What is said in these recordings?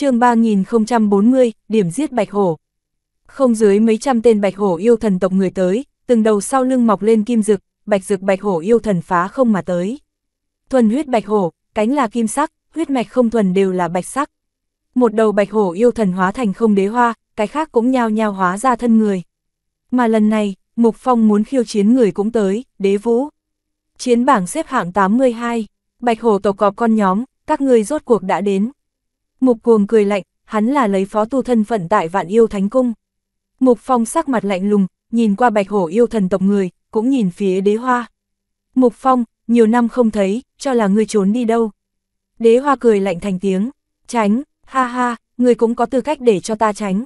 chương 3040, điểm giết bạch hổ. Không dưới mấy trăm tên bạch hổ yêu thần tộc người tới, từng đầu sau lưng mọc lên kim rực, bạch rực bạch hổ yêu thần phá không mà tới. Thuần huyết bạch hổ, cánh là kim sắc, huyết mạch không thuần đều là bạch sắc. Một đầu bạch hổ yêu thần hóa thành không đế hoa, cái khác cũng nhao nhao hóa ra thân người. Mà lần này, Mục Phong muốn khiêu chiến người cũng tới, đế vũ. Chiến bảng xếp hạng 82, bạch hổ tộc cọp con nhóm, các người rốt cuộc đã đến. Mục cuồng cười lạnh, hắn là lấy phó tu thân phận tại vạn yêu thánh cung. Mục Phong sắc mặt lạnh lùng, nhìn qua bạch hổ yêu thần tộc người, cũng nhìn phía đế hoa. Mục Phong, nhiều năm không thấy, cho là ngươi trốn đi đâu. Đế hoa cười lạnh thành tiếng, tránh, ha ha, ngươi cũng có tư cách để cho ta tránh.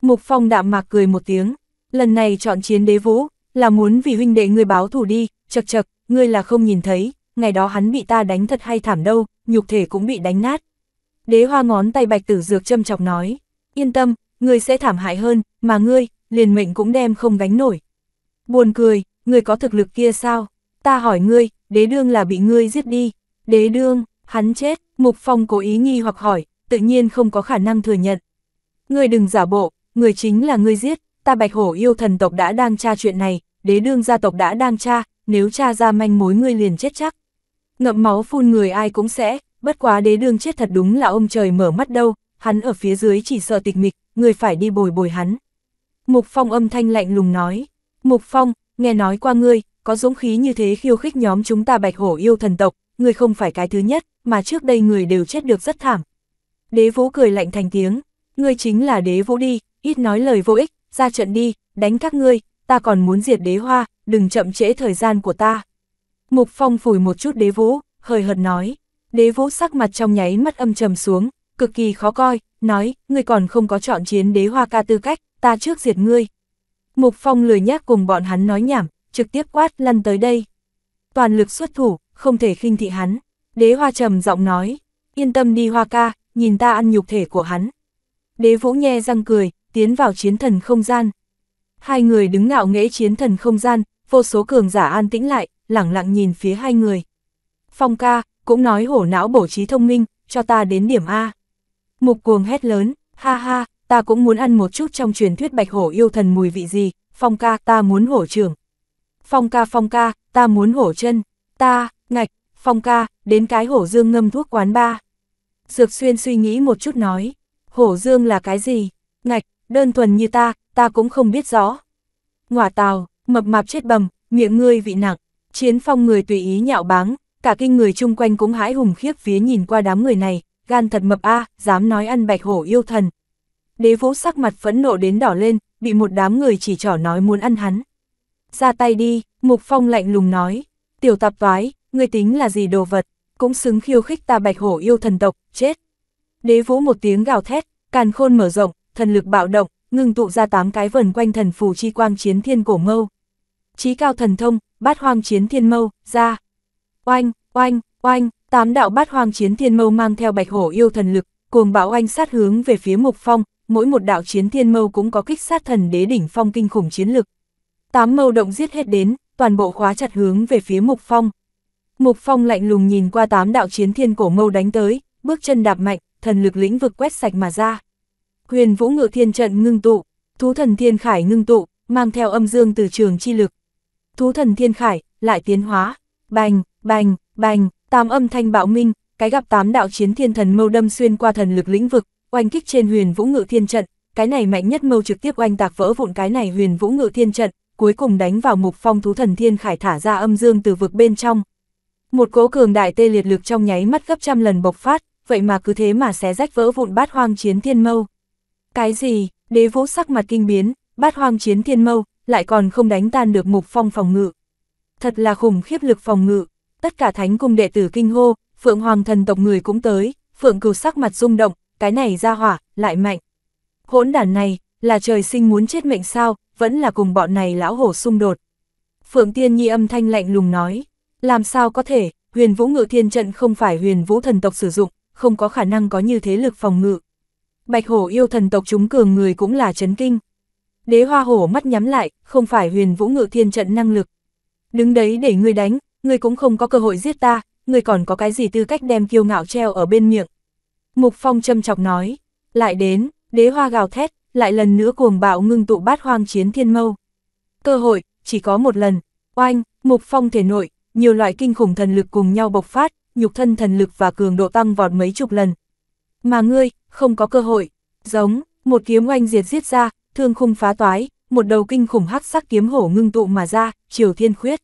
Mục Phong đạm mạc cười một tiếng, lần này chọn chiến đế vũ, là muốn vì huynh đệ ngươi báo thù đi, chật chật, ngươi là không nhìn thấy, ngày đó hắn bị ta đánh thật hay thảm đâu, nhục thể cũng bị đánh nát. Đế hoa ngón tay bạch tử dược châm chọc nói, yên tâm, ngươi sẽ thảm hại hơn, mà ngươi, liền mệnh cũng đem không gánh nổi. Buồn cười, ngươi có thực lực kia sao? Ta hỏi ngươi, đế đương là bị ngươi giết đi. Đế đương, hắn chết, Mục Phong cố ý nghi hoặc hỏi, tự nhiên không có khả năng thừa nhận. Ngươi đừng giả bộ, người chính là ngươi giết, ta bạch hổ yêu thần tộc đã đang tra chuyện này, đế đương gia tộc đã đang tra, nếu tra ra manh mối ngươi liền chết chắc. Ngậm máu phun người ai cũng sẽ, bất quá đế đương chết thật đúng là ông trời mở mắt đâu, hắn ở phía dưới chỉ sợ tịch mịch, người phải đi bồi bồi hắn. Mục Phong âm thanh lạnh lùng nói, Mục Phong, nghe nói qua ngươi, có dũng khí như thế khiêu khích nhóm chúng ta bạch hổ yêu thần tộc, ngươi không phải cái thứ nhất, mà trước đây người đều chết được rất thảm. Đế vũ cười lạnh thành tiếng, ngươi chính là đế vũ đi, ít nói lời vô ích, ra trận đi, đánh các ngươi, ta còn muốn diệt đế hoa, đừng chậm trễ thời gian của ta. Mục Phong phủi một chút đế vũ, hời hợt nói, đế vũ sắc mặt trong nháy mắt âm trầm xuống, cực kỳ khó coi, nói, ngươi còn không có chọn chiến đế hoa ca tư cách, ta trước diệt ngươi. Mục Phong lười nhác cùng bọn hắn nói nhảm, trực tiếp quát lăn tới đây. Toàn lực xuất thủ, không thể khinh thị hắn. Đế hoa trầm giọng nói, yên tâm đi hoa ca, nhìn ta ăn nhục thể của hắn. Đế vũ nhe răng cười, tiến vào chiến thần không gian. Hai người đứng ngạo nghễ chiến thần không gian, vô số cường giả an tĩnh lại, lẳng lặng nhìn phía hai người. Phong ca, cũng nói hổ não bổ trí thông minh, cho ta đến điểm A. Mục cuồng hét lớn, ha ha, ta cũng muốn ăn một chút trong truyền thuyết bạch hổ yêu thần mùi vị gì, phong ca ta muốn hổ trưởng. Phong ca phong ca, ta muốn hổ chân, ta, ngạch, phong ca, đến cái hổ dương ngâm thuốc quán ba. Dược xuyên suy nghĩ một chút nói, hổ dương là cái gì? Ngạch, đơn thuần như ta, ta cũng không biết rõ. Ngỏa tào, mập mạp chết bầm, miệng ngươi vị nặng, chiến phong người tùy ý nhạo báng, cả kinh người chung quanh cũng hãi hùng khiếp phía nhìn qua đám người này, gan thật mập a, dám nói ăn bạch hổ yêu thần. Đế vũ sắc mặt phẫn nộ đến đỏ lên, bị một đám người chỉ trỏ nói muốn ăn hắn. Ra tay đi, Mục Phong lạnh lùng nói, tiểu tạp toái, ngươi tính là gì đồ vật, cũng xứng khiêu khích ta bạch hổ yêu thần tộc, chết. Đế vũ một tiếng gào thét, càn khôn mở rộng, thần lực bạo động, ngừng tụ ra tám cái vần quanh thần phù chi quang chiến thiên cổ mâu. Chí cao thần thông, bát hoang chiến thiên mâu, ra. Oanh, oanh, oanh, tám đạo bát hoang chiến thiên mâu mang theo bạch hổ yêu thần lực, cuồng bão oanh sát hướng về phía mục phong, mỗi một đạo chiến thiên mâu cũng có kích sát thần đế đỉnh phong kinh khủng chiến lực. Tám mâu động giết hết đến, toàn bộ khóa chặt hướng về phía mục phong. Mục phong lạnh lùng nhìn qua tám đạo chiến thiên cổ mâu đánh tới, bước chân đạp mạnh, thần lực lĩnh vực quét sạch mà ra. Huyền vũ ngự thiên trận ngưng tụ, thú thần thiên khải ngưng tụ, mang theo âm dương từ trường chi lực. Thú thần thiên khải, lại tiến hóa, bành, bành, bành, tám âm thanh bạo minh, cái gặp tám đạo chiến thiên thần mâu đâm xuyên qua thần lực lĩnh vực, oanh kích trên huyền vũ ngự thiên trận, cái này mạnh nhất mâu trực tiếp oanh tạc vỡ vụn cái này huyền vũ ngự thiên trận, cuối cùng đánh vào mục phong thú thần thiên khải thả ra âm dương từ vực bên trong. Một cố cường đại tê liệt lực trong nháy mắt gấp trăm lần bộc phát, vậy mà cứ thế mà xé rách vỡ vụn bát hoang chiến thiên mâu. Cái gì, đế vũ sắc mặt kinh biến, bát hoang chiến thiên mâu, lại còn không đánh tan được mục phong phòng ngự. Thật là khủng khiếp lực phòng ngự, tất cả thánh cung đệ tử kinh hô, phượng hoàng thần tộc người cũng tới, phượng cừu sắc mặt rung động, cái này ra hỏa, lại mạnh. Hỗn đản này, là trời sinh muốn chết mệnh sao, vẫn là cùng bọn này lão hổ xung đột. Phượng Tiên Nhi âm thanh lạnh lùng nói, làm sao có thể, huyền vũ ngự thiên trận không phải huyền vũ thần tộc sử dụng, không có khả năng có như thế lực phòng ngự. Bạch hổ yêu thần tộc chúng cường người cũng là chấn kinh. Đế hoa hổ mắt nhắm lại, không phải huyền vũ ngự thiên trận năng lực. Đứng đấy để ngươi đánh, ngươi cũng không có cơ hội giết ta, ngươi còn có cái gì tư cách đem kiêu ngạo treo ở bên miệng. Mục Phong châm chọc nói, lại đến, đế hoa gào thét, lại lần nữa cuồng bạo ngưng tụ bát hoang chiến thiên mâu. Cơ hội, chỉ có một lần, oanh, Mục Phong thể nội, nhiều loại kinh khủng thần lực cùng nhau bộc phát, nhục thân thần lực và cường độ tăng vọt mấy chục lần. Mà ngươi, không có cơ hội, giống, một kiếm oanh diệt giết ra, thương khung phá toái, một đầu kinh khủng hắc sắc kiếm hổ ngưng tụ mà ra, triều thiên khuyết.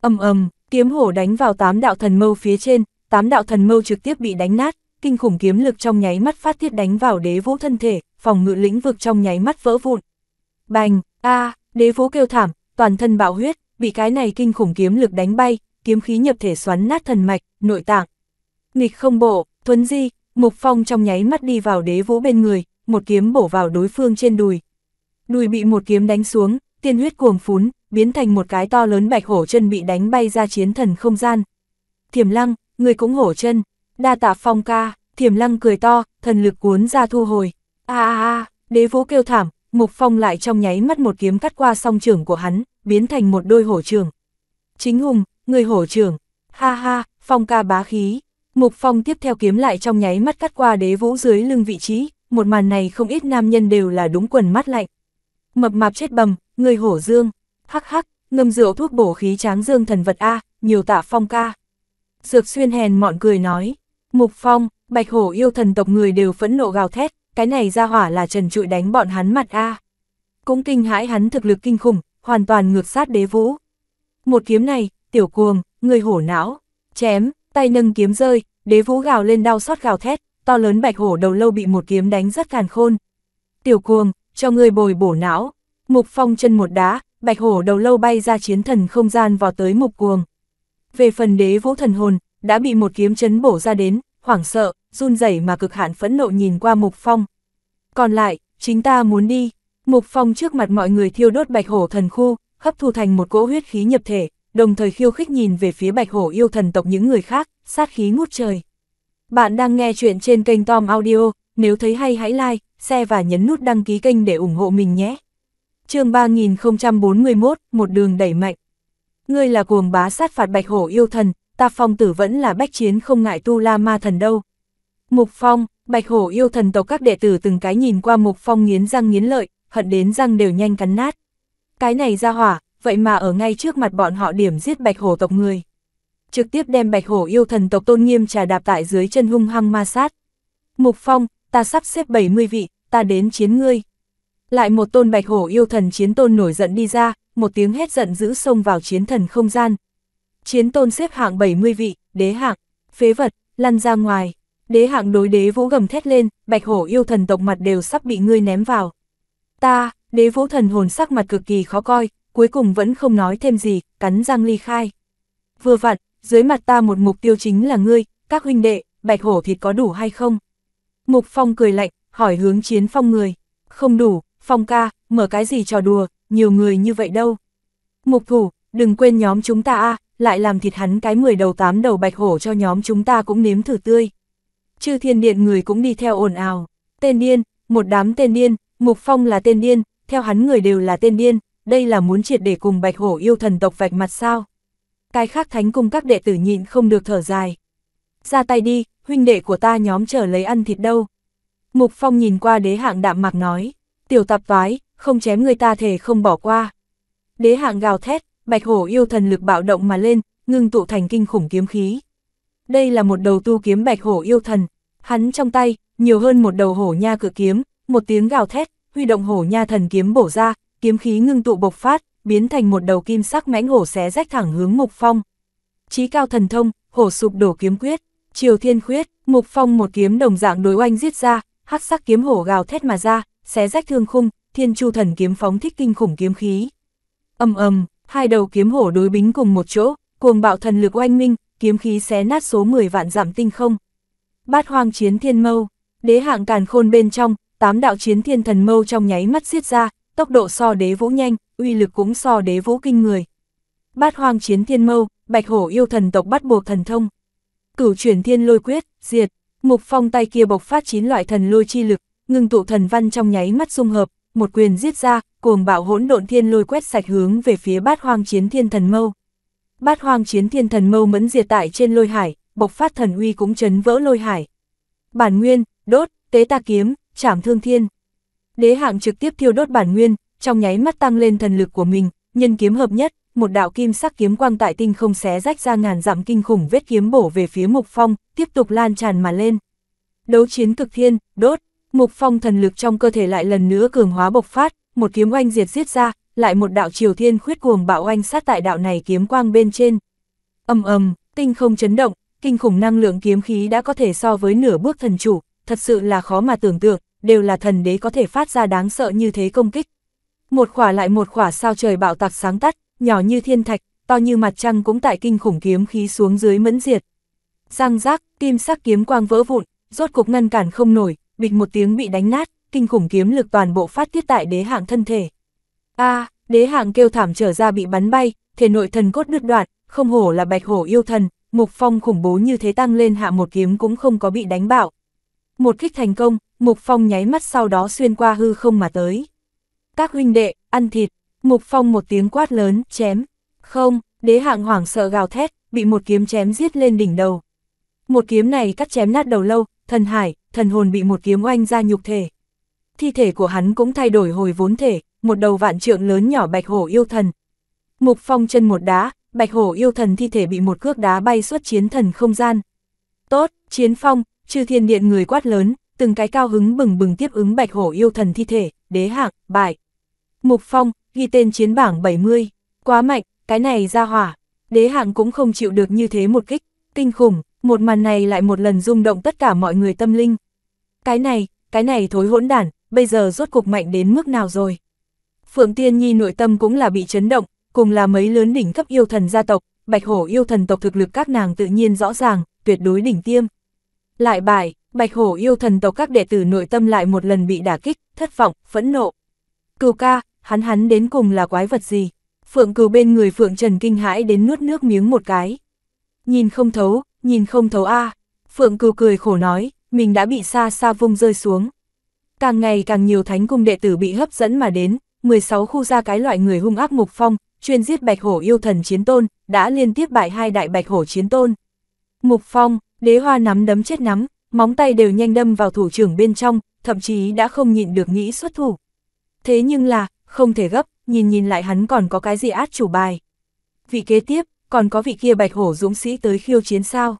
ầm ầm, kiếm hổ đánh vào tám đạo thần mâu phía trên, tám đạo thần mâu trực tiếp bị đánh nát, kinh khủng kiếm lực trong nháy mắt phát thiết đánh vào đế vũ thân thể, phòng ngự lĩnh vực trong nháy mắt vỡ vụn. Bành, a, đế vũ kêu thảm, toàn thân bạo huyết, bị cái này kinh khủng kiếm lực đánh bay, kiếm khí nhập thể xoắn nát thần mạch, nội tạng. Nghịch không bộ, thuấn di, mục phong trong nháy mắt đi vào đế vũ bên người, một kiếm bổ vào đối phương trên đùi. Đùi bị một kiếm đánh xuống, tiên huyết cuồng phún, biến thành một cái to lớn bạch hổ chân bị đánh bay ra chiến thần không gian. Thiểm lăng, người cũng hổ chân, đa tạ phong ca, thiểm lăng cười to, thần lực cuốn ra thu hồi. a a a, đế vũ kêu thảm, mục phong lại trong nháy mắt một kiếm cắt qua song trưởng của hắn, biến thành một đôi hổ trưởng. Chính hùng, người hổ trưởng, ha ha, phong ca bá khí. Mục phong tiếp theo kiếm lại trong nháy mắt cắt qua đế vũ dưới lưng vị trí, một màn này không ít nam nhân đều là đúng quần mắt lạnh. Mập mạp chết bầm, người hổ dương, hắc hắc, ngâm rượu thuốc bổ khí tráng dương thần vật A, nhiều tạ phong ca. Dược xuyên hèn mọn cười nói, mục phong, bạch hổ yêu thần tộc người đều phẫn nộ gào thét, cái này ra hỏa là trần trụi đánh bọn hắn mặt A. Cũng kinh hãi hắn thực lực kinh khủng, hoàn toàn ngược sát đế vũ. Một kiếm này, tiểu cuồng, người hổ não, chém, tay nâng kiếm rơi, đế vũ gào lên đau xót gào thét, to lớn bạch hổ đầu lâu bị một kiếm đánh rất càn khôn. Tiểu cuồng, cho người bồi bổ não, mục phong chân một đá, bạch hổ đầu lâu bay ra chiến thần không gian vào tới mục cuồng. Về phần đế vũ thần hồn, đã bị một kiếm chấn bổ ra đến, hoảng sợ, run rẩy mà cực hạn phẫn nộ nhìn qua mục phong. Còn lại, chính ta muốn đi, mục phong trước mặt mọi người thiêu đốt bạch hổ thần khu, hấp thu thành một cỗ huyết khí nhập thể, đồng thời khiêu khích nhìn về phía bạch hổ yêu thần tộc những người khác, sát khí ngút trời. Bạn đang nghe chuyện trên kênh Tom Audio, nếu thấy hay hãy like, share và nhấn nút đăng ký kênh để ủng hộ mình nhé chương 3041, một đường đẩy mạnh. Ngươi là cuồng bá sát phạt bạch hổ yêu thần, ta phong tử vẫn là bách chiến không ngại tu la ma thần đâu. Mục phong, bạch hổ yêu thần tộc các đệ tử từng cái nhìn qua mục phong nghiến răng nghiến lợi, hận đến răng đều nhanh cắn nát. Cái này ra hỏa, vậy mà ở ngay trước mặt bọn họ điểm giết bạch hổ tộc người. Trực tiếp đem bạch hổ yêu thần tộc tôn nghiêm trà đạp tại dưới chân hung hăng ma sát. Mục phong, ta sắp xếp 70 vị, ta đến chiến ngươi. Lại một tôn bạch hổ yêu thần chiến tôn nổi giận đi ra, một tiếng hét giận dữ xông vào chiến thần không gian. Chiến tôn xếp hạng 70 vị, đế hạng, phế vật, lăn ra ngoài. Đế hạng đối đế vũ gầm thét lên, bạch hổ yêu thần tộc mặt đều sắp bị ngươi ném vào. Ta, đế vũ thần hồn sắc mặt cực kỳ khó coi, cuối cùng vẫn không nói thêm gì, cắn răng ly khai. Vừa vặn, dưới mặt ta một mục tiêu chính là ngươi, các huynh đệ, bạch hổ thịt có đủ hay không? Mục Phong cười lạnh, hỏi hướng chiến phong người. Không đủ, Phong ca, mở cái gì trò đùa, nhiều người như vậy đâu. Mục thủ, đừng quên nhóm chúng ta a lại làm thịt hắn cái 10 đầu 8 đầu bạch hổ cho nhóm chúng ta cũng nếm thử tươi. Chư thiên điện người cũng đi theo ồn ào. Tên điên, một đám tên điên, Mục Phong là tên điên, theo hắn người đều là tên điên, đây là muốn triệt để cùng bạch hổ yêu thần tộc vạch mặt sao. Cái khác thánh cung các đệ tử nhịn không được thở dài. Ra tay đi, huynh đệ của ta nhóm chờ lấy ăn thịt đâu. Mục Phong nhìn qua đế hạng đạm mạc nói, tiểu tạp vái, không chém người ta thể không bỏ qua. Đế hạng gào thét, bạch hổ yêu thần lực bạo động mà lên, ngưng tụ thành kinh khủng kiếm khí. Đây là một đầu tu kiếm bạch hổ yêu thần, hắn trong tay, nhiều hơn một đầu hổ nha cự kiếm, một tiếng gào thét, huy động hổ nha thần kiếm bổ ra, kiếm khí ngưng tụ bộc phát, biến thành một đầu kim sắc mãnh hổ xé rách thẳng hướng Mục Phong. Chí cao thần thông, hổ sụp đổ kiếm quyết, triều thiên khuyết, Mục Phong một kiếm đồng dạng đối oanh giết ra, hắc sắc kiếm hổ gào thét mà ra, xé rách thương khung, thiên chu thần kiếm phóng thích kinh khủng kiếm khí. Âm ầm, hai đầu kiếm hổ đối bính cùng một chỗ, cuồng bạo thần lực oanh minh, kiếm khí xé nát số 10 vạn giảm tinh không. Bát hoang chiến thiên mâu, đế hạng càn khôn bên trong, tám đạo chiến thiên thần mâu trong nháy mắt xiết ra, tốc độ so đế vũ nhanh, uy lực cũng so đế vũ kinh người. Bát hoang chiến thiên mâu, bạch hổ yêu thần tộc bắt buộc thần thông. Cửu chuyển thiên lôi quyết, diệt, mục phong tay kia bộc phát chín loại thần lôi chi lực, ngừng tụ thần văn trong nháy mắt dung hợp, một quyền giết ra, cuồng bạo hỗn độn thiên lôi quét sạch hướng về phía bát hoang chiến thiên thần mâu. Bát hoang chiến thiên thần mâu mẫn diệt tại trên lôi hải, bộc phát thần uy cũng chấn vỡ lôi hải. Bản nguyên, đốt, tế ta kiếm, chảm thương thiên. Đế hạng trực tiếp thiêu đốt bản nguyên, trong nháy mắt tăng lên thần lực của mình, nhân kiếm hợp nhất, một đạo kim sắc kiếm quang tại tinh không xé rách ra ngàn dặm kinh khủng vết kiếm bổ về phía Mục Phong, tiếp tục lan tràn mà lên. Đấu chiến cực thiên, đốt, Mục Phong thần lực trong cơ thể lại lần nữa cường hóa bộc phát, một kiếm oanh diệt giết ra, lại một đạo triều thiên khuyết cuồng bạo oanh sát tại đạo này kiếm quang bên trên. Âm ầm, tinh không chấn động, kinh khủng năng lượng kiếm khí đã có thể so với nửa bước thần chủ, thật sự là khó mà tưởng tượng, đều là thần đế có thể phát ra đáng sợ như thế công kích. Một khỏa lại một khỏa sao trời bạo tạc sáng tắt, nhỏ như thiên thạch, to như mặt trăng cũng tại kinh khủng kiếm khí xuống dưới mẫn diệt. Răng rác, kim sắc kiếm quang vỡ vụn, rốt cục ngăn cản không nổi, bịch một tiếng bị đánh nát, kinh khủng kiếm lực toàn bộ phát tiết tại đế hạng thân thể. A, đế hạng kêu thảm trở ra bị bắn bay, thể nội thần cốt đứt đoạn, không hổ là bạch hổ yêu thần, mục phong khủng bố như thế tăng lên hạ một kiếm cũng không có bị đánh bạo. Một kích thành công, mục phong nháy mắt sau đó xuyên qua hư không mà tới. Các huynh đệ, ăn thịt, mục phong một tiếng quát lớn, chém. Không, đế hạng hoảng sợ gào thét, bị một kiếm chém giết lên đỉnh đầu. Một kiếm này cắt chém nát đầu lâu, thần hải, thần hồn bị một kiếm oanh ra nhục thể. Thi thể của hắn cũng thay đổi hồi vốn thể, một đầu vạn trượng lớn nhỏ bạch hổ yêu thần. Mục phong chân một đá, bạch hổ yêu thần thi thể bị một cước đá bay suốt chiến thần không gian. Tốt, chiến phong, chư thiên điện người quát lớn, từng cái cao hứng bừng bừng tiếp ứng bạch hổ yêu thần thi thể, đế hạng, bại. Mục phong, ghi tên chiến bảng 70, quá mạnh, cái này ra hỏa. Đế hạng cũng không chịu được như thế một kích, kinh khủng, một màn này lại một lần rung động tất cả mọi người tâm linh. Cái này, cái này thối hỗn đản, bây giờ rốt cục mạnh đến mức nào rồi. Phượng Tiên Nhi nội tâm cũng là bị chấn động, cùng là mấy lớn đỉnh cấp yêu thần gia tộc, bạch hổ yêu thần tộc thực lực các nàng tự nhiên rõ ràng, tuyệt đối đỉnh tiêm. Lại bài, bạch hổ yêu thần tộc các đệ tử nội tâm lại một lần bị đả kích, thất vọng, phẫn nộ. Cừu ca, hắn hắn đến cùng là quái vật gì? Phượng cừu bên người Phượng Trần kinh hãi đến nuốt nước miếng một cái. Nhìn không thấu, nhìn không thấu a Phượng cừu cười khổ nói, mình đã bị xa xa vung rơi xuống. Càng ngày càng nhiều thánh cung đệ tử bị hấp dẫn mà đến, 16 khu ra cái loại người hung ác mục phong, chuyên giết bạch hổ yêu thần chiến tôn, đã liên tiếp bại hai đại bạch hổ chiến tôn. Mục phong, đế hoa nắm đấm chết nắm, móng tay đều nhanh đâm vào thủ trưởng bên trong, thậm chí đã không nhịn được nghĩ xuất thủ. Thế nhưng là, không thể gấp, nhìn nhìn lại hắn còn có cái gì át chủ bài. Vị kế tiếp, còn có vị kia bạch hổ dũng sĩ tới khiêu chiến sao?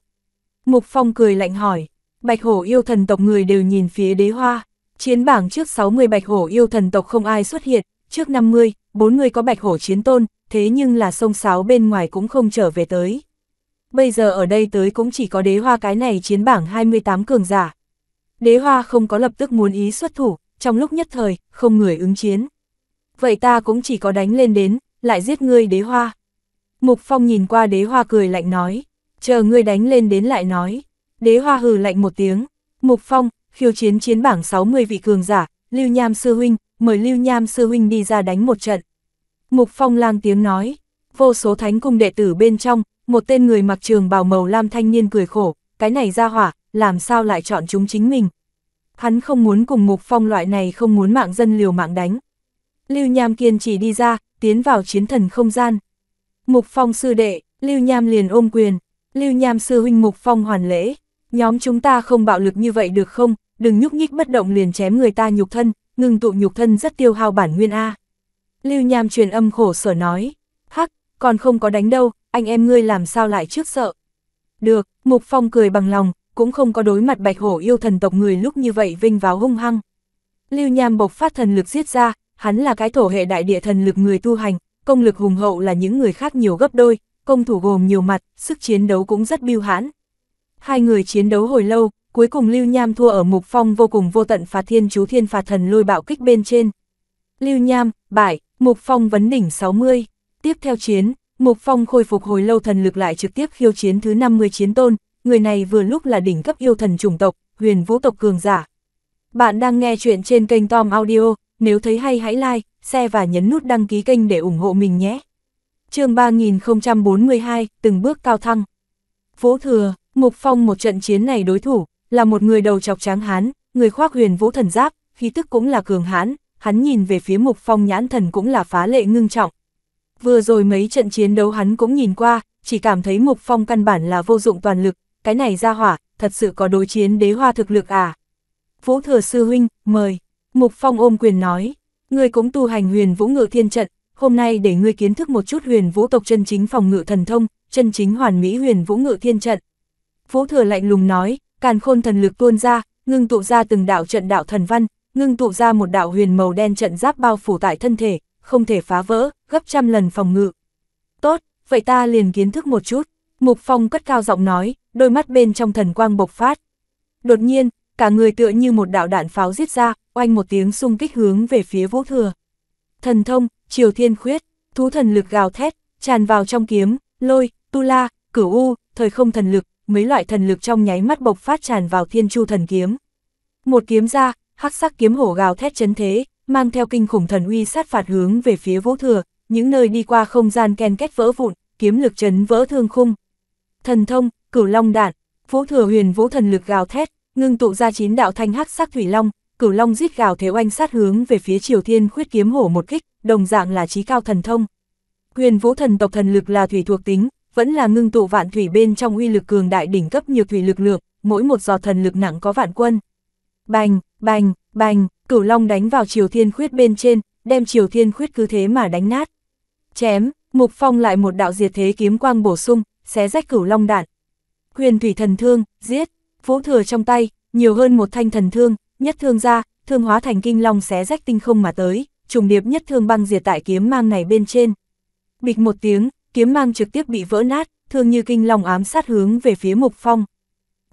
Mục Phong cười lạnh hỏi, bạch hổ yêu thần tộc người đều nhìn phía đế hoa. Chiến bảng trước 60 bạch hổ yêu thần tộc không ai xuất hiện, trước 50, bốn người có bạch hổ chiến tôn, thế nhưng là sông sáo bên ngoài cũng không trở về tới. Bây giờ ở đây tới cũng chỉ có đế hoa cái này chiến bảng 28 cường giả. Đế hoa không có lập tức muốn ý xuất thủ, trong lúc nhất thời, không người ứng chiến. Vậy ta cũng chỉ có đánh lên đến, lại giết ngươi đế hoa. Mục Phong nhìn qua đế hoa cười lạnh nói, chờ ngươi đánh lên đến lại nói. Đế hoa hừ lạnh một tiếng, Mục Phong, khiêu chiến chiến bảng 60 vị cường giả, Lưu Nham Sư Huynh, mời Lưu Nham Sư Huynh đi ra đánh một trận. Mục Phong lang tiếng nói, vô số thánh cung đệ tử bên trong, một tên người mặc trường bào màu lam thanh niên cười khổ, cái này ra hỏa, làm sao lại chọn chúng chính mình. Hắn không muốn cùng Mục Phong loại này không muốn mạng dân liều mạng đánh. Lưu Nham kiên chỉ đi ra, tiến vào chiến thần không gian. Mục Phong sư đệ, Lưu Nham liền ôm quyền, Lưu Nham sư huynh Mục Phong hoàn lễ, nhóm chúng ta không bạo lực như vậy được không, đừng nhúc nhích bất động liền chém người ta nhục thân, ngừng tụ nhục thân rất tiêu hao bản nguyên A. Lưu Nham truyền âm khổ sở nói, hắc, còn không có đánh đâu, anh em ngươi làm sao lại trước sợ. Được, Mục Phong cười bằng lòng, cũng không có đối mặt bạch hổ yêu thần tộc người lúc như vậy vinh vào hung hăng. Lưu Nham bộc phát thần lực giết ra, hắn là cái thổ hệ đại địa thần lực người tu hành, công lực hùng hậu là những người khác nhiều gấp đôi, công thủ gồm nhiều mặt, sức chiến đấu cũng rất biêu hãn. Hai người chiến đấu hồi lâu, cuối cùng Lưu Nham thua ở Mục Phong vô cùng vô tận phạt thiên chú thiên phạt thần lôi bạo kích bên trên. Lưu Nham, bại, Mục Phong vấn đỉnh 60. Tiếp theo chiến, Mục Phong khôi phục hồi lâu thần lực lại trực tiếp khiêu chiến thứ 50 chiến tôn, người này vừa lúc là đỉnh cấp yêu thần chủng tộc, huyền vũ tộc cường giả. Bạn đang nghe chuyện trên kênh Tom Audio, nếu thấy hay hãy like, share và nhấn nút đăng ký kênh để ủng hộ mình nhé. chương 3042, từng bước cao thăng. phố Thừa, Mục Phong một trận chiến này đối thủ, là một người đầu chọc tráng hán, người khoác huyền vũ thần giáp, khí tức cũng là cường hãn, hắn nhìn về phía Mục Phong nhãn thần cũng là phá lệ ngưng trọng. Vừa rồi mấy trận chiến đấu hắn cũng nhìn qua, chỉ cảm thấy Mục Phong căn bản là vô dụng toàn lực, cái này ra hỏa, thật sự có đối chiến đế hoa thực lực à. Vũ Thừa Sư Huynh, mời. Mục Phong ôm quyền nói, ngươi cũng tu hành huyền vũ ngự thiên trận, hôm nay để ngươi kiến thức một chút huyền vũ tộc chân chính phòng ngự thần thông, chân chính hoàn mỹ huyền vũ ngự thiên trận. Vũ Thừa lạnh lùng nói, càn khôn thần lực tuôn ra, ngưng tụ ra từng đạo trận đạo thần văn, ngưng tụ ra một đạo huyền màu đen trận giáp bao phủ tại thân thể, không thể phá vỡ, gấp trăm lần phòng ngự. Tốt, vậy ta liền kiến thức một chút. Mục Phong cất cao giọng nói, đôi mắt bên trong thần quang bộc phát. Đột nhiên, cả người tựa như một đạo đạn pháo giết ra, oanh một tiếng xung kích hướng về phía Vũ Thừa. Thần thông, Triều Thiên Khuyết, thú thần lực gào thét, tràn vào trong kiếm, lôi, tu la, cửu u, thời không thần lực, mấy loại thần lực trong nháy mắt bộc phát tràn vào Thiên Chu thần kiếm. Một kiếm ra, hắc sắc kiếm hổ gào thét chấn thế, mang theo kinh khủng thần uy sát phạt hướng về phía Vũ Thừa, những nơi đi qua không gian ken kết vỡ vụn, kiếm lực chấn vỡ thương khung. Thần thông, cửu long đạn, Vũ Thừa huyền vũ thần lực gào thét, ngưng tụ ra chín đạo thanh hắc sắc thủy long, cửu long giết gào thế oanh sát hướng về phía Triều Thiên khuyết kiếm hổ một kích, đồng dạng là trí cao thần thông. Huyền vũ thần tộc thần lực là thủy thuộc tính, vẫn là ngưng tụ vạn thủy bên trong uy lực cường đại đỉnh cấp nhiều thủy lực lượng, mỗi một giò thần lực nặng có vạn quân. Bành, bành, bành, cửu long đánh vào Triều Thiên khuyết bên trên, đem Triều Thiên khuyết cứ thế mà đánh nát. Chém, Mục Phong lại một đạo diệt thế kiếm quang bổ sung, xé rách cửu long đạn. Huyền thủy thần thương, giết, vũ thừa trong tay, nhiều hơn một thanh thần thương, nhất thương ra, thương hóa thành kinh long xé rách tinh không mà tới, trùng điệp nhất thương băng diệt tại kiếm mang này bên trên. Bịch một tiếng, kiếm mang trực tiếp bị vỡ nát, thương như kinh lòng ám sát hướng về phía Mục Phong.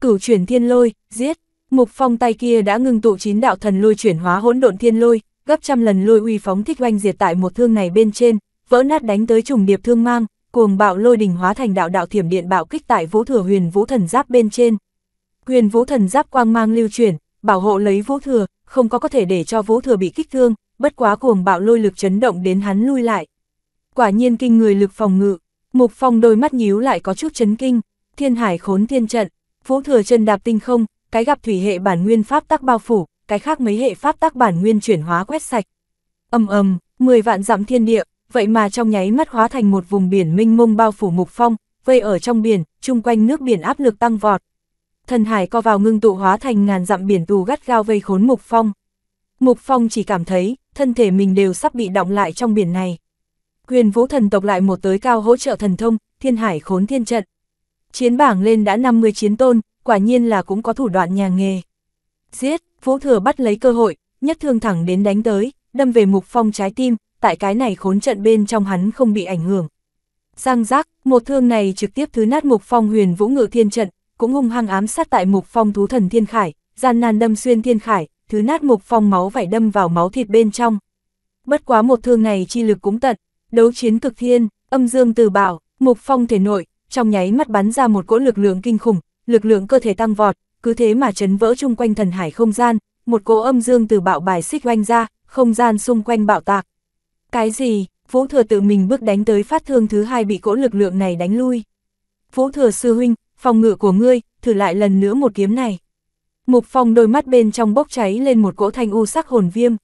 Cửu chuyển thiên lôi, giết, Mục Phong tay kia đã ngưng tụ chín đạo thần lôi chuyển hóa hỗn độn thiên lôi, gấp trăm lần lôi uy phóng thích oanh diệt tại một thương này bên trên, vỡ nát đánh tới trùng điệp thương mang, cuồng bạo lôi đình hóa thành đạo đạo thiểm điện bạo kích tại Vũ Thừa Huyền Vũ Thần Giáp bên trên. Huyền Vũ Thần Giáp quang mang lưu chuyển, bảo hộ lấy Vũ Thừa, không có có thể để cho Vũ Thừa bị kích thương, bất quá cuồng bạo lôi lực chấn động đến hắn lui lại. Quả nhiên kinh người lực phòng ngự, Mục Phong đôi mắt nhíu lại có chút chấn kinh, Thiên Hải Khốn Thiên Trận, Vũ Thừa chân đạp tinh không, cái gặp thủy hệ bản nguyên pháp tắc bao phủ, cái khác mấy hệ pháp tắc bản nguyên chuyển hóa quét sạch. Ầm ầm, 10 vạn dặm thiên địa, vậy mà trong nháy mắt hóa thành một vùng biển minh mông bao phủ mục phong, vây ở trong biển, chung quanh nước biển áp lực tăng vọt. Thần hải co vào ngưng tụ hóa thành ngàn dặm biển tù gắt gao vây khốn mục phong. Mục phong chỉ cảm thấy, thân thể mình đều sắp bị động lại trong biển này. Huyền vũ thần tộc lại một tới cao hỗ trợ thần thông, thiên hải khốn thiên trận. Chiến bảng lên đã 50 chiến tôn, quả nhiên là cũng có thủ đoạn nhà nghề. Giết, vũ thừa bắt lấy cơ hội, nhất thương thẳng đến đánh tới, đâm về mục phong trái tim, tại cái này khốn trận bên trong hắn không bị ảnh hưởng. Giang giác, một thương này trực tiếp thứ nát mục phong huyền vũ ngự thiên trận, cũng hung hăng ám sát tại mục phong thú thần thiên khải, gian nan đâm xuyên thiên khải, thứ nát mục phong máu vảy đâm vào máu thịt bên trong. Bất quá một thương này chi lực cũng tận, đấu chiến cực thiên, âm dương từ bảo, mục phong thể nội, trong nháy mắt bắn ra một cỗ lực lượng kinh khủng, lực lượng cơ thể tăng vọt, cứ thế mà chấn vỡ chung quanh thần hải không gian, một cỗ âm dương từ bạo bài xích oanh ra, không gian xung quanh bạo tạc. Cái gì? Vũ Thừa tự mình bước đánh tới phát thương thứ hai bị cỗ lực lượng này đánh lui. Vũ Thừa sư huynh, phòng ngự của ngươi, thử lại lần nữa một kiếm này. Mục Phong đôi mắt bên trong bốc cháy lên một cỗ thanh u sắc hồn viêm.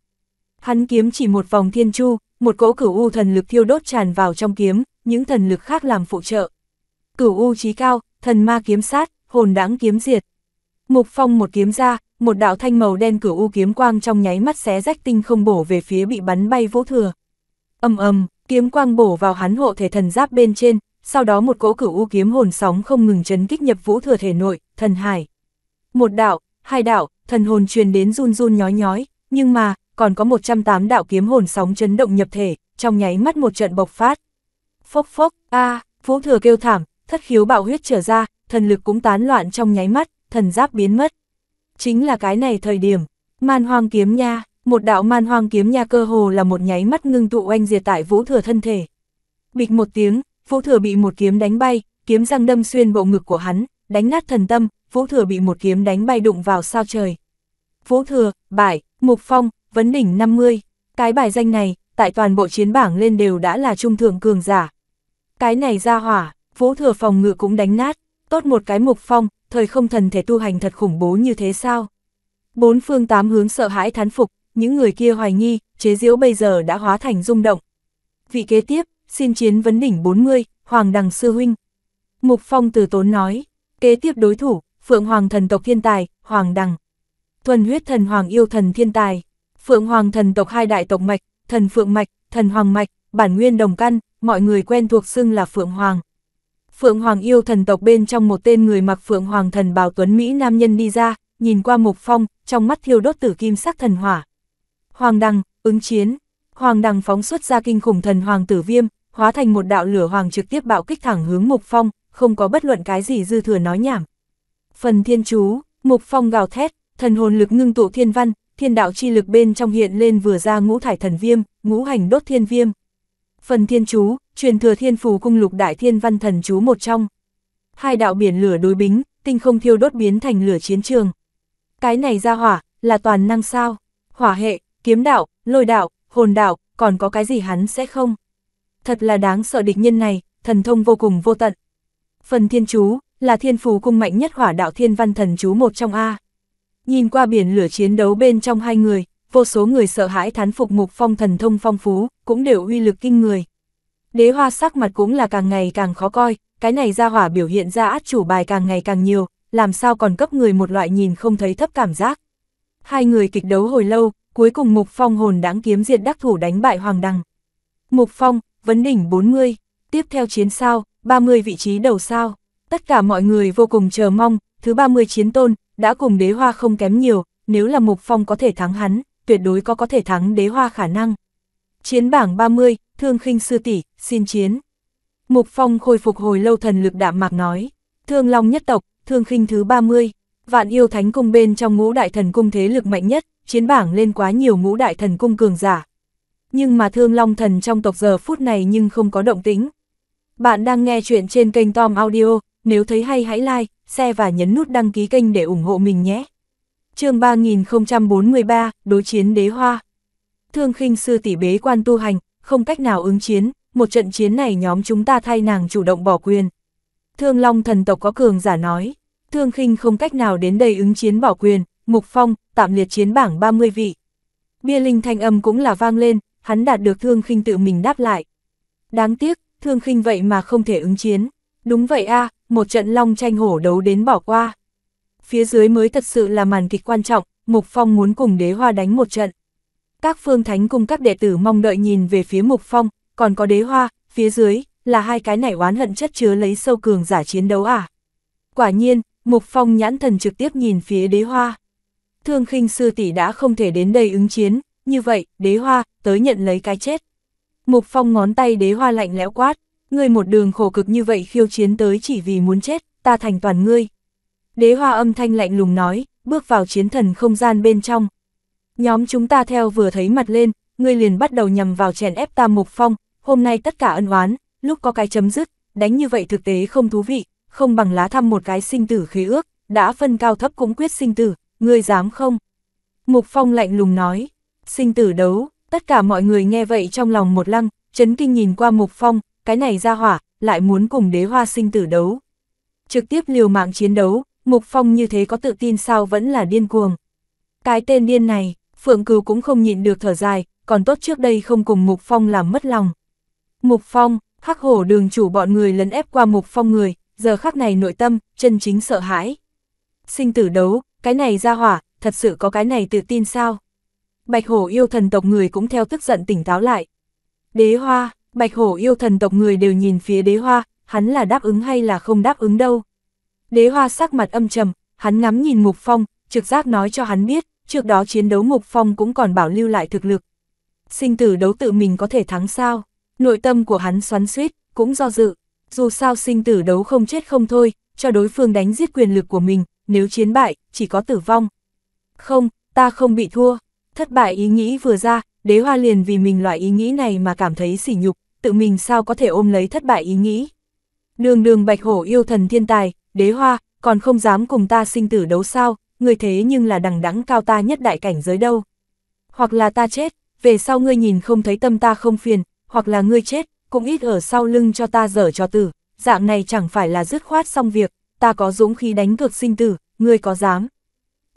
Hắn kiếm chỉ một vòng thiên chu, một cỗ cửu u thần lực thiêu đốt tràn vào trong kiếm, những thần lực khác làm phụ trợ. Cửu u trí cao, thần ma kiếm sát, hồn đãng kiếm diệt. Mục Phong một kiếm ra, một đạo thanh màu đen cửu u kiếm quang trong nháy mắt xé rách tinh không bổ về phía bị bắn bay Vũ Thừa âm âm, kiếm quang bổ vào hắn hộ thể thần giáp bên trên, sau đó một cỗ cửu u kiếm hồn sóng không ngừng chấn kích nhập vũ thừa thể nội, thần hải. Một đạo, hai đạo, thần hồn truyền đến run run nhói nhói, nhưng mà, còn có 108 đạo kiếm hồn sóng chấn động nhập thể, trong nháy mắt một trận bộc phát. Phốc phốc, a, vũ thừa kêu thảm, thất khiếu bạo huyết trở ra, thần lực cũng tán loạn trong nháy mắt, thần giáp biến mất. Chính là cái này thời điểm, man hoang kiếm nha, một đạo man hoang kiếm nha cơ hồ là một nháy mắt ngưng tụ oanh diệt tại vũ thừa thân thể. Bịch một tiếng, vũ thừa bị một kiếm đánh bay, kiếm răng đâm xuyên bộ ngực của hắn, đánh nát thần tâm, vũ thừa bị một kiếm đánh bay đụng vào sao trời. Vũ thừa, bại, mục phong, vấn đỉnh 50, cái bài danh này, tại toàn bộ chiến bảng lên đều đã là trung thượng cường giả. Cái này ra hỏa, vũ thừa phòng ngự cũng đánh nát, tốt một cái mục phong, thời không thần thể tu hành thật khủng bố như thế sao? Bốn phương tám hướng sợ hãi thán phục, những người kia hoài nghi, chế diễu bây giờ đã hóa thành rung động. Vị kế tiếp, xin chiến vấn đỉnh 40, Hoàng Đằng Sư Huynh. Mục Phong từ tốn nói, kế tiếp đối thủ, Phượng Hoàng thần tộc thiên tài, Hoàng Đằng. thuần huyết thần hoàng yêu thần thiên tài, phượng hoàng thần tộc hai đại tộc mạch, thần phượng mạch, thần hoàng mạch, bản nguyên đồng căn, mọi người quen thuộc xưng là phượng hoàng. Phượng Hoàng yêu thần tộc bên trong một tên người mặc Phượng Hoàng thần bào tuấn Mỹ nam nhân đi ra, nhìn qua Mục Phong, trong mắt thiêu đốt tử kim sắc thần hỏa. Hoàng đằng, ứng chiến, Hoàng đằng phóng xuất ra kinh khủng thần Hoàng tử viêm, hóa thành một đạo lửa hoàng trực tiếp bạo kích thẳng hướng Mục Phong, không có bất luận cái gì dư thừa nói nhảm. Phần thiên chú, Mục Phong gào thét, thần hồn lực ngưng tụ thiên văn, thiên đạo chi lực bên trong hiện lên vừa ra ngũ thải thần viêm, ngũ hành đốt thiên viêm. Phần thiên chú, truyền thừa thiên phù cung lục đại thiên văn thần chú một trong. Hai đạo biển lửa đối bính, tinh không thiêu đốt biến thành lửa chiến trường. Cái này ra hỏa, là toàn năng sao? Hỏa hệ, kiếm đạo, lôi đạo, hồn đạo, còn có cái gì hắn sẽ không? Thật là đáng sợ địch nhân này, thần thông vô cùng vô tận. Phần thiên chú, là thiên phù cung mạnh nhất hỏa đạo thiên văn thần chú một trong A. Nhìn qua biển lửa chiến đấu bên trong hai người, vô số người sợ hãi thán phục mục phong thần thông phong phú, cũng đều uy lực kinh người. Đế hoa sắc mặt cũng là càng ngày càng khó coi, cái này ra hỏa biểu hiện ra át chủ bài càng ngày càng nhiều, làm sao còn cấp người một loại nhìn không thấy thấp cảm giác. Hai người kịch đấu hồi lâu, cuối cùng Mục Phong hồn đáng kiếm diệt đắc thủ đánh bại Hoàng Đăng. Mục Phong, vấn đỉnh 40, tiếp theo chiến sao, 30 vị trí đầu sao. Tất cả mọi người vô cùng chờ mong, thứ 30 chiến tôn, đã cùng đế hoa không kém nhiều, nếu là Mục Phong có thể thắng hắn, tuyệt đối có có thể thắng đế hoa khả năng. Chiến bảng 30, Thương khinh sư tỷ xin chiến. Mục Phong khôi phục hồi lâu thần lực đạm mạc nói, Thương Long nhất tộc, Thương khinh thứ 30, vạn yêu thánh cung bên trong ngũ đại thần cung thế lực mạnh nhất, chiến bảng lên quá nhiều ngũ đại thần cung cường giả. Nhưng mà Thương Long thần trong tộc giờ phút này nhưng không có động tĩnh. Bạn đang nghe chuyện trên kênh Tom Audio, nếu thấy hay hãy like, share và nhấn nút đăng ký kênh để ủng hộ mình nhé. chương 3043, Đối chiến đế hoa. Thương khinh sư tỷ bế quan tu hành, không cách nào ứng chiến, một trận chiến này nhóm chúng ta thay nàng chủ động bỏ quyền. Thương Long thần tộc có cường giả nói, Thương khinh không cách nào đến đây ứng chiến bỏ quyền, Mục Phong, tạm liệt chiến bảng 30 vị. Bia linh thanh âm cũng là vang lên, hắn đạt được Thương khinh tự mình đáp lại. Đáng tiếc, Thương khinh vậy mà không thể ứng chiến. Đúng vậy a một trận long tranh hổ đấu đến bỏ qua. Phía dưới mới thật sự là màn kịch quan trọng, Mục Phong muốn cùng đế hoa đánh một trận. Các phương thánh cùng các đệ tử mong đợi nhìn về phía Mục Phong, còn có đế hoa, phía dưới, là hai cái này oán hận chất chứa lấy sâu cường giả chiến đấu à. Quả nhiên, Mục Phong nhãn thần trực tiếp nhìn phía đế hoa. Thương khinh sư tỷ đã không thể đến đây ứng chiến, như vậy, đế hoa, tới nhận lấy cái chết. Mục Phong ngón tay đế hoa lạnh lẽo quát, ngươi một đường khổ cực như vậy khiêu chiến tới chỉ vì muốn chết, ta thành toàn ngươi. Đế hoa âm thanh lạnh lùng nói, bước vào chiến thần không gian bên trong. Nhóm chúng ta theo vừa thấy mặt lên, ngươi liền bắt đầu nhằm vào chèn ép ta Mục Phong, hôm nay tất cả ân oán, lúc có cái chấm dứt, đánh như vậy thực tế không thú vị, không bằng lá thăm một cái sinh tử khí ước, đã phân cao thấp cũng quyết sinh tử, ngươi dám không? Mục Phong lạnh lùng nói, sinh tử đấu, tất cả mọi người nghe vậy trong lòng một lăng, chấn kinh nhìn qua Mục Phong, cái này ra hỏa, lại muốn cùng đế hoa sinh tử đấu. Trực tiếp liều mạng chiến đấu, Mục Phong như thế có tự tin sao vẫn là điên cuồng. Cái tên điên này, Phượng Cừu cũng không nhịn được thở dài, còn tốt trước đây không cùng Mục Phong làm mất lòng. Mục Phong, hắc hổ đường chủ bọn người lấn ép qua Mục Phong người, giờ khắc này nội tâm, chân chính sợ hãi. Sinh tử đấu, cái này ra hỏa, thật sự có cái này tự tin sao? Bạch hổ yêu thần tộc người cũng theo tức giận tỉnh táo lại. Đế hoa, bạch hổ yêu thần tộc người đều nhìn phía đế hoa, hắn là đáp ứng hay là không đáp ứng đâu. Đế hoa sắc mặt âm trầm, hắn ngắm nhìn Mục Phong, trực giác nói cho hắn biết, trước đó chiến đấu Mục Phong cũng còn bảo lưu lại thực lực. Sinh tử đấu tự mình có thể thắng sao? Nội tâm của hắn xoắn suýt, cũng do dự. Dù sao sinh tử đấu không chết không thôi, cho đối phương đánh giết quyền lực của mình, nếu chiến bại, chỉ có tử vong. Không, ta không bị thua. Thất bại ý nghĩ vừa ra, đế hoa liền vì mình loại ý nghĩ này mà cảm thấy sỉ nhục, tự mình sao có thể ôm lấy thất bại ý nghĩ. Đường đường bạch hổ yêu thần thiên tài, đế hoa, còn không dám cùng ta sinh tử đấu sao, người thế nhưng là đằng đắng cao ta nhất đại cảnh giới đâu. Hoặc là ta chết, về sau ngươi nhìn không thấy tâm ta không phiền, hoặc là ngươi chết, cũng ít ở sau lưng cho ta dở cho tử, dạng này chẳng phải là dứt khoát xong việc, ta có dũng khí đánh cược sinh tử, ngươi có dám.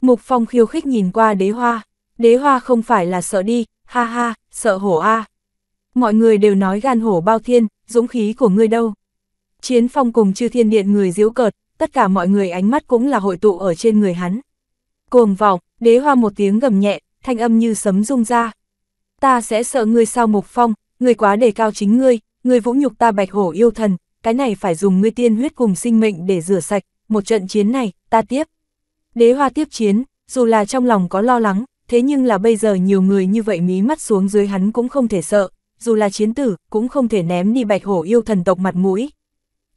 Mục Phong khiêu khích nhìn qua đế hoa, đế hoa không phải là sợ đi, ha ha, sợ hổ a. Mọi người đều nói gan hổ bao thiên, dũng khí của ngươi đâu. Chiến phong cùng chư thiên điện người diễu cợt, tất cả mọi người ánh mắt cũng là hội tụ ở trên người hắn. Cuồng vọng, đế hoa một tiếng gầm nhẹ, thanh âm như sấm rung ra. Ta sẽ sợ ngươi sao mục phong, ngươi quá đề cao chính ngươi, ngươi vũ nhục ta bạch hổ yêu thần, cái này phải dùng ngươi tiên huyết cùng sinh mệnh để rửa sạch, một trận chiến này, ta tiếp. Đế hoa tiếp chiến, dù là trong lòng có lo lắng, thế nhưng là bây giờ nhiều người như vậy mí mắt xuống dưới hắn cũng không thể sợ, dù là chiến tử, cũng không thể ném đi bạch hổ yêu thần tộc mặt mũi.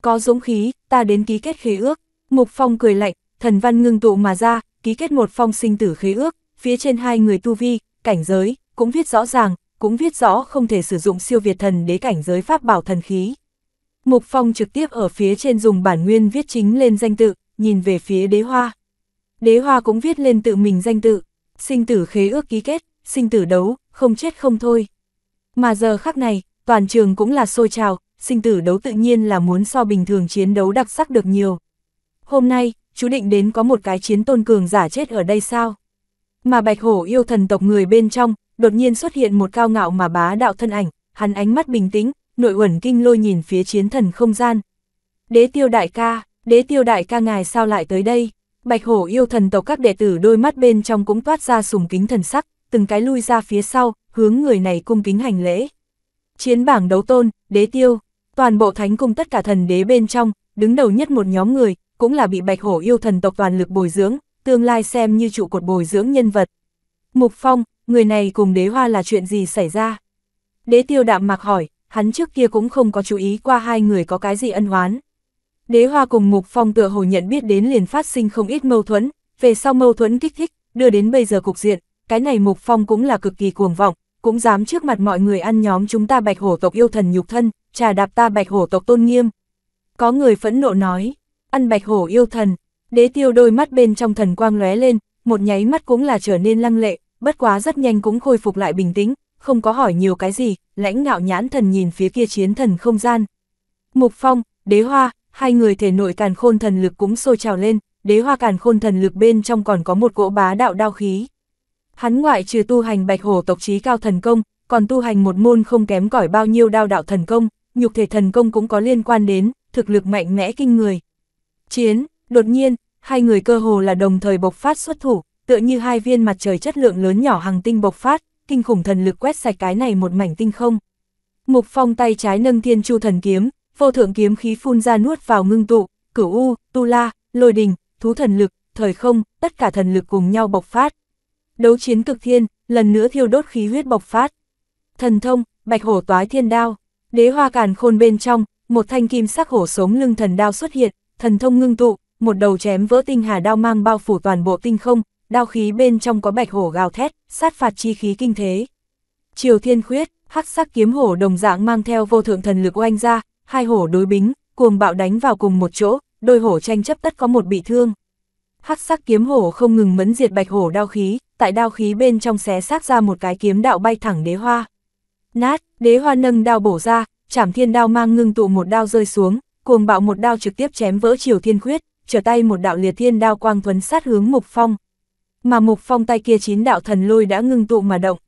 Có dũng khí, ta đến ký kết khế ước, Mục Phong cười lạnh, thần văn ngưng tụ mà ra, ký kết một phong sinh tử khế ước, phía trên hai người tu vi, cảnh giới, cũng viết rõ ràng, cũng viết rõ không thể sử dụng siêu việt thần đế cảnh giới pháp bảo thần khí. Mục Phong trực tiếp ở phía trên dùng bản nguyên viết chính lên danh tự, nhìn về phía đế hoa. Đế hoa cũng viết lên tự mình danh tự, sinh tử khế ước ký kết, sinh tử đấu, không chết không thôi. Mà giờ khắc này, toàn trường cũng là sôi trào, sinh tử đấu tự nhiên là muốn so bình thường chiến đấu đặc sắc được nhiều. Hôm nay, chú định đến có một cái chiến tôn cường giả chết ở đây sao? Mà bạch hổ yêu thần tộc người bên trong, đột nhiên xuất hiện một cao ngạo mà bá đạo thân ảnh, hắn ánh mắt bình tĩnh, nội uẩn kinh lôi nhìn phía chiến thần không gian. Đế tiêu đại ca, đế tiêu đại ca ngài sao lại tới đây? Bạch hổ yêu thần tộc các đệ tử đôi mắt bên trong cũng toát ra sùng kính thần sắc, từng cái lui ra phía sau, hướng người này cung kính hành lễ. Chiến bảng đấu tôn, đế tiêu, toàn bộ thánh cung tất cả thần đế bên trong, đứng đầu nhất một nhóm người, cũng là bị bạch hổ yêu thần tộc toàn lực bồi dưỡng, tương lai xem như trụ cột bồi dưỡng nhân vật. Mục Phong, người này cùng đế hoa là chuyện gì xảy ra? Đế tiêu đạm mạc hỏi, hắn trước kia cũng không có chú ý qua hai người có cái gì ân oán. Đế hoa cùng Mục Phong tựa hồ nhận biết đến liền phát sinh không ít mâu thuẫn, về sau mâu thuẫn kích thích, đưa đến bây giờ cục diện, cái này Mục Phong cũng là cực kỳ cuồng vọng, cũng dám trước mặt mọi người ăn nhóm chúng ta bạch hổ tộc yêu thần nhục thân, trà đạp ta bạch hổ tộc tôn nghiêm. Có người phẫn nộ nói, ăn bạch hổ yêu thần, đế tiêu đôi mắt bên trong thần quang lóe lên, một nháy mắt cũng là trở nên lăng lệ, bất quá rất nhanh cũng khôi phục lại bình tĩnh, không có hỏi nhiều cái gì, lãnh ngạo nhãn thần nhìn phía kia chiến thần không gian. Mục Phong, đế hoa, hai người thể nội càn khôn thần lực cũng sôi trào lên, đế hoa càn khôn thần lực bên trong còn có một cỗ bá đạo đao khí. Hắn ngoại trừ tu hành bạch hổ tộc trí cao thần công, còn tu hành một môn không kém cỏi bao nhiêu đao đạo thần công, nhục thể thần công cũng có liên quan đến, thực lực mạnh mẽ kinh người. Chiến, đột nhiên, hai người cơ hồ là đồng thời bộc phát xuất thủ, tựa như hai viên mặt trời chất lượng lớn nhỏ hàng tinh bộc phát, kinh khủng thần lực quét sạch cái này một mảnh tinh không. Mục Phong tay trái nâng thiên chu thần kiếm, vô thượng kiếm khí phun ra nuốt vào ngưng tụ, cửu u, tu la, lôi đình, thú thần lực, thời không, tất cả thần lực cùng nhau bộc phát. Đấu chiến cực thiên, lần nữa thiêu đốt khí huyết bộc phát. Thần thông, bạch hổ toái thiên đao, đế hoa càn khôn bên trong, một thanh kim sắc hổ sống lưng thần đao xuất hiện, thần thông ngưng tụ, một đầu chém vỡ tinh hà đao mang bao phủ toàn bộ tinh không, đao khí bên trong có bạch hổ gào thét, sát phạt chi khí kinh thế. Triều thiên khuyết, hắc sắc kiếm hổ đồng dạng mang theo vô thượng thần lực oanh ra, hai hổ đối bính, cuồng bạo đánh vào cùng một chỗ, đôi hổ tranh chấp tất có một bị thương. Hắc sắc kiếm hổ không ngừng mẫn diệt bạch hổ đao khí, tại đao khí bên trong xé xác ra một cái kiếm đạo bay thẳng đế hoa. Nát, đế hoa nâng đao bổ ra, chảm thiên đao mang ngưng tụ một đao rơi xuống, cuồng bạo một đao trực tiếp chém vỡ chiều thiên khuyết, trở tay một đạo liệt thiên đao quang thuấn sát hướng mục phong. Mà mục phong tay kia chín đạo thần lôi đã ngưng tụ mà động.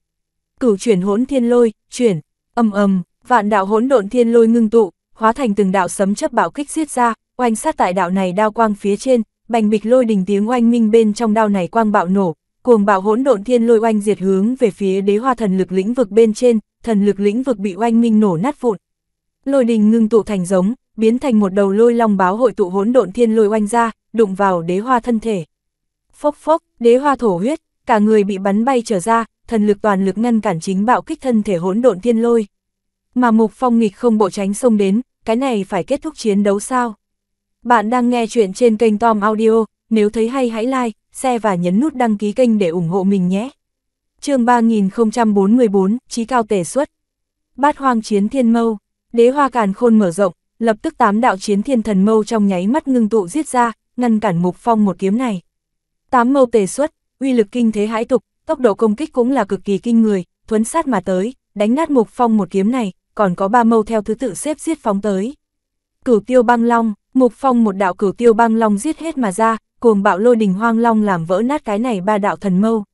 Cửu chuyển hỗn thiên lôi, chuyển, âm ầm, vạn đạo hỗn độn thiên lôi ngưng tụ, hóa thành từng đạo sấm chấp bạo kích giết ra, oanh sát tại đạo này đao quang phía trên, bành bịch lôi đình tiếng oanh minh bên trong đao này quang bạo nổ, cuồng bạo hỗn độn thiên lôi oanh diệt hướng về phía đế hoa thần lực lĩnh vực bên trên, thần lực lĩnh vực bị oanh minh nổ nát vụn. Lôi đình ngưng tụ thành giống, biến thành một đầu lôi long báo hội tụ hỗn độn thiên lôi oanh ra, đụng vào đế hoa thân thể. Phốc phốc, đế hoa thổ huyết, cả người bị bắn bay trở ra, thần lực toàn lực ngăn cản chính bạo kích thân thể hỗn độn thiên lôi. Mà Mục Phong nghịch không bộ tránh xông đến, cái này phải kết thúc chiến đấu sao? Bạn đang nghe chuyện trên kênh Tom Audio, nếu thấy hay hãy like, share và nhấn nút đăng ký kênh để ủng hộ mình nhé. chương 3044, Chí cao tể xuất. Bát hoang chiến thiên mâu, đế hoa càn khôn mở rộng, lập tức tám đạo chiến thiên thần mâu trong nháy mắt ngưng tụ giết ra, ngăn cản mục phong một kiếm này. Tám mâu tề xuất, uy lực kinh thế hãi tục, tốc độ công kích cũng là cực kỳ kinh người, thuấn sát mà tới, đánh nát mục phong một kiếm này, còn có ba mâu theo thứ tự xếp giết phóng tới. Cửu tiêu băng long, mục phong một đạo cửu tiêu băng long giết hết mà ra, cuồng bạo lôi đình hoang long làm vỡ nát cái này ba đạo thần mâu.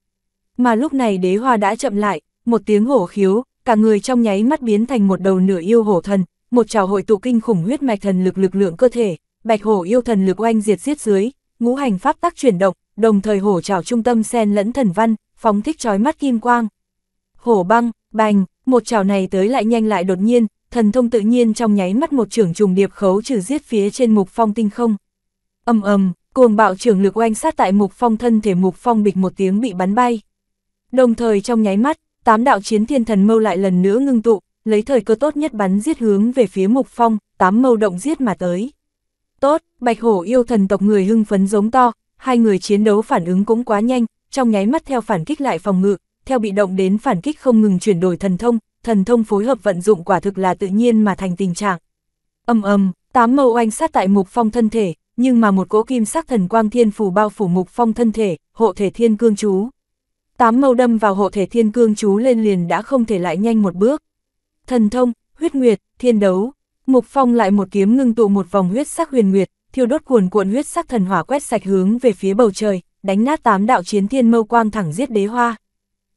Mà lúc này đế hoa đã chậm lại, một tiếng hổ khiếu, cả người trong nháy mắt biến thành một đầu nửa yêu hổ thần, một trào hội tụ kinh khủng huyết mạch thần lực lực lượng cơ thể, bạch hổ yêu thần lực oanh diệt giết dưới, ngũ hành pháp tắc chuyển động, đồng thời hổ trảo trung tâm xen lẫn thần văn, phóng thích chói mắt kim quang. Hổ băng, bành, một trảo này tới lại nhanh lại đột nhiên, thần thông tự nhiên trong nháy mắt một trưởng trùng điệp khấu trừ giết phía trên mục phong tinh không. Âm ầm, cuồng bạo trưởng lực oanh sát tại mục phong thân thể mục phong bịch một tiếng bị bắn bay. Đồng thời trong nháy mắt, tám đạo chiến thiên thần mâu lại lần nữa ngưng tụ, lấy thời cơ tốt nhất bắn giết hướng về phía mục phong, tám mâu động giết mà tới. Tốt, bạch hổ yêu thần tộc người hưng phấn giống to, hai người chiến đấu phản ứng cũng quá nhanh, trong nháy mắt theo phản kích lại phòng ngự, theo bị động đến phản kích không ngừng chuyển đổi thần thông, thần thông phối hợp vận dụng quả thực là tự nhiên mà thành tình trạng. Âm ầm, tám mâu oanh sát tại mục phong thân thể, nhưng mà một cỗ kim sắc thần quang thiên phủ bao phủ mục phong thân thể, hộ thể thiên cương chú. Tám mâu đâm vào hộ thể thiên cương chú lên liền đã không thể lại nhanh một bước. Thần thông, huyết nguyệt, thiên đấu, mục phong lại một kiếm ngưng tụ một vòng huyết sắc huyền nguyệt, thiêu đốt cuồn cuộn huyết sắc thần hỏa quét sạch hướng về phía bầu trời, đánh nát tám đạo chiến thiên mâu quang thẳng giết đế hoa.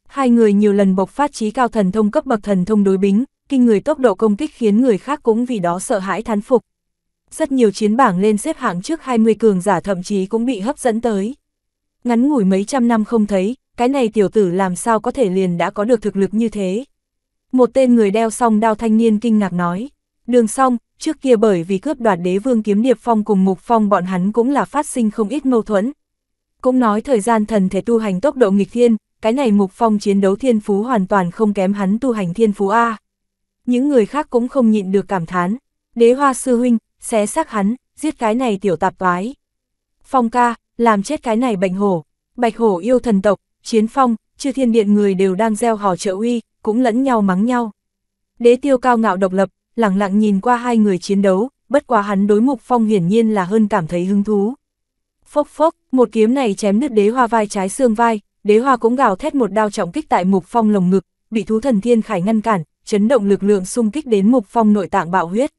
Hai người nhiều lần bộc phát trí cao thần thông cấp bậc thần thông đối bính, kinh người tốc độ công kích khiến người khác cũng vì đó sợ hãi thán phục. Rất nhiều chiến bảng lên xếp hạng trước 20 cường giả thậm chí cũng bị hấp dẫn tới. Ngắn ngủi mấy trăm năm không thấy, cái này tiểu tử làm sao có thể liền đã có được thực lực như thế. Một tên người đeo song đao thanh niên kinh ngạc nói. Đường song, trước kia bởi vì cướp đoạt đế vương kiếm điệp phong cùng mục phong bọn hắn cũng là phát sinh không ít mâu thuẫn. Cũng nói thời gian thần thể tu hành tốc độ nghịch thiên, cái này mục phong chiến đấu thiên phú hoàn toàn không kém hắn tu hành thiên phú A. Những người khác cũng không nhịn được cảm thán, đế hoa sư huynh, xé xác hắn, giết cái này tiểu tạp toái. Phong ca, làm chết cái này bệnh hổ, bạch hổ yêu thần tộc, chiến phong, chư thiên điện người đều đang gieo hò trợ uy, cũng lẫn nhau mắng nhau. Đế tiêu cao ngạo độc lập, lặng lặng nhìn qua hai người chiến đấu, bất quá hắn đối mục phong hiển nhiên là hơn cảm thấy hứng thú. Phốc phốc, một kiếm này chém nứt đế hoa vai trái xương vai, đế hoa cũng gào thét một đao trọng kích tại mục phong lồng ngực, bị thú thần thiên khải ngăn cản, chấn động lực lượng xung kích đến mục phong nội tạng bạo huyết.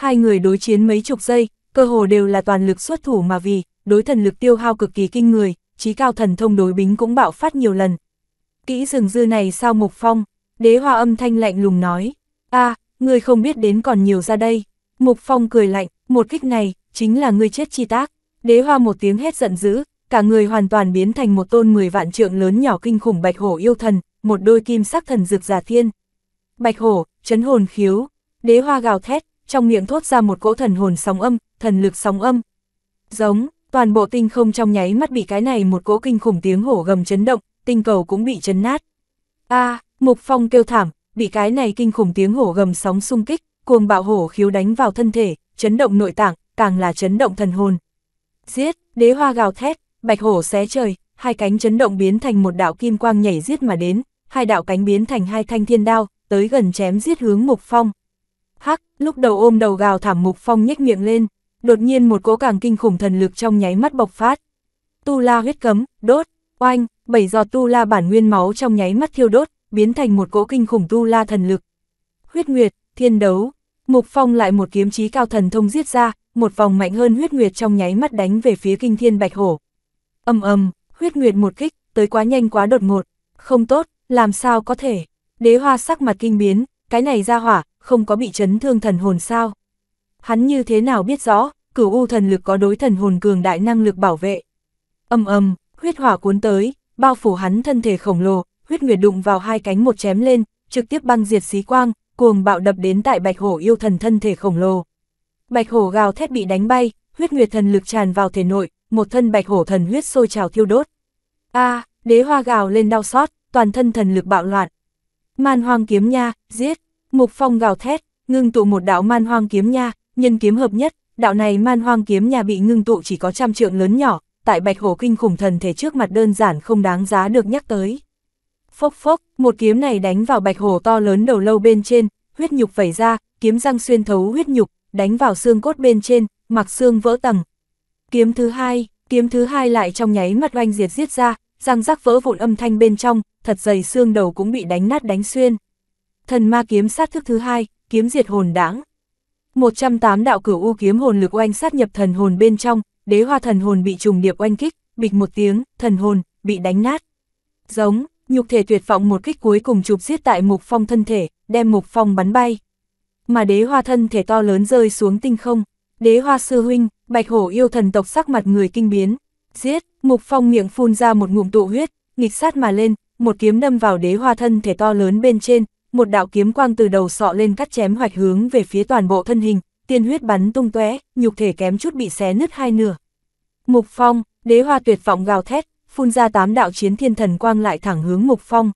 Hai người đối chiến mấy chục giây, cơ hồ đều là toàn lực xuất thủ mà vì, đối thần lực tiêu hao cực kỳ kinh người, trí cao thần thông đối bính cũng bạo phát nhiều lần. Kỹ rừng dư này sao mục phong, đế hoa âm thanh lạnh lùng nói, a người không biết đến còn nhiều ra đây. Mục phong cười lạnh, một kích này, chính là ngươi chết chi tác. Đế hoa một tiếng hét giận dữ, cả người hoàn toàn biến thành một tôn 10 vạn trượng lớn nhỏ kinh khủng bạch hổ yêu thần, một đôi kim sắc thần rực giả thiên. Bạch hổ, chấn hồn khiếu, đế hoa gào thét, trong miệng thốt ra một cỗ thần hồn sóng âm, thần lực sóng âm. Giống, toàn bộ tinh không trong nháy mắt bị cái này một cỗ kinh khủng tiếng hổ gầm chấn động, tinh cầu cũng bị chấn nát. A, Mục Phong kêu thảm, bị cái này kinh khủng tiếng hổ gầm sóng xung kích, cuồng bạo hổ khiếu đánh vào thân thể, chấn động nội tạng, càng là chấn động thần hồn. Giết, đế hoa gào thét, bạch hổ xé trời, hai cánh chấn động biến thành một đạo kim quang nhảy giết mà đến, hai đạo cánh biến thành hai thanh thiên đao, tới gần chém giết hướng Mục Phong. Hắc, lúc đầu ôm đầu gào thảm Mục Phong nhếch miệng lên, đột nhiên một cỗ càng kinh khủng thần lực trong nháy mắt bộc phát. Tu la huyết cấm, đốt, oanh, bảy giọt tu la bản nguyên máu trong nháy mắt thiêu đốt, biến thành một cỗ kinh khủng tu la thần lực. Huyết nguyệt, thiên đấu, Mục Phong lại một kiếm chí cao thần thông giết ra, một vòng mạnh hơn huyết nguyệt trong nháy mắt đánh về phía kinh thiên bạch hổ. Âm ầm, huyết nguyệt một kích, tới quá nhanh quá đột ngột, không tốt, làm sao có thể. Đế hoa sắc mặt kinh biến, cái này ra hỏa, không có bị chấn thương thần hồn sao. Hắn như thế nào biết rõ, cửu u thần lực có đối thần hồn cường đại năng lực bảo vệ. Âm âm huyết hỏa cuốn tới, bao phủ hắn thân thể khổng lồ, huyết nguyệt đụng vào hai cánh một chém lên, trực tiếp băng diệt xí quang, cuồng bạo đập đến tại bạch hổ yêu thần thân thể khổng lồ. Bạch hổ gào thét bị đánh bay, huyết nguyệt thần lực tràn vào thể nội, một thân bạch hổ thần huyết sôi trào thiêu đốt. A, đế hoa gào lên đau xót, toàn thân thần lực bạo loạn. Man hoang kiếm nha, giết, mục phong gào thét, ngưng tụ một đạo man hoang kiếm nha, nhân kiếm hợp nhất, đạo này man hoang kiếm nha bị ngưng tụ chỉ có trăm trượng lớn nhỏ, tại bạch hổ kinh khủng thần thể trước mặt đơn giản không đáng giá được nhắc tới. Phốc phốc, một kiếm này đánh vào bạch hổ to lớn đầu lâu bên trên, huyết nhục vẩy ra, kiếm răng xuyên thấu huyết nhục, đánh vào xương cốt bên trên, mặc xương vỡ tầng. Kiếm thứ hai, kiếm thứ hai lại trong nháy mắt oanh diệt giết ra, răng rắc vỡ vụn âm thanh bên trong, thật dày xương đầu cũng bị đánh nát đánh xuyên. Thần ma kiếm sát thức thứ hai, kiếm diệt hồn đãng. 108 đạo cửu u kiếm hồn lực oanh sát nhập thần hồn bên trong, đế hoa thần hồn bị trùng điệp oanh kích, bịch một tiếng, thần hồn, bị đánh nát. Giống, nhục thể tuyệt vọng một kích cuối cùng chụp giết tại mục phong thân thể, đem mục phong bắn bay. Mà đế hoa thân thể to lớn rơi xuống tinh không, đế hoa sư huynh, bạch hổ yêu thần tộc sắc mặt người kinh biến, Giết, Mục Phong miệng phun ra một ngụm tụ huyết, nghịch sát mà lên, một kiếm đâm vào đế hoa thân thể to lớn bên trên, một đạo kiếm quang từ đầu sọ lên cắt chém hoạch hướng về phía toàn bộ thân hình, tiên huyết bắn tung tóe, nhục thể kém chút bị xé nứt hai nửa. Mục Phong, đế hoa tuyệt vọng gào thét, phun ra tám đạo chiến thiên thần quang lại thẳng hướng Mục Phong.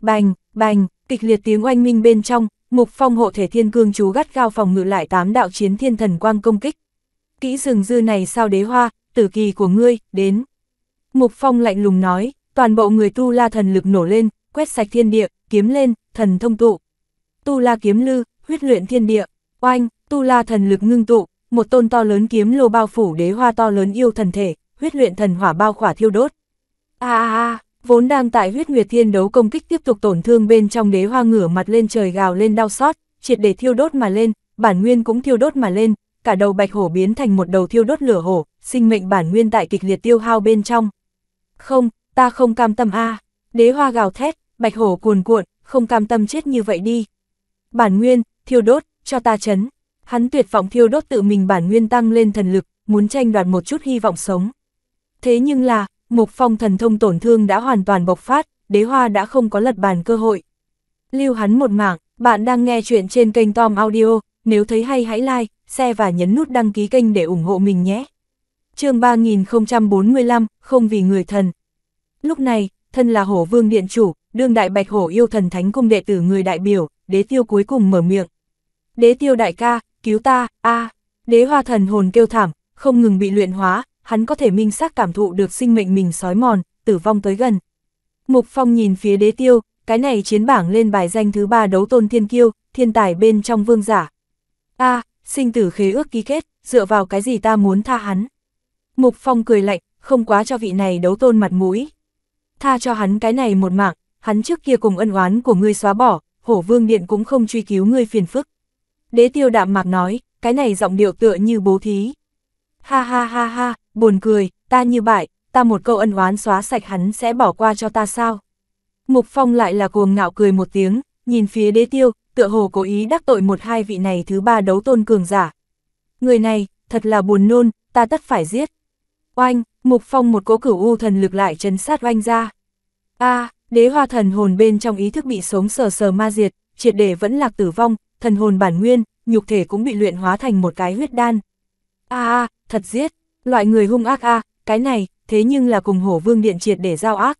Bành, bành, kịch liệt tiếng oanh minh bên trong, Mục Phong hộ thể thiên cương chú gắt gao phòng ngự lại tám đạo chiến thiên thần quang công kích. Kỹ rừng dư này sao đế hoa, tử kỳ của ngươi, đến. Mục Phong lạnh lùng nói, toàn bộ người tu la thần lực nổ lên, quét sạch thiên địa, kiếm lên, thần thông tụ. Tu la kiếm lư, huyết luyện thiên địa, oanh, tu la thần lực ngưng tụ, một tôn to lớn kiếm lô bao phủ đế hoa to lớn yêu thần thể, huyết luyện thần hỏa bao khỏa thiêu đốt. A a a, vốn đang tại huyết nguyệt thiên đấu công kích tiếp tục tổn thương bên trong đế hoa ngửa mặt lên trời gào lên đau xót, triệt để thiêu đốt mà lên, bản nguyên cũng thiêu đốt mà lên, cả đầu bạch hổ biến thành một đầu thiêu đốt lửa hổ, sinh mệnh bản nguyên tại kịch liệt tiêu hao bên trong. Không, ta không cam tâm a. Đế hoa gào thét, bạch hổ cuồn cuộn, không cam tâm chết như vậy đi. Bản nguyên, thiêu đốt, cho ta chấn. Hắn tuyệt vọng thiêu đốt tự mình bản nguyên tăng lên thần lực, muốn tranh đoạt một chút hy vọng sống. Thế nhưng là, Mục Phong thần thông tổn thương đã hoàn toàn bộc phát, đế hoa đã không có lật bàn cơ hội. Lưu hắn một mảng, bạn đang nghe chuyện trên kênh Tom Audio, nếu thấy hay hãy like, share và nhấn nút đăng ký kênh để ủng hộ mình nhé. chương 3045, không vì người thần. Lúc này, thân là hổ vương điện chủ, đương đại bạch hổ yêu thần thánh cung đệ tử người đại biểu, đế tiêu cuối cùng mở miệng. Đế tiêu đại ca, cứu ta, a đế hoa thần hồn kêu thảm, không ngừng bị luyện hóa, hắn có thể minh xác cảm thụ được sinh mệnh mình sói mòn, tử vong tới gần. Mục Phong nhìn phía đế tiêu, cái này chiến bảng lên bài danh thứ ba đấu tôn thiên kiêu, thiên tài bên trong vương giả. a sinh tử khế ước ký kết, dựa vào cái gì ta muốn tha hắn. Mục Phong cười lạnh, không quá cho vị này đấu tôn mặt mũi. Tha cho hắn cái này một mạng, hắn trước kia cùng ân oán của ngươi xóa bỏ, hổ vương điện cũng không truy cứu ngươi phiền phức. Đế tiêu đạm mạc nói, cái này giọng điệu tựa như bố thí. Ha ha ha ha, buồn cười, ta như bại, ta một câu ân oán xóa sạch hắn sẽ bỏ qua cho ta sao? Mục Phong lại là cuồng ngạo cười một tiếng, nhìn phía đế tiêu, tựa hồ cố ý đắc tội một hai vị này thứ ba đấu tôn cường giả. Người này, thật là buồn nôn, ta tất phải giết. Oanh, Mục Phong một cố cửu u thần lực lại chấn sát oanh ra. a đế hoa thần hồn bên trong ý thức bị sống sờ sờ ma diệt, triệt để vẫn lạc tử vong, thần hồn bản nguyên, nhục thể cũng bị luyện hóa thành một cái huyết đan. a a thật giết, loại người hung ác a cái này, thế nhưng là cùng hổ vương điện triệt để giao ác.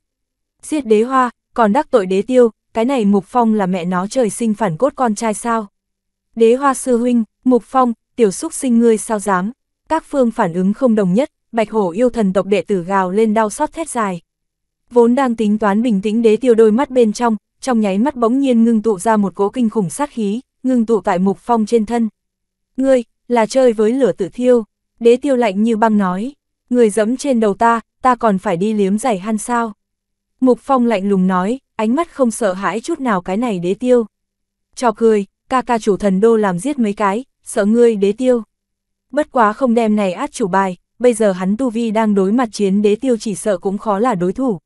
Giết đế hoa, còn đắc tội đế tiêu, cái này Mục Phong là mẹ nó trời sinh phản cốt con trai sao? Đế hoa sư huynh, Mục Phong, tiểu xúc sinh ngươi sao dám? Các phương phản ứng không đồng nhất, bạch hổ yêu thần tộc đệ tử gào lên đau xót thét dài. Vốn đang tính toán bình tĩnh đế tiêu đôi mắt bên trong, trong nháy mắt bỗng nhiên ngưng tụ ra một cỗ kinh khủng sát khí, ngưng tụ tại Mục Phong trên thân. Ngươi, là chơi với lửa tự thiêu, đế tiêu lạnh như băng nói, người dẫm trên đầu ta, ta còn phải đi liếm giày han sao? Mục Phong lạnh lùng nói, ánh mắt không sợ hãi chút nào cái này đế tiêu. Cho cười, ca ca chủ thần đô làm giết mấy cái, sợ ngươi đế tiêu. Bất quá không đem này át chủ bài, bây giờ hắn tu vi đang đối mặt chiến đế tiêu chỉ sợ cũng khó là đối thủ.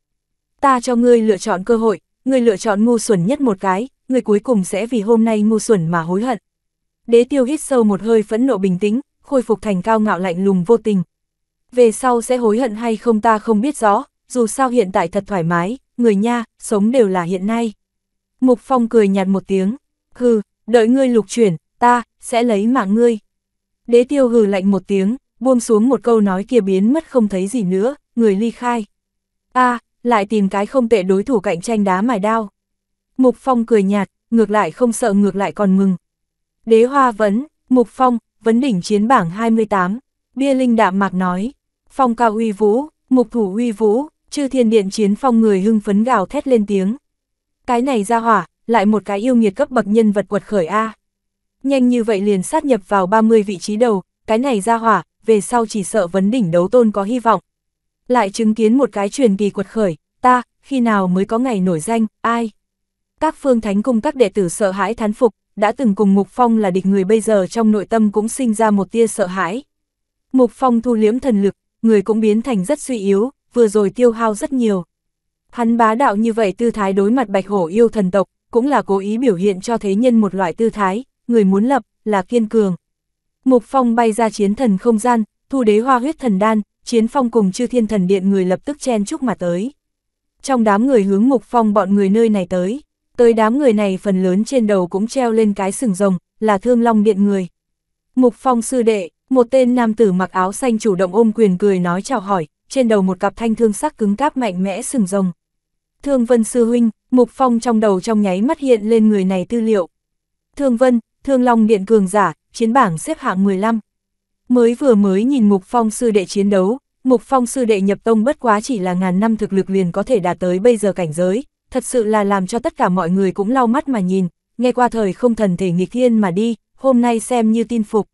Ta cho ngươi lựa chọn cơ hội, ngươi lựa chọn ngu xuẩn nhất một cái, ngươi cuối cùng sẽ vì hôm nay ngu xuẩn mà hối hận. Đế tiêu hít sâu một hơi phẫn nộ bình tĩnh, khôi phục thành cao ngạo lạnh lùng vô tình. Về sau sẽ hối hận hay không ta không biết rõ, dù sao hiện tại thật thoải mái, người nha, sống đều là hiện nay. Mục Phong cười nhạt một tiếng, hừ, đợi ngươi lục chuyển, ta, sẽ lấy mạng ngươi. Đế tiêu hừ lạnh một tiếng, buông xuống một câu nói kia biến mất không thấy gì nữa, người ly khai. a lại tìm cái không tệ đối thủ cạnh tranh đá mài đao. Mục Phong cười nhạt, ngược lại không sợ ngược lại còn mừng. Đế hoa vấn, Mục Phong, vấn đỉnh chiến bảng 28, bia linh đạm mạc nói, Phong cao uy vũ, mục thủ uy vũ, chư thiên điện chiến phong người hưng phấn gào thét lên tiếng. Cái này ra hỏa, lại một cái yêu nghiệt cấp bậc nhân vật quật khởi A. Nhanh như vậy liền sát nhập vào 30 vị trí đầu, cái này ra hỏa, về sau chỉ sợ vấn đỉnh đấu tôn có hy vọng. Lại chứng kiến một cái truyền kỳ quật khởi, ta, khi nào mới có ngày nổi danh, ai? Các phương thánh cung các đệ tử sợ hãi thán phục, đã từng cùng Mục Phong là địch người bây giờ trong nội tâm cũng sinh ra một tia sợ hãi. Mục Phong thu liếm thần lực, người cũng biến thành rất suy yếu, vừa rồi tiêu hao rất nhiều. Hắn bá đạo như vậy tư thái đối mặt bạch hổ yêu thần tộc, cũng là cố ý biểu hiện cho thế nhân một loại tư thái, người muốn lập, là kiên cường. Mục Phong bay ra chiến thần không gian, thu đế hoa huyết thần đan, Chiến Phong cùng chư thiên thần điện người lập tức chen chúc mà tới. Trong đám người hướng Mục Phong bọn người nơi này tới, tới đám người này phần lớn trên đầu cũng treo lên cái sừng rồng, là thương long điện người. Mục Phong sư đệ, một tên nam tử mặc áo xanh chủ động ôm quyền cười nói chào hỏi, trên đầu một cặp thanh thương sắc cứng cáp mạnh mẽ sừng rồng. Thương Vân sư huynh, Mục Phong trong đầu trong nháy mắt hiện lên người này tư liệu. Thương Vân, Thương Long Điện cường giả, chiến bảng xếp hạng 15. Mới vừa mới nhìn Mục Phong sư đệ chiến đấu, Mục Phong sư đệ nhập tông bất quá chỉ là ngàn năm thực lực liền có thể đạt tới bây giờ cảnh giới, thật sự là làm cho tất cả mọi người cũng lau mắt mà nhìn, nghe qua thời không thần thể nghịch thiên mà đi, hôm nay xem như tin phục.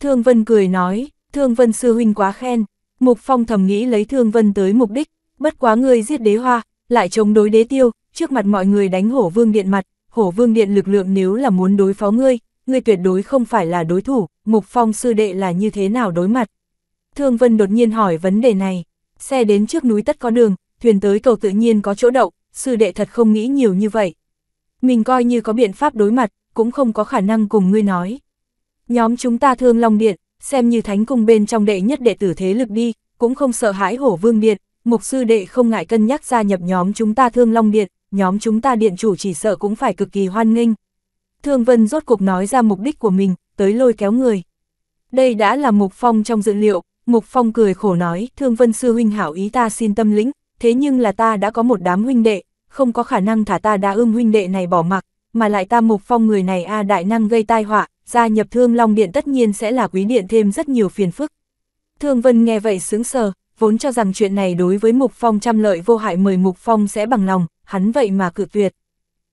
Thương Vân cười nói, Thương Vân sư huynh quá khen, Mục Phong thầm nghĩ lấy Thương Vân tới mục đích, bất quá người giết đế hoa, lại chống đối đế tiêu, trước mặt mọi người đánh hổ vương điện mặt, hổ vương điện lực lượng nếu là muốn đối phó ngươi, ngươi tuyệt đối không phải là đối thủ, Mục Phong sư đệ là như thế nào đối mặt. Thương Vân đột nhiên hỏi vấn đề này, xe đến trước núi tất có đường, thuyền tới cầu tự nhiên có chỗ đậu, sư đệ thật không nghĩ nhiều như vậy. Mình coi như có biện pháp đối mặt, cũng không có khả năng cùng ngươi nói. Nhóm chúng ta thương Long Điện, xem như thánh cung bên trong đệ nhất đệ tử thế lực đi, cũng không sợ hãi hổ vương điện, mục sư đệ không ngại cân nhắc gia nhập nhóm chúng ta thương Long Điện, nhóm chúng ta điện chủ chỉ sợ cũng phải cực kỳ hoan nghênh. Thương Vân rốt cuộc nói ra mục đích của mình, tới lôi kéo người. Đây đã là Mục Phong trong dự liệu, Mục Phong cười khổ nói, Thương Vân sư huynh hảo ý ta xin tâm lĩnh, thế nhưng là ta đã có một đám huynh đệ, không có khả năng thả ta đã ưng huynh đệ này bỏ mặc, mà lại ta Mục Phong người này a đại năng gây tai họa, gia nhập Thương Long Điện tất nhiên sẽ là quý điện thêm rất nhiều phiền phức. Thương Vân nghe vậy sướng sờ, vốn cho rằng chuyện này đối với Mục Phong trăm lợi vô hại mời Mục Phong sẽ bằng lòng, hắn vậy mà cự tuyệt.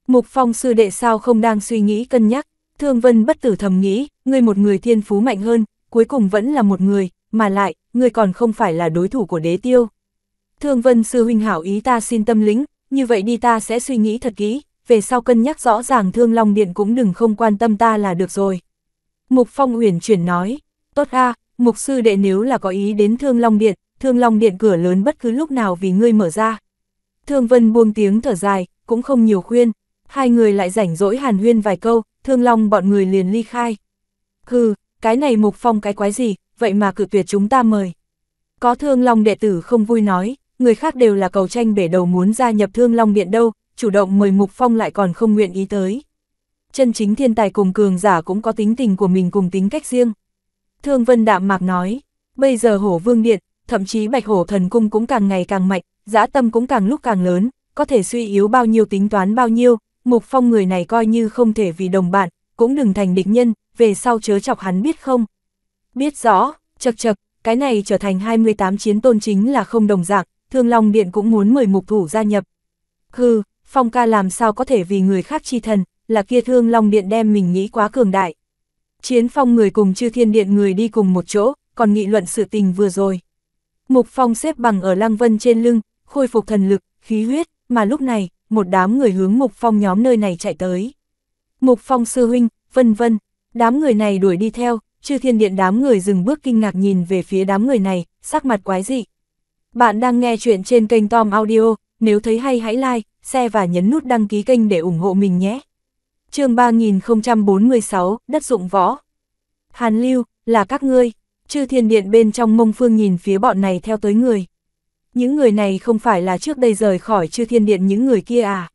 Mục Phong sư đệ sao không đang suy nghĩ cân nhắc, Thương Vân bất tử thầm nghĩ, ngươi một người thiên phú mạnh hơn, cuối cùng vẫn là một người, mà lại, ngươi còn không phải là đối thủ của đế tiêu. Thương Vân sư huynh hảo ý ta xin tâm lĩnh như vậy đi ta sẽ suy nghĩ thật kỹ, về sau cân nhắc rõ ràng Thương Long Điện cũng đừng không quan tâm ta là được rồi. Mục Phong uyển chuyển nói, tốt a, mục sư đệ nếu là có ý đến Thương Long Điện, Thương Long Điện cửa lớn bất cứ lúc nào vì ngươi mở ra. Thương Vân buông tiếng thở dài, cũng không nhiều khuyên, hai người lại rảnh rỗi hàn huyên vài câu, Thương Long bọn người liền ly khai. Hừ, cái này Mục Phong cái quái gì, vậy mà cự tuyệt chúng ta mời. Có Thương Long đệ tử không vui nói, người khác đều là cầu tranh bể đầu muốn gia nhập Thương Long Điện đâu, chủ động mời Mục Phong lại còn không nguyện ý tới. Chân chính thiên tài cùng cường giả cũng có tính tình của mình cùng tính cách riêng. Thương Vân Đạm Mạc nói, bây giờ hổ vương điện, thậm chí bạch hổ thần cung cũng càng ngày càng mạnh, dã tâm cũng càng lúc càng lớn, có thể suy yếu bao nhiêu tính toán bao nhiêu, Mục Phong người này coi như không thể vì đồng bạn, cũng đừng thành địch nhân, về sau chớ chọc hắn biết không. Biết rõ, chật chật, cái này trở thành 28 chiến tôn chính là không đồng dạng, Thương Long Điện cũng muốn mời mục thủ gia nhập. Hừ, Phong ca làm sao có thể vì người khác chi thần, là kia Thương Long Điện đem mình nghĩ quá cường đại. Chiến Phong người cùng chư thiên điện người đi cùng một chỗ, còn nghị luận sự tình vừa rồi. Mục Phong xếp bằng ở Lăng Vân trên lưng, khôi phục thần lực, khí huyết, mà lúc này, một đám người hướng Mục Phong nhóm nơi này chạy tới. Mục Phong sư huynh, vân vân, đám người này đuổi đi theo, chư thiên điện đám người dừng bước kinh ngạc nhìn về phía đám người này, sắc mặt quái dị. Bạn đang nghe chuyện trên kênh Tom Audio, nếu thấy hay hãy like, share và nhấn nút đăng ký kênh để ủng hộ mình nhé. chương 3046, Đất dụng võ. Hàn Lưu, là các ngươi, chư thiên điện bên trong mông phương nhìn phía bọn này theo tới người. Những người này không phải là trước đây rời khỏi chư thiên điện những người kia à?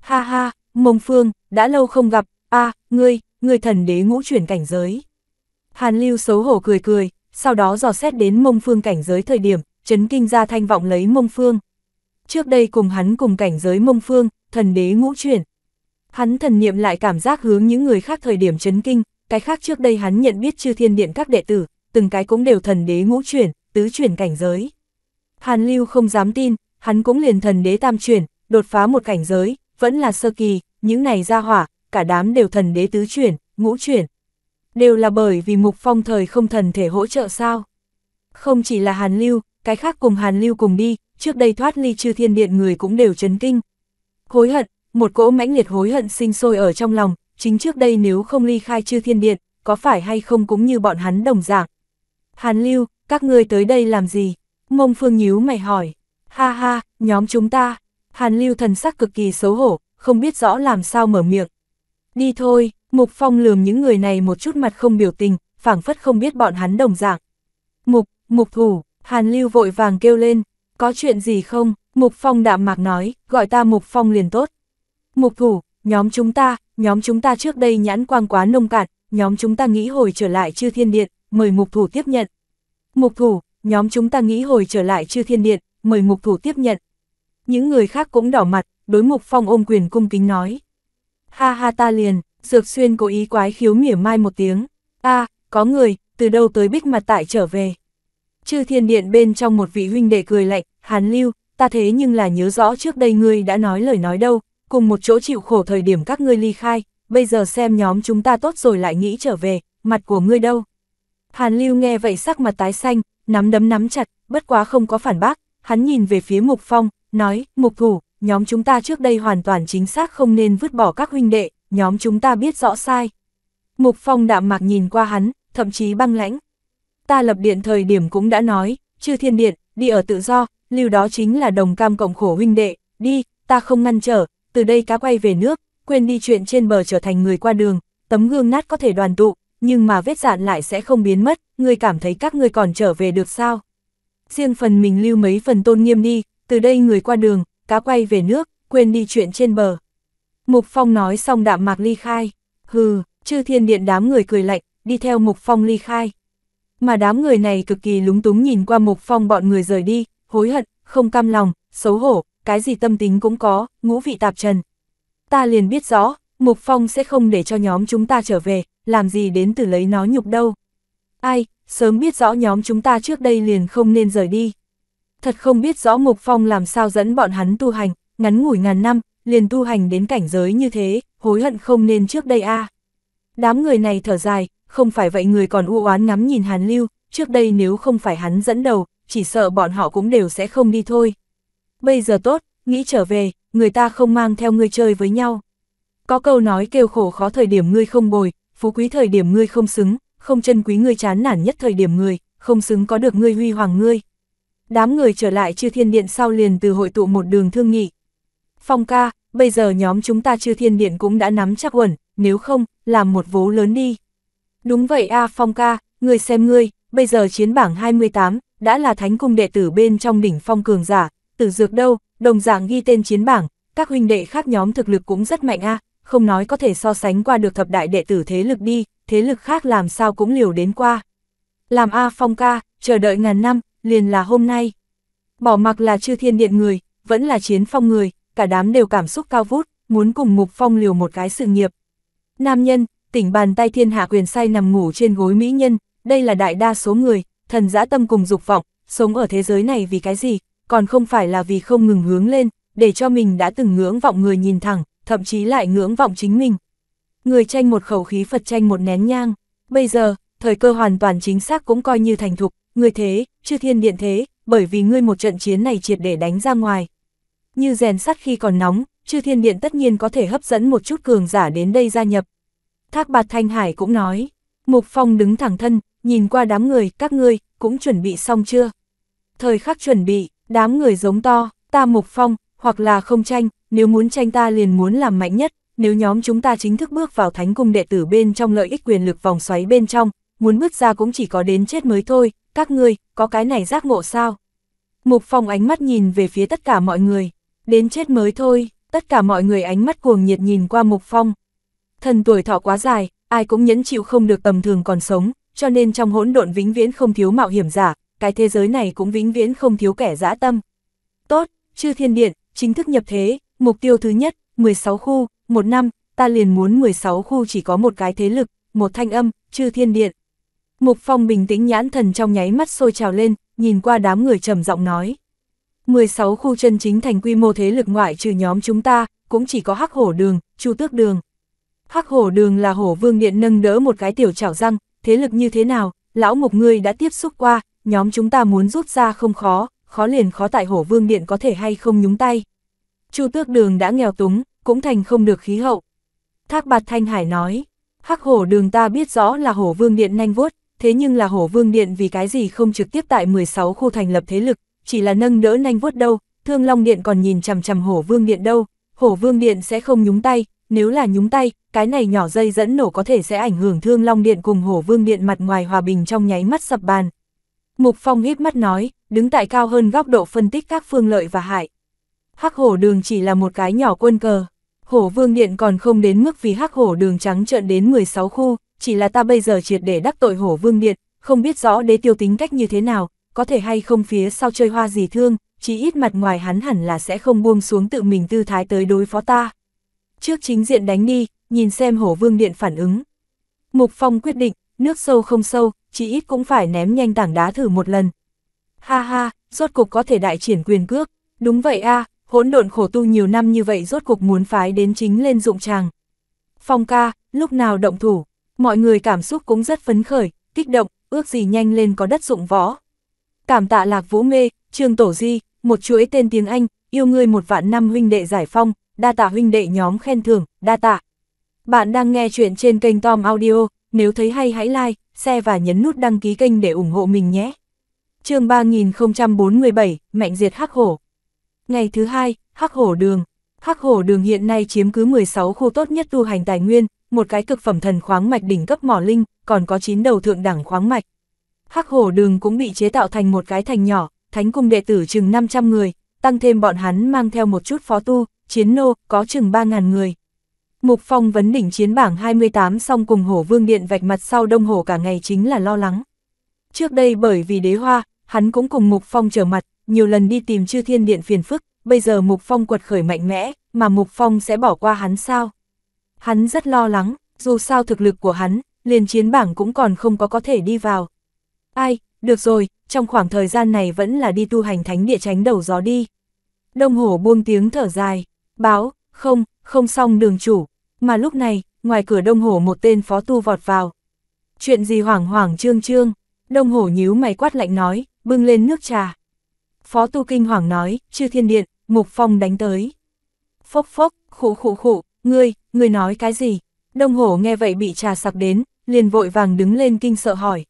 Ha ha, mông phương, đã lâu không gặp, a ngươi, ngươi thần đế ngũ chuyển cảnh giới. Hàn Lưu xấu hổ cười cười, sau đó dò xét đến mông phương cảnh giới thời điểm, chấn kinh ra thanh vọng lấy mông phương. Trước đây cùng hắn cùng cảnh giới mông phương, thần đế ngũ chuyển. Hắn thần niệm lại cảm giác hướng những người khác thời điểm chấn kinh, cái khác trước đây hắn nhận biết chư thiên điện các đệ tử, từng cái cũng đều thần đế ngũ chuyển, tứ chuyển cảnh giới. Hàn Lưu không dám tin, hắn cũng liền thần đế tam chuyển, đột phá một cảnh giới, vẫn là sơ kỳ, những này ra hỏa, cả đám đều thần đế tứ chuyển, ngũ chuyển. Đều là bởi vì mục phong thời không thần thể hỗ trợ sao. Không chỉ là Hàn Lưu, cái khác cùng Hàn Lưu cùng đi, trước đây thoát ly chư thiên điện người cũng đều chấn kinh. Hối hận, một cỗ mãnh liệt hối hận sinh sôi ở trong lòng, chính trước đây nếu không ly khai chư thiên điện, có phải hay không cũng như bọn hắn đồng dạng. Hàn Lưu, các ngươi tới đây làm gì? Mông Phương nhíu mày hỏi. Ha ha, nhóm chúng ta. Hàn Lưu thần sắc cực kỳ xấu hổ, không biết rõ làm sao mở miệng. Đi thôi, Mục Phong lườm những người này một chút mặt không biểu tình, phảng phất không biết bọn hắn đồng dạng. Mục, mục thủ, Hàn Lưu vội vàng kêu lên, có chuyện gì không? Mục Phong đạm mạc nói, gọi ta Mục Phong liền tốt. Mục thủ, nhóm chúng ta, nhóm chúng ta trước đây nhãn quang quá nông cạn, nhóm chúng ta nghĩ hồi trở lại chư thiên điện, mời mục thủ tiếp nhận. Mục thủ, nhóm chúng ta nghĩ hồi trở lại chư thiên điện, mời mục thủ tiếp nhận. Những người khác cũng đỏ mặt, đối mục phong ôm quyền cung kính nói. Ha ha ta liền, dược xuyên cố ý quái khiếu mỉa mai một tiếng. a có người, từ đâu tới bích mặt tại trở về. Chư thiên điện bên trong một vị huynh đệ cười lạnh, hàn lưu, ta thế nhưng là nhớ rõ trước đây ngươi đã nói lời nói đâu, cùng một chỗ chịu khổ thời điểm các ngươi ly khai, bây giờ xem nhóm chúng ta tốt rồi lại nghĩ trở về, mặt của ngươi đâu. Hàn lưu nghe vậy sắc mặt tái xanh, nắm đấm nắm chặt, bất quá không có phản bác, hắn nhìn về phía Mục Phong, nói, Mục Thủ, nhóm chúng ta trước đây hoàn toàn chính xác không nên vứt bỏ các huynh đệ, nhóm chúng ta biết rõ sai. Mục Phong đạm mạc nhìn qua hắn, thậm chí băng lãnh. Ta lập điện thời điểm cũng đã nói, chư thiên điện, đi ở tự do, lưu đó chính là đồng cam cộng khổ huynh đệ, đi, ta không ngăn trở, từ đây cá quay về nước, quên đi chuyện trên bờ trở thành người qua đường, tấm gương nát có thể đoàn tụ, nhưng mà vết dạn lại sẽ không biến mất, ngươi cảm thấy các ngươi còn trở về được sao? Riêng phần mình lưu mấy phần tôn nghiêm đi, từ đây người qua đường, cá quay về nước, quên đi chuyện trên bờ. Mục Phong nói xong đạm mạc ly khai, hừ, chư thiên điện đám người cười lạnh, đi theo Mục Phong ly khai. Mà đám người này cực kỳ lúng túng nhìn qua Mục Phong bọn người rời đi, hối hận, không cam lòng, xấu hổ, cái gì tâm tính cũng có, ngũ vị tạp trần. Ta liền biết rõ, Mục Phong sẽ không để cho nhóm chúng ta trở về, làm gì đến từ lấy nó nhục đâu. Ai, sớm biết rõ nhóm chúng ta trước đây liền không nên rời đi. Thật không biết rõ Mục Phong làm sao dẫn bọn hắn tu hành, ngắn ngủi ngàn năm, liền tu hành đến cảnh giới như thế, hối hận không nên trước đây a. Đám người này thở dài, không phải vậy người còn u oán ngắm nhìn Hàn Lưu, trước đây nếu không phải hắn dẫn đầu, chỉ sợ bọn họ cũng đều sẽ không đi thôi. Bây giờ tốt, nghĩ trở về, người ta không mang theo người chơi với nhau. Có câu nói kêu khổ khó thời điểm ngươi không bồi, phú quý thời điểm ngươi không xứng, không chân quý ngươi chán nản nhất thời điểm người, không xứng có được ngươi huy hoàng ngươi. Đám người trở lại chư thiên điện sau liền từ hội tụ một đường thương nghị. Phong ca, bây giờ nhóm chúng ta chư thiên điện cũng đã nắm chắc quẩn, nếu không, làm một vố lớn đi. Đúng vậy a Phong ca, ngươi xem ngươi, bây giờ chiến bảng 28, đã là thánh cung đệ tử bên trong đỉnh phong cường giả, tử dược đâu, đồng dạng ghi tên chiến bảng, các huynh đệ khác nhóm thực lực cũng rất mạnh a không nói có thể so sánh qua được thập đại đệ tử thế lực đi, thế lực khác làm sao cũng liều đến qua. Làm A Phong ca, chờ đợi ngàn năm, liền là hôm nay. Bỏ mặc là chư thiên điện người, vẫn là chiến phong người, cả đám đều cảm xúc cao vút, muốn cùng Mục Phong liều một cái sự nghiệp. Nam nhân, tỉnh bàn tay thiên hạ quyền say nằm ngủ trên gối mỹ nhân, đây là đại đa số người, thần dã tâm cùng dục vọng, sống ở thế giới này vì cái gì, còn không phải là vì không ngừng hướng lên, để cho mình đã từng ngưỡng vọng người nhìn thẳng, thậm chí lại ngưỡng vọng chính mình. Người tranh một khẩu khí Phật tranh một nén nhang, bây giờ, thời cơ hoàn toàn chính xác cũng coi như thành thục, người thế, chư thiên điện thế, bởi vì ngươi một trận chiến này triệt để đánh ra ngoài. Như rèn sắt khi còn nóng, chư thiên điện tất nhiên có thể hấp dẫn một chút cường giả đến đây gia nhập. Thác bạt Thanh Hải cũng nói, Mục Phong đứng thẳng thân, nhìn qua đám người, các ngươi, cũng chuẩn bị xong chưa? Thời khắc chuẩn bị, đám người giống to, ta Mục Phong, hoặc là không tranh, nếu muốn tranh ta liền muốn làm mạnh nhất, nếu nhóm chúng ta chính thức bước vào thánh cung đệ tử bên trong lợi ích quyền lực vòng xoáy bên trong, muốn bước ra cũng chỉ có đến chết mới thôi, các ngươi, có cái này giác ngộ sao? Mục Phong ánh mắt nhìn về phía tất cả mọi người, đến chết mới thôi, tất cả mọi người ánh mắt cuồng nhiệt nhìn qua Mục Phong. Thần tuổi thọ quá dài, ai cũng nhẫn chịu không được tầm thường còn sống, cho nên trong hỗn độn vĩnh viễn không thiếu mạo hiểm giả, cái thế giới này cũng vĩnh viễn không thiếu kẻ dã tâm. Tốt, chư thiên điện, chính thức nhập thế, mục tiêu thứ nhất, 16 khu, một năm, ta liền muốn 16 khu chỉ có một cái thế lực, một thanh âm, chư thiên điện. Mục Phong bình tĩnh nhãn thần trong nháy mắt sôi trào lên, nhìn qua đám người trầm giọng nói. 16 khu chân chính thành quy mô thế lực ngoại trừ nhóm chúng ta, cũng chỉ có hắc hổ đường, chu tước đường. Hắc hổ đường là hổ vương điện nâng đỡ một cái tiểu chảo răng, thế lực như thế nào, lão mục ngươi đã tiếp xúc qua, nhóm chúng ta muốn rút ra không khó, khó liền khó tại hổ vương điện có thể hay không nhúng tay. Chu tước đường đã nghèo túng, cũng thành không được khí hậu. Thác bạt Thanh Hải nói, hắc hổ đường ta biết rõ là hổ vương điện nhanh vuốt, thế nhưng là hổ vương điện vì cái gì không trực tiếp tại 16 khu thành lập thế lực, chỉ là nâng đỡ nhanh vuốt đâu, thương long điện còn nhìn chằm chằm hổ vương điện đâu, hổ vương điện sẽ không nhúng tay, nếu là nhúng tay, cái này nhỏ dây dẫn nổ có thể sẽ ảnh hưởng thương long điện cùng hổ vương điện mặt ngoài hòa bình trong nháy mắt sập bàn. Mục Phong híp mắt nói, đứng tại cao hơn góc độ phân tích các phương lợi và hại. Hắc hổ đường chỉ là một cái nhỏ quân cờ. Hổ vương điện còn không đến mức vì hắc hổ đường trắng trợn đến 16 khu, chỉ là ta bây giờ triệt để đắc tội hổ vương điện, không biết rõ đế tiêu tính cách như thế nào, có thể hay không phía sau chơi hoa gì thương, chỉ ít mặt ngoài hắn hẳn là sẽ không buông xuống tự mình tư thái tới đối phó ta. Trước chính diện đánh đi, nhìn xem hổ vương điện phản ứng. Mục Phong quyết định, nước sâu không sâu, chỉ ít cũng phải ném nhanh tảng đá thử một lần. Ha ha, rốt cục có thể đại triển quyền cước, đúng vậy a hỗn độn khổ tu nhiều năm như vậy rốt cuộc muốn phái đến chính lên dụng tràng. Phong ca, lúc nào động thủ, mọi người cảm xúc cũng rất phấn khởi, kích động, ước gì nhanh lên có đất dụng võ. Cảm tạ lạc vũ mê, trương tổ di, một chuỗi tên tiếng Anh, yêu ngươi một vạn năm huynh đệ giải phong, đa tạ huynh đệ nhóm khen thưởng, đa tạ. Bạn đang nghe chuyện trên kênh Tom Audio, nếu thấy hay hãy like, share và nhấn nút đăng ký kênh để ủng hộ mình nhé. chương 3047, Mạnh diệt Hắc Hổ Ngày thứ hai, Hắc Hổ Đường Hắc Hổ Đường hiện nay chiếm cứ 16 khu tốt nhất tu hành tài nguyên, một cái cực phẩm thần khoáng mạch đỉnh cấp mỏ linh, còn có 9 đầu thượng đẳng khoáng mạch. Hắc Hổ Đường cũng bị chế tạo thành một cái thành nhỏ, thánh cung đệ tử chừng 500 người, tăng thêm bọn hắn mang theo một chút phó tu, chiến nô, có chừng 3.000 người. Mục Phong vấn đỉnh chiến bảng 28 xong cùng hổ vương điện vạch mặt sau đông hổ cả ngày chính là lo lắng. Trước đây bởi vì đế hoa, hắn cũng cùng Mục Phong trở mặt, nhiều lần đi tìm chư thiên điện phiền phức, bây giờ Mục Phong quật khởi mạnh mẽ, mà Mục Phong sẽ bỏ qua hắn sao? Hắn rất lo lắng, dù sao thực lực của hắn, liền chiến bảng cũng còn không có có thể đi vào. Ai, được rồi, trong khoảng thời gian này vẫn là đi tu hành thánh địa tránh đầu gió đi. Đông hổ buông tiếng thở dài, báo, không, không xong đường chủ, mà lúc này, ngoài cửa đông hổ một tên phó tu vọt vào. Chuyện gì hoảng hoảng trương trương, đông hổ nhíu mày quát lạnh nói, bưng lên nước trà. Phó tu kinh hoàng nói, chư thiên điện, mục phong đánh tới. Phốc phốc, khụ khụ khụ, ngươi, ngươi nói cái gì? Đông hổ nghe vậy bị trà sặc đến, liền vội vàng đứng lên kinh sợ hỏi.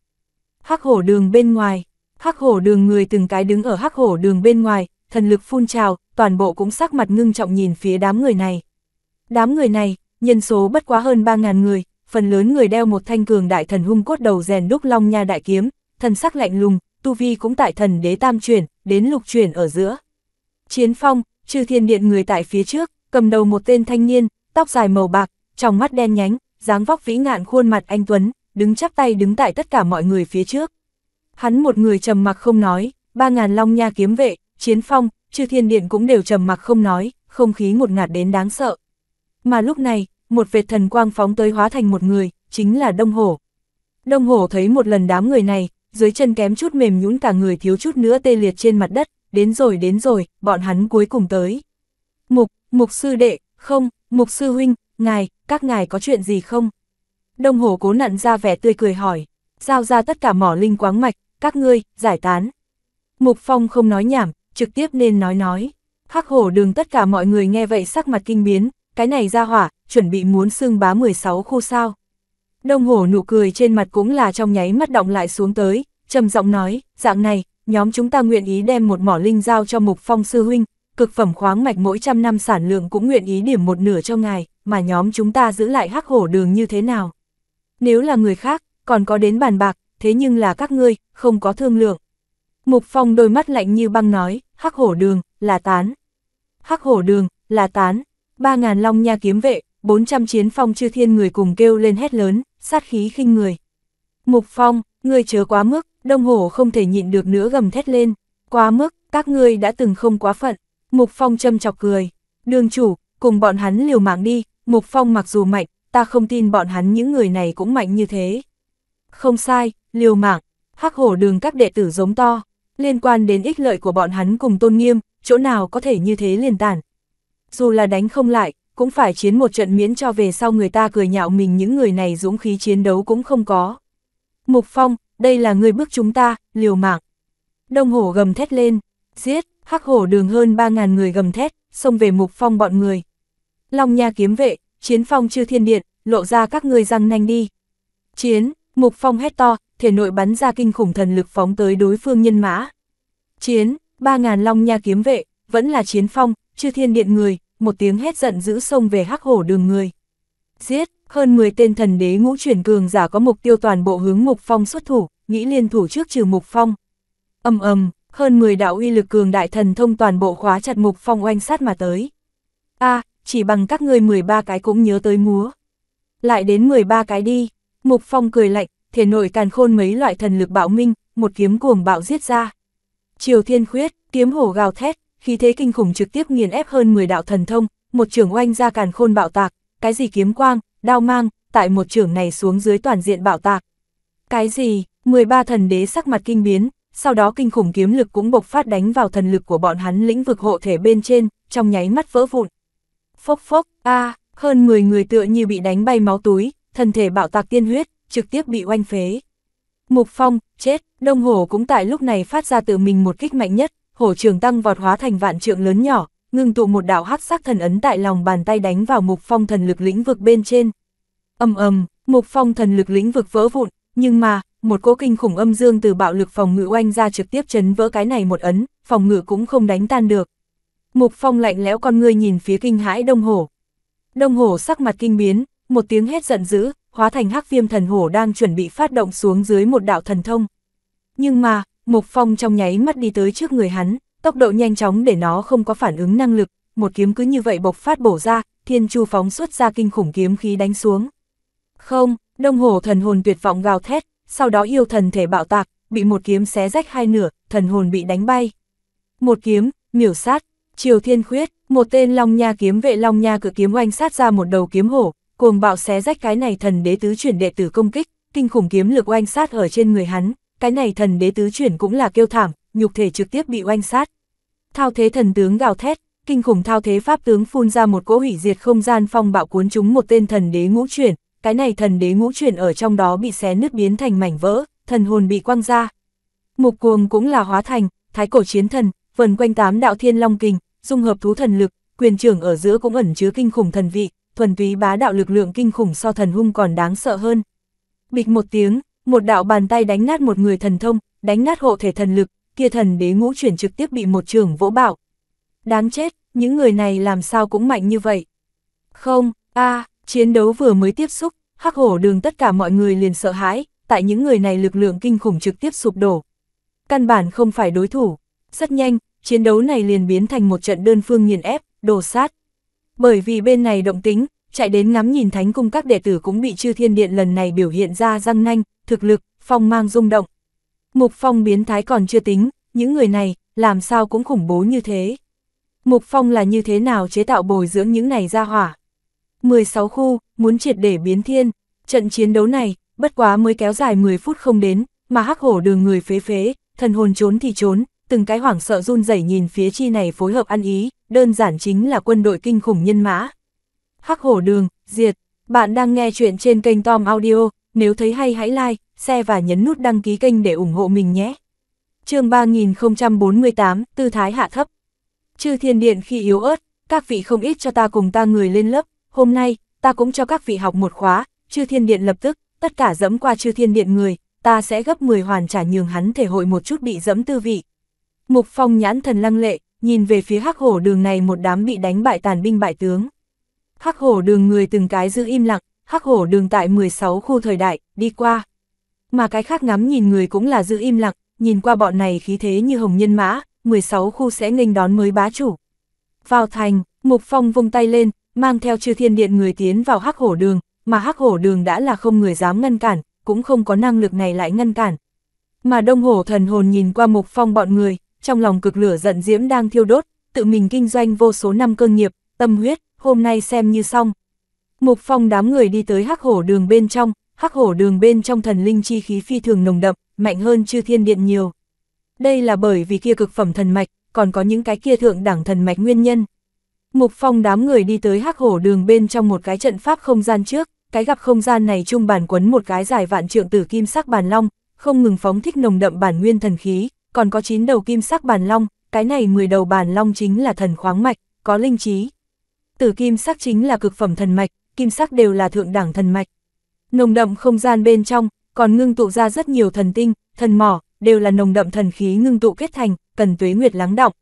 Hắc hổ đường bên ngoài, hắc hổ đường người từng cái đứng ở hắc hổ đường bên ngoài, thần lực phun trào, toàn bộ cũng sắc mặt ngưng trọng nhìn phía đám người này. Đám người này, nhân số bất quá hơn 3.000 người, phần lớn người đeo một thanh cường đại thần hung cốt đầu rèn đúc long nha đại kiếm, thần sắc lạnh lùng, tu vi cũng tại thần đế tam chuyển, đến lục chuyển ở giữa. Chiến phong, trừ thiên điện người tại phía trước, cầm đầu một tên thanh niên, tóc dài màu bạc, trong mắt đen nhánh, dáng vóc vĩ ngạn khuôn mặt anh Tuấn, đứng chắp tay đứng tại tất cả mọi người phía trước. Hắn một người trầm mặc không nói, ba ngàn long nha kiếm vệ, chiến phong, chư thiên điện cũng đều trầm mặc không nói, không khí một ngạt đến đáng sợ. Mà lúc này, một vệt thần quang phóng tới hóa thành một người, chính là Đông Hổ. Đông Hổ thấy một lần đám người này, dưới chân kém chút mềm nhũn cả người thiếu chút nữa tê liệt trên mặt đất, đến rồi đến rồi, bọn hắn cuối cùng tới. Mục, mục sư đệ, không, mục sư huynh, ngài, các ngài có chuyện gì không? Đông hồ cố nặn ra vẻ tươi cười hỏi, giao ra tất cả mỏ linh quáng mạch, các ngươi, giải tán. Mục Phong không nói nhảm, trực tiếp nên nói nói. Hắc hổ đường tất cả mọi người nghe vậy sắc mặt kinh biến, cái này ra hỏa, chuẩn bị muốn xương bá 16 khu sao. Đông hổ nụ cười trên mặt cũng là trong nháy mắt động lại xuống tới, trầm giọng nói, dạng này, nhóm chúng ta nguyện ý đem một mỏ linh giao cho mục phong sư huynh, cực phẩm khoáng mạch mỗi trăm năm sản lượng cũng nguyện ý điểm một nửa cho ngài, mà nhóm chúng ta giữ lại hắc hổ đường như thế nào. Nếu là người khác, còn có đến bàn bạc, thế nhưng là các ngươi, không có thương lượng. Mục Phong đôi mắt lạnh như băng nói, hắc hổ đường, là tán. Hắc hổ đường, là tán. Ba ngàn long nha kiếm vệ, 400 chiến phong chư thiên người cùng kêu lên hét lớn, sát khí khinh người. Mục Phong, người chớ quá mức, đông hổ không thể nhịn được nữa gầm thét lên. Quá mức, các ngươi đã từng không quá phận. Mục Phong châm chọc cười. Đường chủ, cùng bọn hắn liều mạng đi, Mục Phong mặc dù mạnh, ta không tin bọn hắn những người này cũng mạnh như thế. Không sai, liều mạng, hắc hổ đường các đệ tử giống to, liên quan đến ích lợi của bọn hắn cùng tôn nghiêm, chỗ nào có thể như thế liền tản. Dù là đánh không lại, cũng phải chiến một trận miễn cho về sau người ta cười nhạo mình những người này dũng khí chiến đấu cũng không có. Mục Phong, đây là người bước chúng ta, liều mạng. Đông hổ gầm thét lên, giết, hắc hổ đường hơn 3.000 người gầm thét, xông về Mục Phong bọn người. Long nha kiếm vệ, chiến phong chư thiên điện, lộ ra các người răng nanh đi. Chiến, Mục Phong hét to, thể nội bắn ra kinh khủng thần lực phóng tới đối phương nhân mã. Chiến, ba ngàn long nha kiếm vệ, vẫn là chiến phong, chư thiên điện người, một tiếng hét giận giữ sông về hắc hổ đường người. Giết, hơn 10 tên thần đế ngũ chuyển cường giả có mục tiêu toàn bộ hướng Mục Phong xuất thủ, nghĩ liên thủ trước trừ Mục Phong. Âm ầm, hơn 10 đạo uy lực cường đại thần thông toàn bộ khóa chặt Mục Phong oanh sát mà tới. A, chỉ bằng các ngươi 13 cái cũng nhớ tới múa. Lại đến 13 cái đi. Mục Phong cười lạnh, thể nội càn khôn mấy loại thần lực bạo minh, một kiếm cuồng bạo giết ra. Triều Thiên Khuyết, kiếm hổ gào thét, khí thế kinh khủng trực tiếp nghiền ép hơn 10 đạo thần thông, một trường oanh ra càn khôn bạo tạc, cái gì kiếm quang, đao mang, tại một trường này xuống dưới toàn diện bạo tạc. Cái gì, 13 thần đế sắc mặt kinh biến, sau đó kinh khủng kiếm lực cũng bộc phát đánh vào thần lực của bọn hắn lĩnh vực hộ thể bên trên, trong nháy mắt vỡ vụn. Phốc phốc, a hơn 10 người tựa như bị đánh bay máu túi, thân thể bạo tạc tiên huyết, trực tiếp bị oanh phế. Mục Phong, chết, Đông Hổ cũng tại lúc này phát ra tự mình một kích mạnh nhất, hổ trường tăng vọt hóa thành vạn trượng lớn nhỏ, ngưng tụ một đạo hắc sắc thần ấn tại lòng bàn tay đánh vào Mục Phong thần lực lĩnh vực bên trên. Âm ầm, Mục Phong thần lực lĩnh vực vỡ vụn, nhưng mà, một cỗ kinh khủng âm dương từ bạo lực phòng ngự oanh ra trực tiếp chấn vỡ cái này một ấn, phòng ngự cũng không đánh tan được. Mục Phong lạnh lẽo con ngươi nhìn phía kinh hãi Đông Hổ. Đông Hổ sắc mặt kinh biến, một tiếng hét giận dữ, hóa thành hắc viêm thần hổ đang chuẩn bị phát động xuống dưới một đạo thần thông. Nhưng mà, Mục Phong trong nháy mắt đi tới trước người hắn, tốc độ nhanh chóng để nó không có phản ứng năng lực, một kiếm cứ như vậy bộc phát bổ ra, thiên chu phóng xuất ra kinh khủng kiếm khí đánh xuống. Không, đông Hồ thần hồn tuyệt vọng gào thét, sau đó yêu thần thể bạo tạc, bị một kiếm xé rách hai nửa, thần hồn bị đánh bay. Một kiếm, miểu sát, triều thiên khuyết, một tên long nha kiếm vệ long nha cự kiếm oanh sát ra một đầu kiếm hổ, cuồng bạo xé rách cái này thần đế tứ chuyển đệ tử công kích, kinh khủng kiếm lực oanh sát ở trên người hắn, cái này thần đế tứ chuyển cũng là kêu thảm, nhục thể trực tiếp bị oanh sát. Thao thế thần tướng gào thét, kinh khủng thao thế pháp tướng phun ra một cỗ hủy diệt không gian phong bạo cuốn chúng một tên thần đế ngũ chuyển, cái này thần đế ngũ chuyển ở trong đó bị xé nứt biến thành mảnh vỡ, thần hồn bị quăng ra. Mục cuồng cũng là hóa thành, thái cổ chiến thần, vần quanh tám đạo thiên long kình, dung hợp thú thần lực, quyền trưởng ở giữa cũng ẩn chứa kinh khủng thần vị, thuần túy bá đạo lực lượng kinh khủng so thần hung còn đáng sợ hơn. Bịch một tiếng, một đạo bàn tay đánh nát một người thần thông, đánh nát hộ thể thần lực, kia thần đế ngũ chuyển trực tiếp bị một trường vỗ bạo. Đáng chết, những người này làm sao cũng mạnh như vậy. Không, a chiến đấu vừa mới tiếp xúc, hắc hổ đường tất cả mọi người liền sợ hãi, tại những người này lực lượng kinh khủng trực tiếp sụp đổ. Căn bản không phải đối thủ. Rất nhanh, chiến đấu này liền biến thành một trận đơn phương nghiền ép, đồ sát. Bởi vì bên này động tính, chạy đến ngắm nhìn thánh cung các đệ tử cũng bị chư thiên điện lần này biểu hiện ra răng nanh, thực lực, phong mang rung động. Mục phong biến thái còn chưa tính, những người này, làm sao cũng khủng bố như thế. Mục phong là như thế nào chế tạo bồi dưỡng những này ra hỏa. 16 khu, muốn triệt để biến thiên, trận chiến đấu này, bất quá mới kéo dài 10 phút không đến, mà hắc hổ đường người phế phế, thần hồn trốn thì trốn, từng cái hoảng sợ run rẩy nhìn phía chi này phối hợp ăn ý, đơn giản chính là quân đội kinh khủng nhân mã. Hắc hổ đường, diệt, bạn đang nghe chuyện trên kênh Tom Audio, nếu thấy hay hãy like, share và nhấn nút đăng ký kênh để ủng hộ mình nhé. chương 3048, Tư Thái Hạ Thấp Chư thiên điện khi yếu ớt, các vị không ít cho ta cùng ta người lên lớp, hôm nay, ta cũng cho các vị học một khóa, chư thiên điện lập tức, tất cả dẫm qua chư thiên điện người, ta sẽ gấp 10 hoàn trả nhường hắn thể hội một chút bị dẫm tư vị. Mục phong nhãn thần lăng lệ, nhìn về phía hắc hổ đường này một đám bị đánh bại tàn binh bại tướng. Hắc hổ đường người từng cái giữ im lặng, hắc hổ đường tại 16 khu thời đại, đi qua. Mà cái khác ngắm nhìn người cũng là giữ im lặng, nhìn qua bọn này khí thế như hồng nhân mã, 16 khu sẽ nghênh đón mới bá chủ. Vào thành, Mục Phong vung tay lên, mang theo chư thiên điện người tiến vào hắc hổ đường, mà hắc hổ đường đã là không người dám ngăn cản, cũng không có năng lực này lại ngăn cản. Mà đông hổ thần hồn nhìn qua Mục Phong bọn người, trong lòng cực lửa giận diễm đang thiêu đốt, tự mình kinh doanh vô số năm cơ nghiệp, tâm huyết, hôm nay xem như xong. Mục Phong đám người đi tới hắc hổ đường bên trong, hắc hổ đường bên trong thần linh chi khí phi thường nồng đậm, mạnh hơn chư thiên điện nhiều. Đây là bởi vì kia cực phẩm thần mạch, còn có những cái kia thượng đẳng thần mạch nguyên nhân. Mục Phong đám người đi tới hắc hổ đường bên trong một cái trận pháp không gian trước, cái gặp không gian này trung bản quấn một cái dài vạn trượng tử kim sắc bàn long, không ngừng phóng thích nồng đậm bản nguyên thần khí, còn có 9 đầu kim sắc bàn long, cái này 10 đầu bàn long chính là thần khoáng mạch, có linh trí. Tử kim sắc chính là cực phẩm thần mạch, kim sắc đều là thượng đẳng thần mạch. Nồng đậm không gian bên trong, còn ngưng tụ ra rất nhiều thần tinh, thần mỏ, đều là nồng đậm thần khí ngưng tụ kết thành, cần tuế nguyệt lắng động.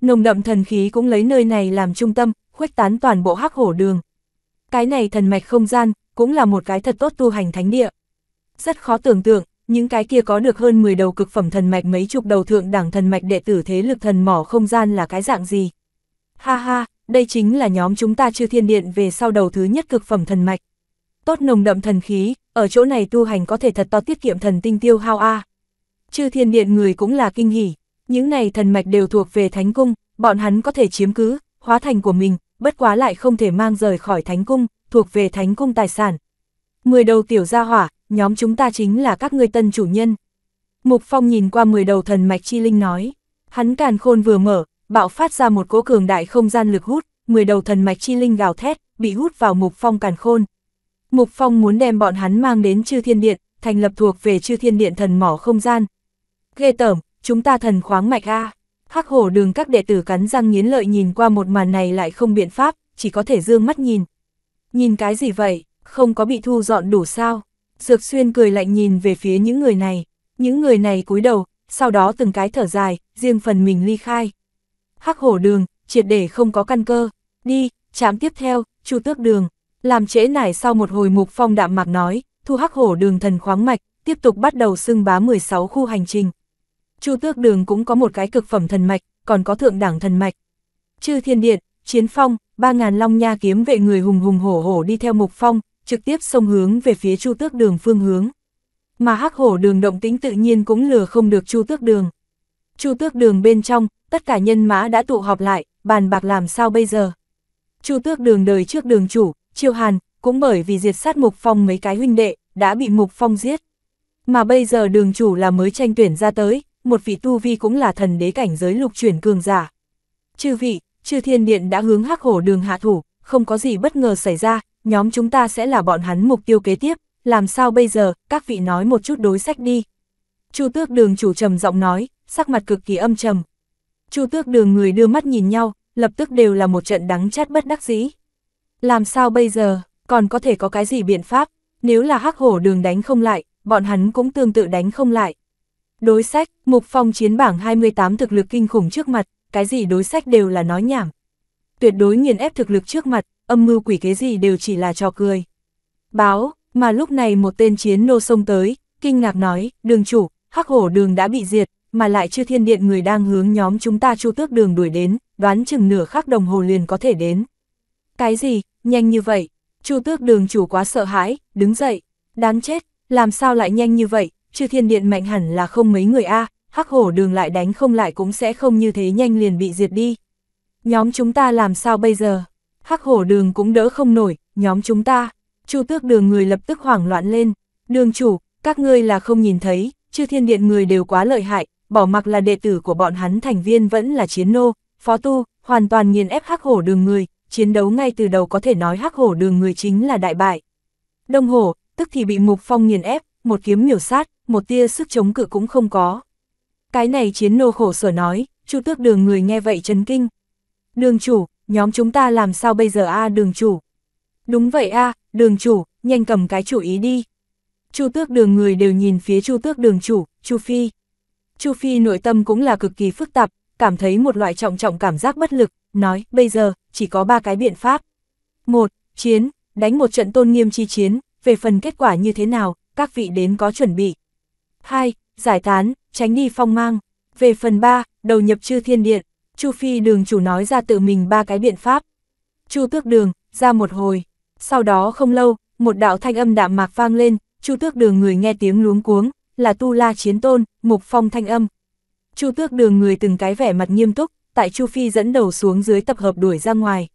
Nồng đậm thần khí cũng lấy nơi này làm trung tâm, khuếch tán toàn bộ hắc hổ đường. Cái này thần mạch không gian, cũng là một cái thật tốt tu hành thánh địa. Rất khó tưởng tượng, những cái kia có được hơn 10 đầu cực phẩm thần mạch mấy chục đầu thượng đẳng thần mạch đệ tử thế lực thần mỏ không gian là cái dạng gì. Ha ha, đây chính là nhóm chúng ta chư thiên điện về sau đầu thứ nhất cực phẩm thần mạch. Tốt nồng đậm thần khí, ở chỗ này tu hành có thể thật to tiết kiệm thần tinh tiêu hao A. Chư thiên điện người cũng là kinh hỉ, những này thần mạch đều thuộc về thánh cung, bọn hắn có thể chiếm cứ, hóa thành của mình, bất quá lại không thể mang rời khỏi thánh cung, thuộc về thánh cung tài sản. Mười đầu tiểu gia hỏa, nhóm chúng ta chính là các ngươi tân chủ nhân. Mục Phong nhìn qua mười đầu thần mạch chi linh nói, hắn càn khôn vừa mở, bạo phát ra một cỗ cường đại không gian lực hút, mười đầu thần mạch chi linh gào thét, bị hút vào Mục Phong càn khôn. Mục Phong muốn đem bọn hắn mang đến chư thiên điện, thành lập thuộc về chư thiên điện thần mỏ không gian. Ghê tởm, chúng ta thần khoáng mạch A. Hắc hổ đường các đệ tử cắn răng nghiến lợi nhìn qua một màn này lại không biện pháp, chỉ có thể dương mắt nhìn. Nhìn cái gì vậy, không có bị thu dọn đủ sao? Dược xuyên cười lạnh nhìn về phía những người này, những người này cúi đầu, sau đó từng cái thở dài, riêng phần mình ly khai. Hắc hổ đường, triệt để không có căn cơ, đi, chám tiếp theo, chu tước đường, làm trễ nải sau một hồi mục phong đạm mạc nói, thu hắc hổ đường thần khoáng mạch, tiếp tục bắt đầu xưng bá 16 khu hành trình. Chu tước đường cũng có một cái cực phẩm thần mạch, còn có thượng đẳng thần mạch. Chư thiên điện, chiến phong, 3.000 long nha kiếm vệ người hùng hùng hổ hổ đi theo mục phong, trực tiếp xông hướng về phía chu tước đường phương hướng. Mà hắc hổ đường động tĩnh tự nhiên cũng lừa không được chu tước đường. Chu tước đường bên trong, tất cả nhân mã đã tụ họp lại, bàn bạc làm sao bây giờ. Chu tước đường đời trước đường chủ, Triều hàn, cũng bởi vì diệt sát mục phong mấy cái huynh đệ, đã bị mục phong giết. Mà bây giờ đường chủ là mới tranh tuyển ra tới, một vị tu vi cũng là thần đế cảnh giới lục chuyển cường giả. Chư vị, chư thiên điện đã hướng hắc hổ đường hạ thủ, không có gì bất ngờ xảy ra, nhóm chúng ta sẽ là bọn hắn mục tiêu kế tiếp, làm sao bây giờ, các vị nói một chút đối sách đi. Chu tước đường chủ trầm giọng nói, sắc mặt cực kỳ âm trầm. Chu tước đường người đưa mắt nhìn nhau, lập tức đều là một trận đắng chát bất đắc dĩ. Làm sao bây giờ, còn có thể có cái gì biện pháp, nếu là hắc hổ đường đánh không lại, bọn hắn cũng tương tự đánh không lại. Đối sách, Mục Phong chiến bảng 28 thực lực kinh khủng trước mặt, cái gì đối sách đều là nói nhảm. Tuyệt đối nghiền ép thực lực trước mặt, âm mưu quỷ kế gì đều chỉ là trò cười. Báo, mà lúc này một tên chiến nô sông tới, kinh ngạc nói, đường chủ, hắc hổ đường đã bị diệt, mà lại chưa thiên điện người đang hướng nhóm chúng ta chu tước đường đuổi đến, đoán chừng nửa khắc đồng hồ liền có thể đến. Cái gì, nhanh như vậy, chu tước đường chủ quá sợ hãi, đứng dậy, đáng chết, làm sao lại nhanh như vậy, chư thiên điện mạnh hẳn là không mấy người a hắc hổ đường lại đánh không lại cũng sẽ không như thế nhanh liền bị diệt đi. Nhóm chúng ta làm sao bây giờ? Hắc hổ đường cũng đỡ không nổi, nhóm chúng ta. Chu tước đường người lập tức hoảng loạn lên. Đường chủ, các ngươi là không nhìn thấy, chư thiên điện người đều quá lợi hại, bỏ mặc là đệ tử của bọn hắn thành viên vẫn là chiến nô, phó tu, hoàn toàn nghiền ép hắc hổ đường người, chiến đấu ngay từ đầu có thể nói hắc hổ đường người chính là đại bại. Đông hổ, tức thì bị mục phong nghiền ép, một kiếm miểu sát, một tia sức chống cự cũng không có. Cái này chiến nô khổ sở nói, chu tước đường người nghe vậy chấn kinh. Đường chủ, nhóm chúng ta làm sao bây giờ a đường chủ? Đúng vậy a đường chủ, nhanh cầm cái chủ ý đi. Chu tước đường người đều nhìn phía chu tước đường chủ, chu Phi. Chu Phi nội tâm cũng là cực kỳ phức tạp, cảm thấy một loại trọng trọng cảm giác bất lực, nói, bây giờ, chỉ có ba cái biện pháp. một Chiến, đánh một trận tôn nghiêm chi chiến, về phần kết quả như thế nào, các vị đến có chuẩn bị. 2. Giải tán, tránh đi phong mang. Về phần 3, đầu nhập chư thiên điện, Chu Phi đường chủ nói ra tự mình ba cái biện pháp. Chu tước đường, ra một hồi. Sau đó không lâu, một đạo thanh âm đạm mạc vang lên, Chu tước đường người nghe tiếng luống cuống, là tu la chiến tôn, mục phong thanh âm. Chu tước đường người từng cái vẻ mặt nghiêm túc, tại Chu Phi dẫn đầu xuống dưới tập hợp đuổi ra ngoài.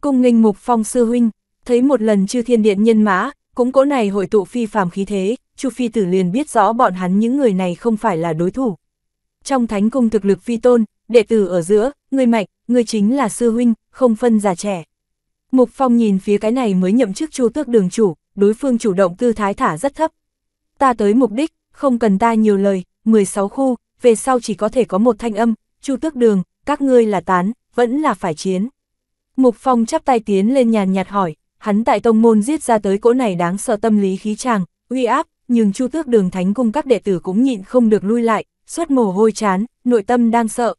Cung nghênh mục phong sư huynh, thấy một lần chư thiên điện nhân mã, cũng cỗ này hội tụ phi phàm khí thế, Chu Phi tử liền biết rõ bọn hắn những người này không phải là đối thủ. Trong thánh cung thực lực phi tôn, đệ tử ở giữa, người mạnh, người chính là sư huynh, không phân già trẻ. Mục Phong nhìn phía cái này mới nhậm chức chu tước đường chủ, đối phương chủ động tư thái thả rất thấp. Ta tới mục đích, không cần ta nhiều lời, 16 khu, về sau chỉ có thể có một thanh âm, chu tước đường, các ngươi là tán, vẫn là phải chiến. Mục Phong chắp tay tiến lên nhàn nhạt hỏi, hắn tại tông môn giết ra tới cỗ này đáng sợ tâm lý khí tràng, uy áp, nhưng chu tước đường thánh cung các đệ tử cũng nhịn không được lui lại, suốt mồ hôi chán, nội tâm đang sợ.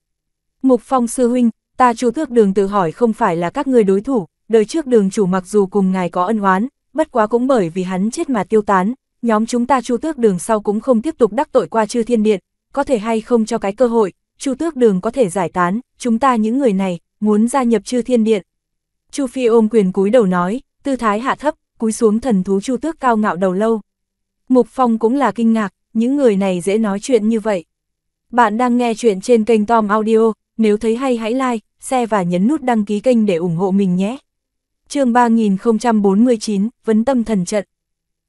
Mục Phong sư huynh, ta chu tước đường tự hỏi không phải là các người đối thủ, đời trước đường chủ mặc dù cùng ngài có ân oán, bất quá cũng bởi vì hắn chết mà tiêu tán, nhóm chúng ta chu tước đường sau cũng không tiếp tục đắc tội qua chư thiên điện, có thể hay không cho cái cơ hội, chu tước đường có thể giải tán, chúng ta những người này, muốn gia nhập chư thiên điện. Chu Phi ôm quyền cúi đầu nói, tư thái hạ thấp, cúi xuống thần thú chu tước cao ngạo đầu lâu. Mục Phong cũng là kinh ngạc, những người này dễ nói chuyện như vậy. Bạn đang nghe chuyện trên kênh Tom Audio, nếu thấy hay hãy like, share và nhấn nút đăng ký kênh để ủng hộ mình nhé. chương 3049, Vấn tâm thần trận.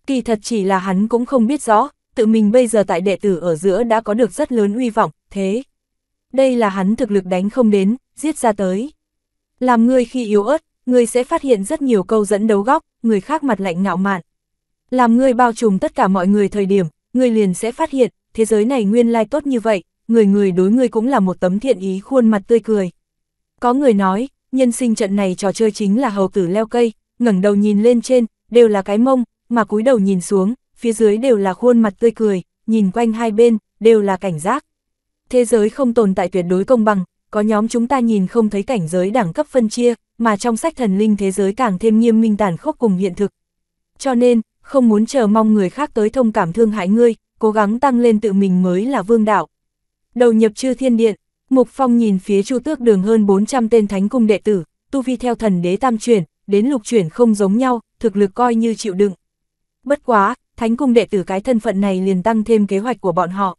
Kỳ thật chỉ là hắn cũng không biết rõ, tự mình bây giờ tại đệ tử ở giữa đã có được rất lớn uy vọng, thế. Đây là hắn thực lực đánh không đến, giết ra tới. Làm ngươi khi yếu ớt, ngươi sẽ phát hiện rất nhiều câu dẫn đấu góc, người khác mặt lạnh ngạo mạn. Làm ngươi bao trùm tất cả mọi người thời điểm, ngươi liền sẽ phát hiện, thế giới này nguyên lai tốt như vậy, người người đối ngươi cũng là một tấm thiện ý khuôn mặt tươi cười. Có người nói, nhân sinh trận này trò chơi chính là hầu tử leo cây, ngẩng đầu nhìn lên trên, đều là cái mông, mà cúi đầu nhìn xuống, phía dưới đều là khuôn mặt tươi cười, nhìn quanh hai bên, đều là cảnh giác. Thế giới không tồn tại tuyệt đối công bằng, có nhóm chúng ta nhìn không thấy cảnh giới đẳng cấp phân chia, mà trong sách thần linh thế giới càng thêm nghiêm minh tàn khốc cùng hiện thực. Cho nên, không muốn chờ mong người khác tới thông cảm thương hại ngươi, cố gắng tăng lên tự mình mới là vương đạo. Đầu nhập chư thiên điện, Mục Phong nhìn phía chu tước đường hơn 400 tên thánh cung đệ tử, tu vi theo thần đế tam chuyển, đến lục chuyển không giống nhau, thực lực coi như chịu đựng. Bất quá, thánh cung đệ tử cái thân phận này liền tăng thêm kế hoạch của bọn họ.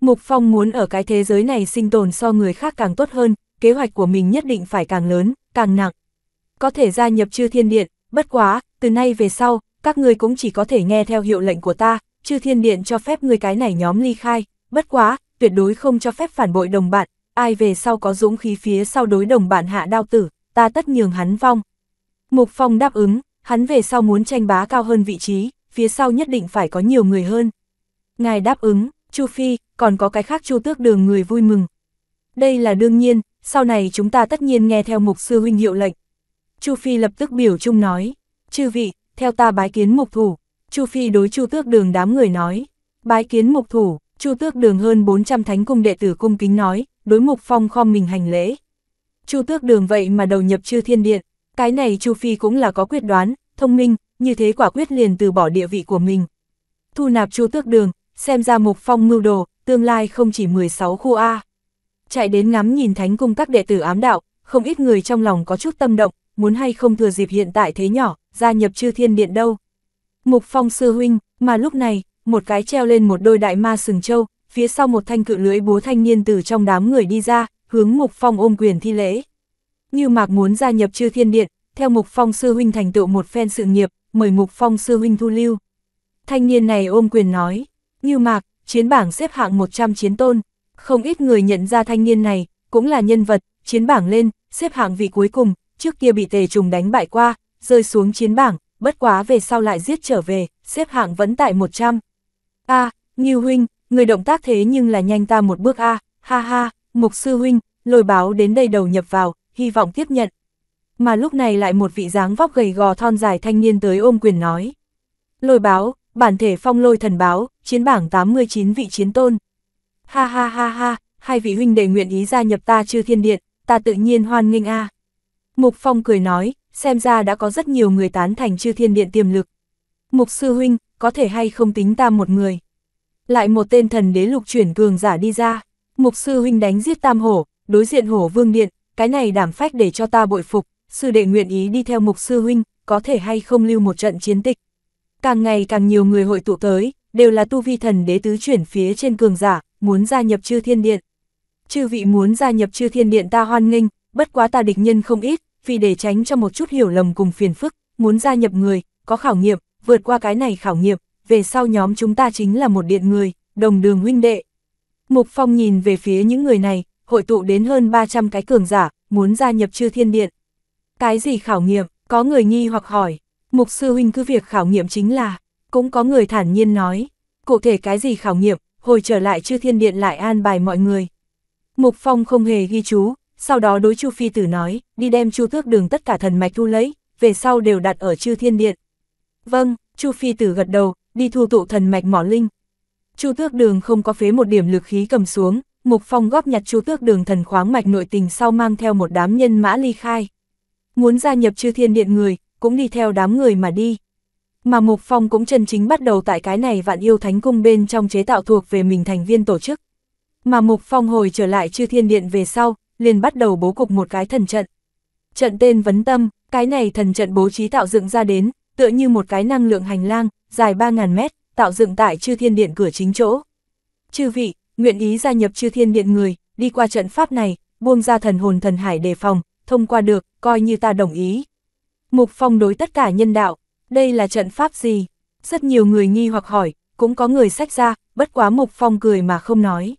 Mục Phong muốn ở cái thế giới này sinh tồn so người khác càng tốt hơn, kế hoạch của mình nhất định phải càng lớn, càng nặng. Có thể gia nhập chư thiên điện, bất quá, từ nay về sau, các người cũng chỉ có thể nghe theo hiệu lệnh của ta, chư thiên điện cho phép người cái này nhóm ly khai, bất quá, tuyệt đối không cho phép phản bội đồng bạn, ai về sau có dũng khí phía sau đối đồng bạn hạ đao tử, ta tất nhường hắn vong. Mục Phong đáp ứng, hắn về sau muốn tranh bá cao hơn vị trí, phía sau nhất định phải có nhiều người hơn. Ngài đáp ứng, Chu Phi, còn có cái khác Chu Tước Đường người vui mừng. Đây là đương nhiên, sau này chúng ta tất nhiên nghe theo mục sư huynh hiệu lệnh. Chu Phi lập tức biểu trung nói, chư vị, theo ta bái kiến mục thủ. Chu Phi đối Chu Tước Đường đám người nói, bái kiến mục thủ, Chu Tước Đường hơn 400 thánh cung đệ tử cung kính nói, đối mục phong khom mình hành lễ. Chu Tước Đường vậy mà đầu nhập chư thiên điện, cái này Chu Phi cũng là có quyết đoán, thông minh, như thế quả quyết liền từ bỏ địa vị của mình. Thu nạp Chu Tước Đường, xem ra mục phong mưu đồ, tương lai không chỉ 16 khu A. Chạy đến ngắm nhìn thánh cung các đệ tử ám đạo, không ít người trong lòng có chút tâm động, muốn hay không thừa dịp hiện tại thế nhỏ, gia nhập chư thiên điện đâu. Mục phong sư huynh, mà lúc này, một cái treo lên một đôi đại ma sừng châu, phía sau một thanh cự lưỡi búa thanh niên từ trong đám người đi ra, hướng Mục Phong ôm quyền thi lễ. Như Mạc muốn gia nhập chư thiên điện, theo Mục Phong sư huynh thành tựu một phen sự nghiệp, mời Mục Phong sư huynh thu lưu. Thanh niên này ôm quyền nói, Như Mạc, chiến bảng xếp hạng 100 chiến tôn, không ít người nhận ra thanh niên này, cũng là nhân vật, chiến bảng lên, xếp hạng vị cuối cùng, trước kia bị tề trùng đánh bại qua, rơi xuống chiến bảng, bất quá về sau lại giết trở về, xếp hạng vẫn tại 100. A, à, Như huynh, người động tác thế nhưng là nhanh ta một bước A, ha ha, mục sư huynh, lôi báo đến đây đầu nhập vào, hy vọng tiếp nhận. Mà lúc này lại một vị dáng vóc gầy gò thon dài thanh niên tới ôm quyền nói. Lôi báo, bản thể phong lôi thần báo, chiến bảng 89 vị chiến tôn. Ha ha ha ha, hai vị huynh đệ nguyện ý gia nhập ta chư thiên điện, ta tự nhiên hoan nghênh a. Mục Phong cười nói, xem ra đã có rất nhiều người tán thành chư thiên điện tiềm lực. Mục sư huynh, có thể hay không tính ta một người. Lại một tên thần đế lục chuyển cường giả đi ra, mục sư huynh đánh giết tam hổ, đối diện hổ vương điện, cái này đảm phách để cho ta bội phục, sư đệ nguyện ý đi theo mục sư huynh, có thể hay không lưu một trận chiến tịch. Càng ngày càng nhiều người hội tụ tới, đều là tu vi thần đế tứ chuyển phía trên cường giả, muốn gia nhập chư thiên điện. Chư vị muốn gia nhập chư thiên điện ta hoan nghênh, bất quá ta địch nhân không ít, vì để tránh cho một chút hiểu lầm cùng phiền phức, muốn gia nhập người, có khảo nghiệm, vượt qua cái này khảo nghiệm, về sau nhóm chúng ta chính là một điện người, đồng đường huynh đệ. Mục Phong nhìn về phía những người này, hội tụ đến hơn 300 cái cường giả, muốn gia nhập chư thiên điện. Cái gì khảo nghiệm, có người nghi hoặc hỏi, mục sư huynh cứ việc khảo nghiệm chính là, cũng có người thản nhiên nói, cụ thể cái gì khảo nghiệm, hồi trở lại chư thiên điện lại an bài mọi người. Mục Phong không hề ghi chú, sau đó đối Chu Phi Tử nói, đi đem Chu Thước Đường tất cả thần mạch thu lấy, về sau đều đặt ở chư thiên điện. Vâng, Chu Phi Tử gật đầu, đi thu tụ thần mạch mỏ linh. Chu Tước Đường không có phế một điểm lực khí cầm xuống, Mục Phong góp nhặt chú Tước Đường thần khoáng mạch nội tình sau mang theo một đám nhân mã ly khai. Muốn gia nhập chư thiên điện người, cũng đi theo đám người mà đi. Mà Mục Phong cũng chân chính bắt đầu tại cái này vạn yêu thánh cung bên trong chế tạo thuộc về mình thành viên tổ chức. Mà Mục Phong hồi trở lại chư thiên điện về sau, liền bắt đầu bố cục một cái thần trận. Trận tên vấn tâm, cái này thần trận bố trí tạo dựng ra đến, tựa như một cái năng lượng hành lang, dài 3.000 mét, tạo dựng tại chư thiên điện cửa chính chỗ. Chư vị, nguyện ý gia nhập chư thiên điện người, đi qua trận pháp này, buông ra thần hồn thần hải đề phòng, thông qua được, coi như ta đồng ý. Mục Phong đối tất cả nhân đạo, đây là trận pháp gì? Rất nhiều người nghi hoặc hỏi, cũng có người sách ra, bất quá Mục Phong cười mà không nói.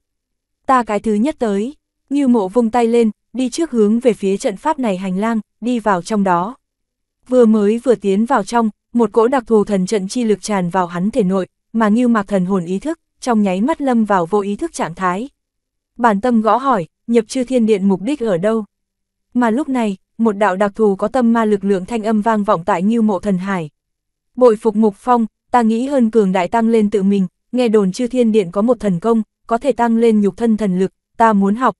Ta cái thứ nhất tới, như mộ vung tay lên, đi trước hướng về phía trận pháp này hành lang, đi vào trong đó. Vừa mới vừa tiến vào trong, một cỗ đặc thù thần trận chi lực tràn vào hắn thể nội, mà nghiêu mạc thần hồn ý thức, trong nháy mắt lâm vào vô ý thức trạng thái. Bản tâm gõ hỏi, nhập chư thiên điện mục đích ở đâu? Mà lúc này, một đạo đặc thù có tâm ma lực lượng thanh âm vang vọng tại như mộ thần hải. Bội phục mục phong, ta nghĩ hơn cường đại tăng lên tự mình, nghe đồn chư thiên điện có một thần công, có thể tăng lên nhục thân thần lực, ta muốn học.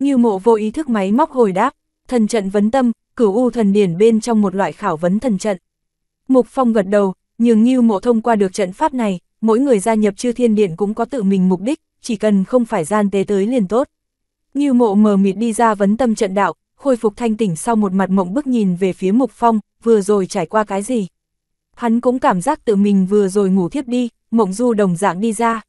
như mộ vô ý thức máy móc hồi đáp, thần trận vấn tâm, cửu u thần điển bên trong một loại khảo vấn thần trận. Mục Phong gật đầu, nhường như mộ thông qua được trận pháp này, mỗi người gia nhập chư thiên điện cũng có tự mình mục đích, chỉ cần không phải gian tế tới liền tốt. Như mộ mờ mịt đi ra vấn tâm trận đạo, khôi phục thanh tỉnh sau một mặt mộng bức nhìn về phía Mục Phong, vừa rồi trải qua cái gì. Hắn cũng cảm giác tự mình vừa rồi ngủ thiếp đi, mộng du đồng dạng đi ra.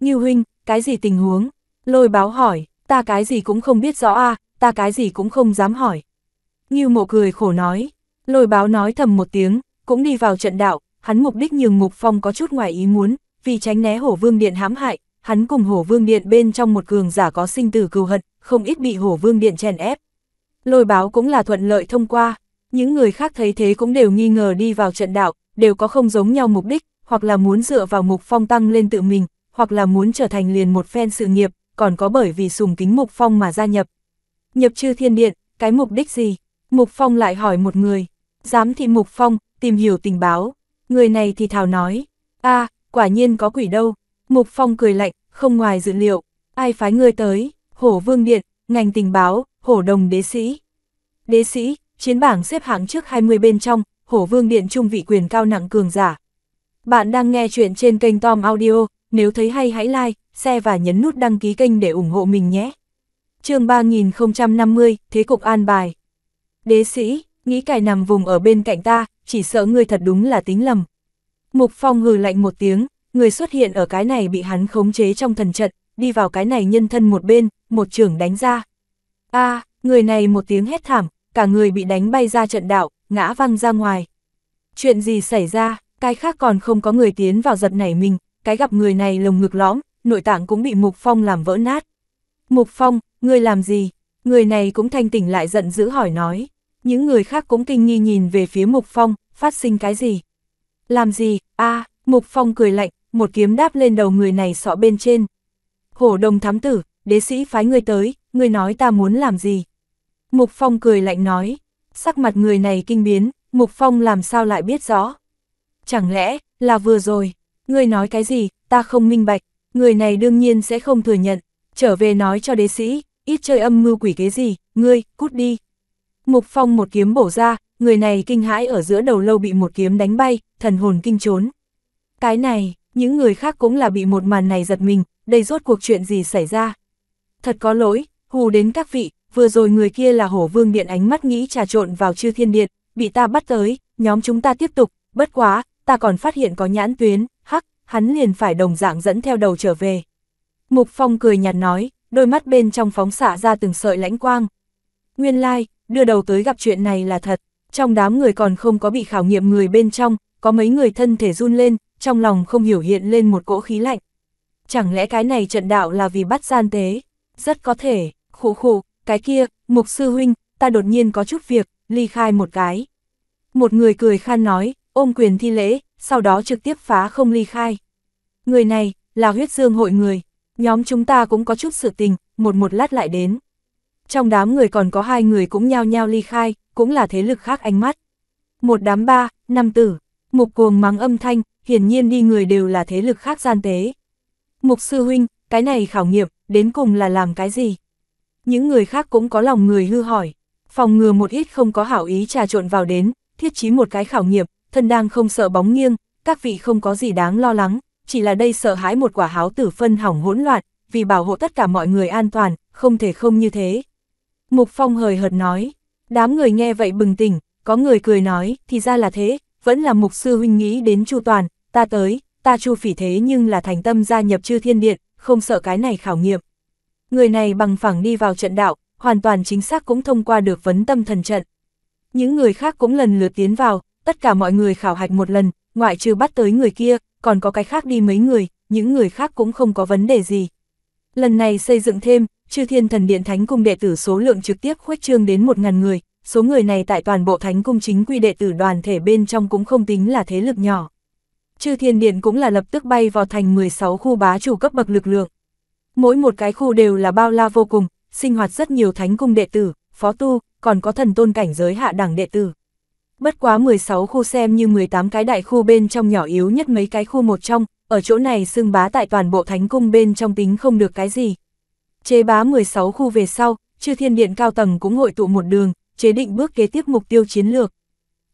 Như huynh, cái gì tình huống? Lôi báo hỏi, ta cái gì cũng không biết rõ a ta cái gì cũng không dám hỏi. Như mộ cười khổ nói, lôi báo nói thầm một tiếng, cũng đi vào trận đạo, hắn mục đích nhường Mục Phong có chút ngoài ý muốn, vì tránh né hổ vương điện hãm hại, hắn cùng hổ vương điện bên trong một cường giả có sinh tử cừu hận, không ít bị hổ vương điện chèn ép. Lôi báo cũng là thuận lợi thông qua, những người khác thấy thế cũng đều nghi ngờ đi vào trận đạo, đều có không giống nhau mục đích, hoặc là muốn dựa vào Mục Phong tăng lên tự mình, hoặc là muốn trở thành liền một phen sự nghiệp, còn có bởi vì sùng kính Mục Phong mà gia nhập. Nhập chư thiên điện, cái mục đích gì? Mục Phong lại hỏi một người. Giám thị Mục Phong, tìm hiểu tình báo. Người này thì thào nói. a quả nhiên có quỷ đâu. Mục Phong cười lạnh, không ngoài dự liệu. Ai phái người tới? Hổ Vương Điện, ngành tình báo, Hổ Đồng Đế Sĩ. Đế Sĩ, chiến bảng xếp hạng trước 20 bên trong, Hổ Vương Điện trung vị quyền cao nặng cường giả. Bạn đang nghe chuyện trên kênh Tom Audio, nếu thấy hay hãy like, share và nhấn nút đăng ký kênh để ủng hộ mình nhé. chương 3050, Thế cục an bài. Đế sĩ, nghĩ cải nằm vùng ở bên cạnh ta, chỉ sợ ngươi thật đúng là tính lầm. Mục Phong hừ lạnh một tiếng, người xuất hiện ở cái này bị hắn khống chế trong thần trận, đi vào cái này nhân thân một bên, một trưởng đánh ra. a người này một tiếng hét thảm, cả người bị đánh bay ra trận đạo, ngã văng ra ngoài. Chuyện gì xảy ra, cái khác còn không có người tiến vào giật nảy mình, cái gặp người này lồng ngực lõm, nội tạng cũng bị Mục Phong làm vỡ nát. Mục Phong, ngươi làm gì? Người này cũng thanh tỉnh lại giận dữ hỏi nói. Những người khác cũng kinh nghi nhìn về phía Mục Phong, phát sinh cái gì? Làm gì? a Mục Phong cười lạnh, một kiếm đáp lên đầu người này sọ bên trên. Hổ đồng thám tử, đế sĩ phái ngươi tới, ngươi nói ta muốn làm gì? Mục Phong cười lạnh nói, sắc mặt người này kinh biến, Mục Phong làm sao lại biết rõ? Chẳng lẽ, là vừa rồi, ngươi nói cái gì, ta không minh bạch, người này đương nhiên sẽ không thừa nhận, trở về nói cho đế sĩ, ít chơi âm mưu quỷ kế gì, ngươi, cút đi. Mục Phong một kiếm bổ ra, người này kinh hãi ở giữa đầu lâu bị một kiếm đánh bay, thần hồn kinh trốn. Cái này, những người khác cũng là bị một màn này giật mình, đây rốt cuộc chuyện gì xảy ra. Thật có lỗi, hù đến các vị, vừa rồi người kia là hổ vương điện ánh mắt nghĩ trà trộn vào chư thiên điện, bị ta bắt tới, nhóm chúng ta tiếp tục, bất quá, ta còn phát hiện có nhãn tuyến, hắc, hắn liền phải đồng dạng dẫn theo đầu trở về. Mục Phong cười nhạt nói, đôi mắt bên trong phóng xạ ra từng sợi lãnh quang. Nguyên lai, like, đưa đầu tới gặp chuyện này là thật, trong đám người còn không có bị khảo nghiệm người bên trong, có mấy người thân thể run lên, trong lòng không hiểu hiện lên một cỗ khí lạnh. Chẳng lẽ cái này trận đạo là vì bắt gian tế? Rất có thể, khổ khổ, cái kia, mục sư huynh, ta đột nhiên có chút việc, ly khai một cái. Một người cười khan nói, ôm quyền thi lễ, sau đó trực tiếp phá không ly khai. Người này, là huyết dương hội người, nhóm chúng ta cũng có chút sự tình, một một lát lại đến. Trong đám người còn có hai người cũng nhao nhao ly khai, cũng là thế lực khác ánh mắt. Một đám ba, năm tử, mục cuồng mắng âm thanh, hiển nhiên đi người đều là thế lực khác gian tế. Mục sư huynh, cái này khảo nghiệm, đến cùng là làm cái gì? Những người khác cũng có lòng người hư hỏi, phòng ngừa một ít không có hảo ý trà trộn vào đến, thiết chí một cái khảo nghiệm, thân đang không sợ bóng nghiêng, các vị không có gì đáng lo lắng, chỉ là đây sợ hãi một quả háo tử phân hỏng hỗn loạn, vì bảo hộ tất cả mọi người an toàn, không thể không như thế. Mục Phong hời hợt nói, đám người nghe vậy bừng tỉnh, có người cười nói, thì ra là thế, vẫn là mục sư huynh nghĩ đến Chu Toàn, ta tới, ta Chu Phỉ thế nhưng là thành tâm gia nhập chư thiên điện, không sợ cái này khảo nghiệm. Người này bằng phẳng đi vào trận đạo, hoàn toàn chính xác cũng thông qua được vấn tâm thần trận. Những người khác cũng lần lượt tiến vào, tất cả mọi người khảo hạch một lần, ngoại trừ bắt tới người kia, còn có cái khác đi mấy người, những người khác cũng không có vấn đề gì. Lần này xây dựng thêm, chư thiên thần điện thánh cung đệ tử số lượng trực tiếp khuếch trương đến 1.000 người, số người này tại toàn bộ thánh cung chính quy đệ tử đoàn thể bên trong cũng không tính là thế lực nhỏ. Chư thiên điện cũng là lập tức bay vào thành 16 khu bá chủ cấp bậc lực lượng. Mỗi một cái khu đều là bao la vô cùng, sinh hoạt rất nhiều thánh cung đệ tử, phó tu, còn có thần tôn cảnh giới hạ đẳng đệ tử. Bất quá 16 khu xem như 18 cái đại khu bên trong nhỏ yếu nhất mấy cái khu một trong, ở chỗ này xưng bá tại toàn bộ thánh cung bên trong tính không được cái gì. Chế bá 16 khu về sau, chư thiên điện cao tầng cũng hội tụ một đường, chế định bước kế tiếp mục tiêu chiến lược.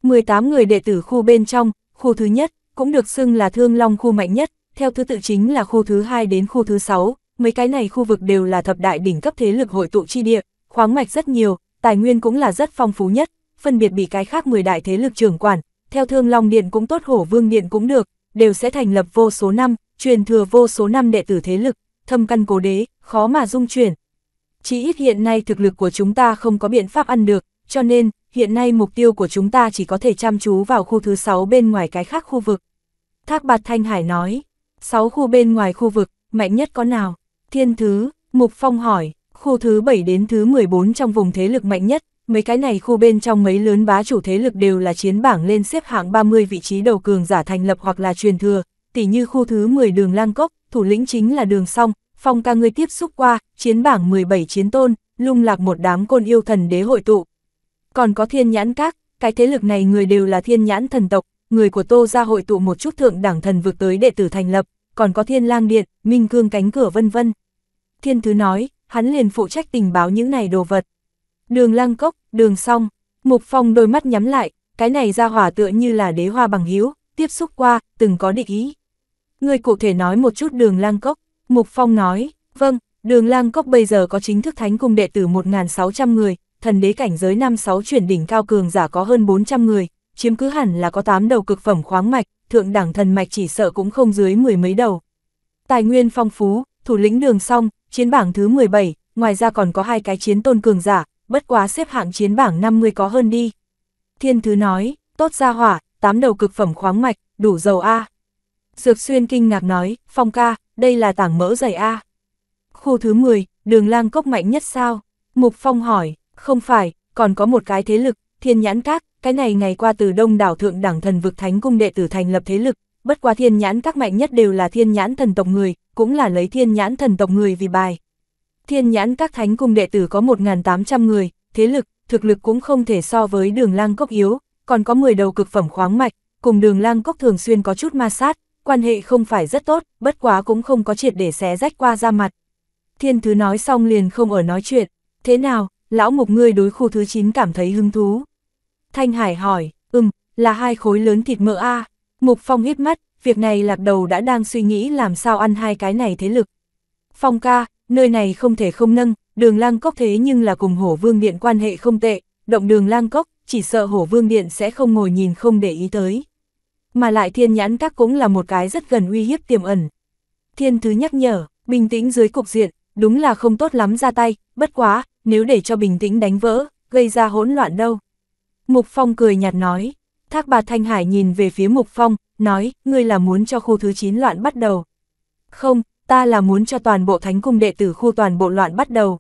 18 người đệ tử khu bên trong, khu thứ nhất, cũng được xưng là thương long khu mạnh nhất, theo thứ tự chính là khu thứ hai đến khu thứ 6, mấy cái này khu vực đều là thập đại đỉnh cấp thế lực hội tụ chi địa, khoáng mạch rất nhiều, tài nguyên cũng là rất phong phú nhất, phân biệt bị cái khác 10 đại thế lực trưởng quản, theo thương long điện cũng tốt hổ vương điện cũng được, đều sẽ thành lập vô số năm, truyền thừa vô số năm đệ tử thế lực, thâm căn cố đế, khó mà dung chuyển. Chỉ ít hiện nay thực lực của chúng ta không có biện pháp ăn được, cho nên, hiện nay mục tiêu của chúng ta chỉ có thể chăm chú vào khu thứ 6 bên ngoài cái khác khu vực. Thác Bạt Thanh Hải nói, 6 khu bên ngoài khu vực, mạnh nhất có nào? Thiên Thứ, Mục Phong hỏi, khu thứ 7 đến thứ 14 trong vùng thế lực mạnh nhất, mấy cái này khu bên trong mấy lớn bá chủ thế lực đều là chiến bảng lên xếp hạng 30 vị trí đầu cường giả thành lập hoặc là truyền thừa, tỉ như khu thứ 10 đường lang cốc, thủ lĩnh chính là đường song, phong ca ngươi tiếp xúc qua, chiến bảng 17 chiến tôn, lung lạc một đám côn yêu thần đế hội tụ. Còn có thiên nhãn các, cái thế lực này người đều là thiên nhãn thần tộc, người của tô ra hội tụ một chút thượng đẳng thần vực tới đệ tử thành lập, còn có thiên lang điện, minh cương cánh cửa vân vân. Thiên thứ nói, hắn liền phụ trách tình báo những này đồ vật. Đường lang cốc, đường song, mục phong đôi mắt nhắm lại, cái này ra hỏa tựa như là đế hoa bằng hiếu, tiếp xúc qua, từng có định ý. Người cụ thể nói một chút đường lang cốc, mục phong nói, vâng, đường lang cốc bây giờ có chính thức thánh cung đệ tử 1.600 người, thần đế cảnh giới năm sáu chuyển đỉnh cao cường giả có hơn 400 người, chiếm cứ hẳn là có 8 đầu cực phẩm khoáng mạch, thượng đẳng thần mạch chỉ sợ cũng không dưới mười mấy đầu. Tài nguyên phong phú, thủ lĩnh đường song, chiến bảng thứ 17, ngoài ra còn có hai cái chiến tôn cường giả, bất quá xếp hạng chiến bảng 50 có hơn đi. Thiên Thứ nói, tốt ra hỏa, tám đầu cực phẩm khoáng mạch, đủ dầu A. Dược Xuyên kinh ngạc nói, Phong ca, đây là tảng mỡ dày A. Khu thứ 10, đường lang cốc mạnh nhất sao? Mục Phong hỏi, không phải, còn có một cái thế lực, thiên nhãn các, cái này ngày qua từ đông đảo thượng đẳng thần vực thánh cung đệ tử thành lập thế lực, bất quá thiên nhãn các mạnh nhất đều là thiên nhãn thần tộc người, cũng là lấy thiên nhãn thần tộc người vì bài. Thiên nhãn các thánh cung đệ tử có 1.800 người, thế lực, thực lực cũng không thể so với đường lang cốc yếu, còn có 10 đầu cực phẩm khoáng mạch, cùng đường lang cốc thường xuyên có chút ma sát, quan hệ không phải rất tốt, bất quá cũng không có triệt để xé rách qua ra mặt. Thiên thứ nói xong liền không ở nói chuyện, thế nào, lão mục ngươi đối khu thứ 9 cảm thấy hứng thú. Thanh Hải hỏi, ừm, là hai khối lớn thịt mỡ A. Mục Phong hít mắt, việc này lạc đầu đã đang suy nghĩ làm sao ăn hai cái này thế lực. Phong ca, nơi này không thể không nâng, đường lang cốc thế nhưng là cùng hổ vương điện quan hệ không tệ, động đường lang cốc, chỉ sợ hổ vương điện sẽ không ngồi nhìn không để ý tới. Mà lại thiên nhãn các cũng là một cái rất gần uy hiếp tiềm ẩn. Thiên thứ nhắc nhở, bình tĩnh dưới cục diện, đúng là không tốt lắm ra tay, bất quá, nếu để cho bình tĩnh đánh vỡ, gây ra hỗn loạn đâu. Mục Phong cười nhạt nói, Thác bà Thanh Hải nhìn về phía Mục Phong, nói, ngươi là muốn cho khu thứ 9 loạn bắt đầu. Không, ta là muốn cho toàn bộ thánh cung đệ tử khu toàn bộ loạn bắt đầu.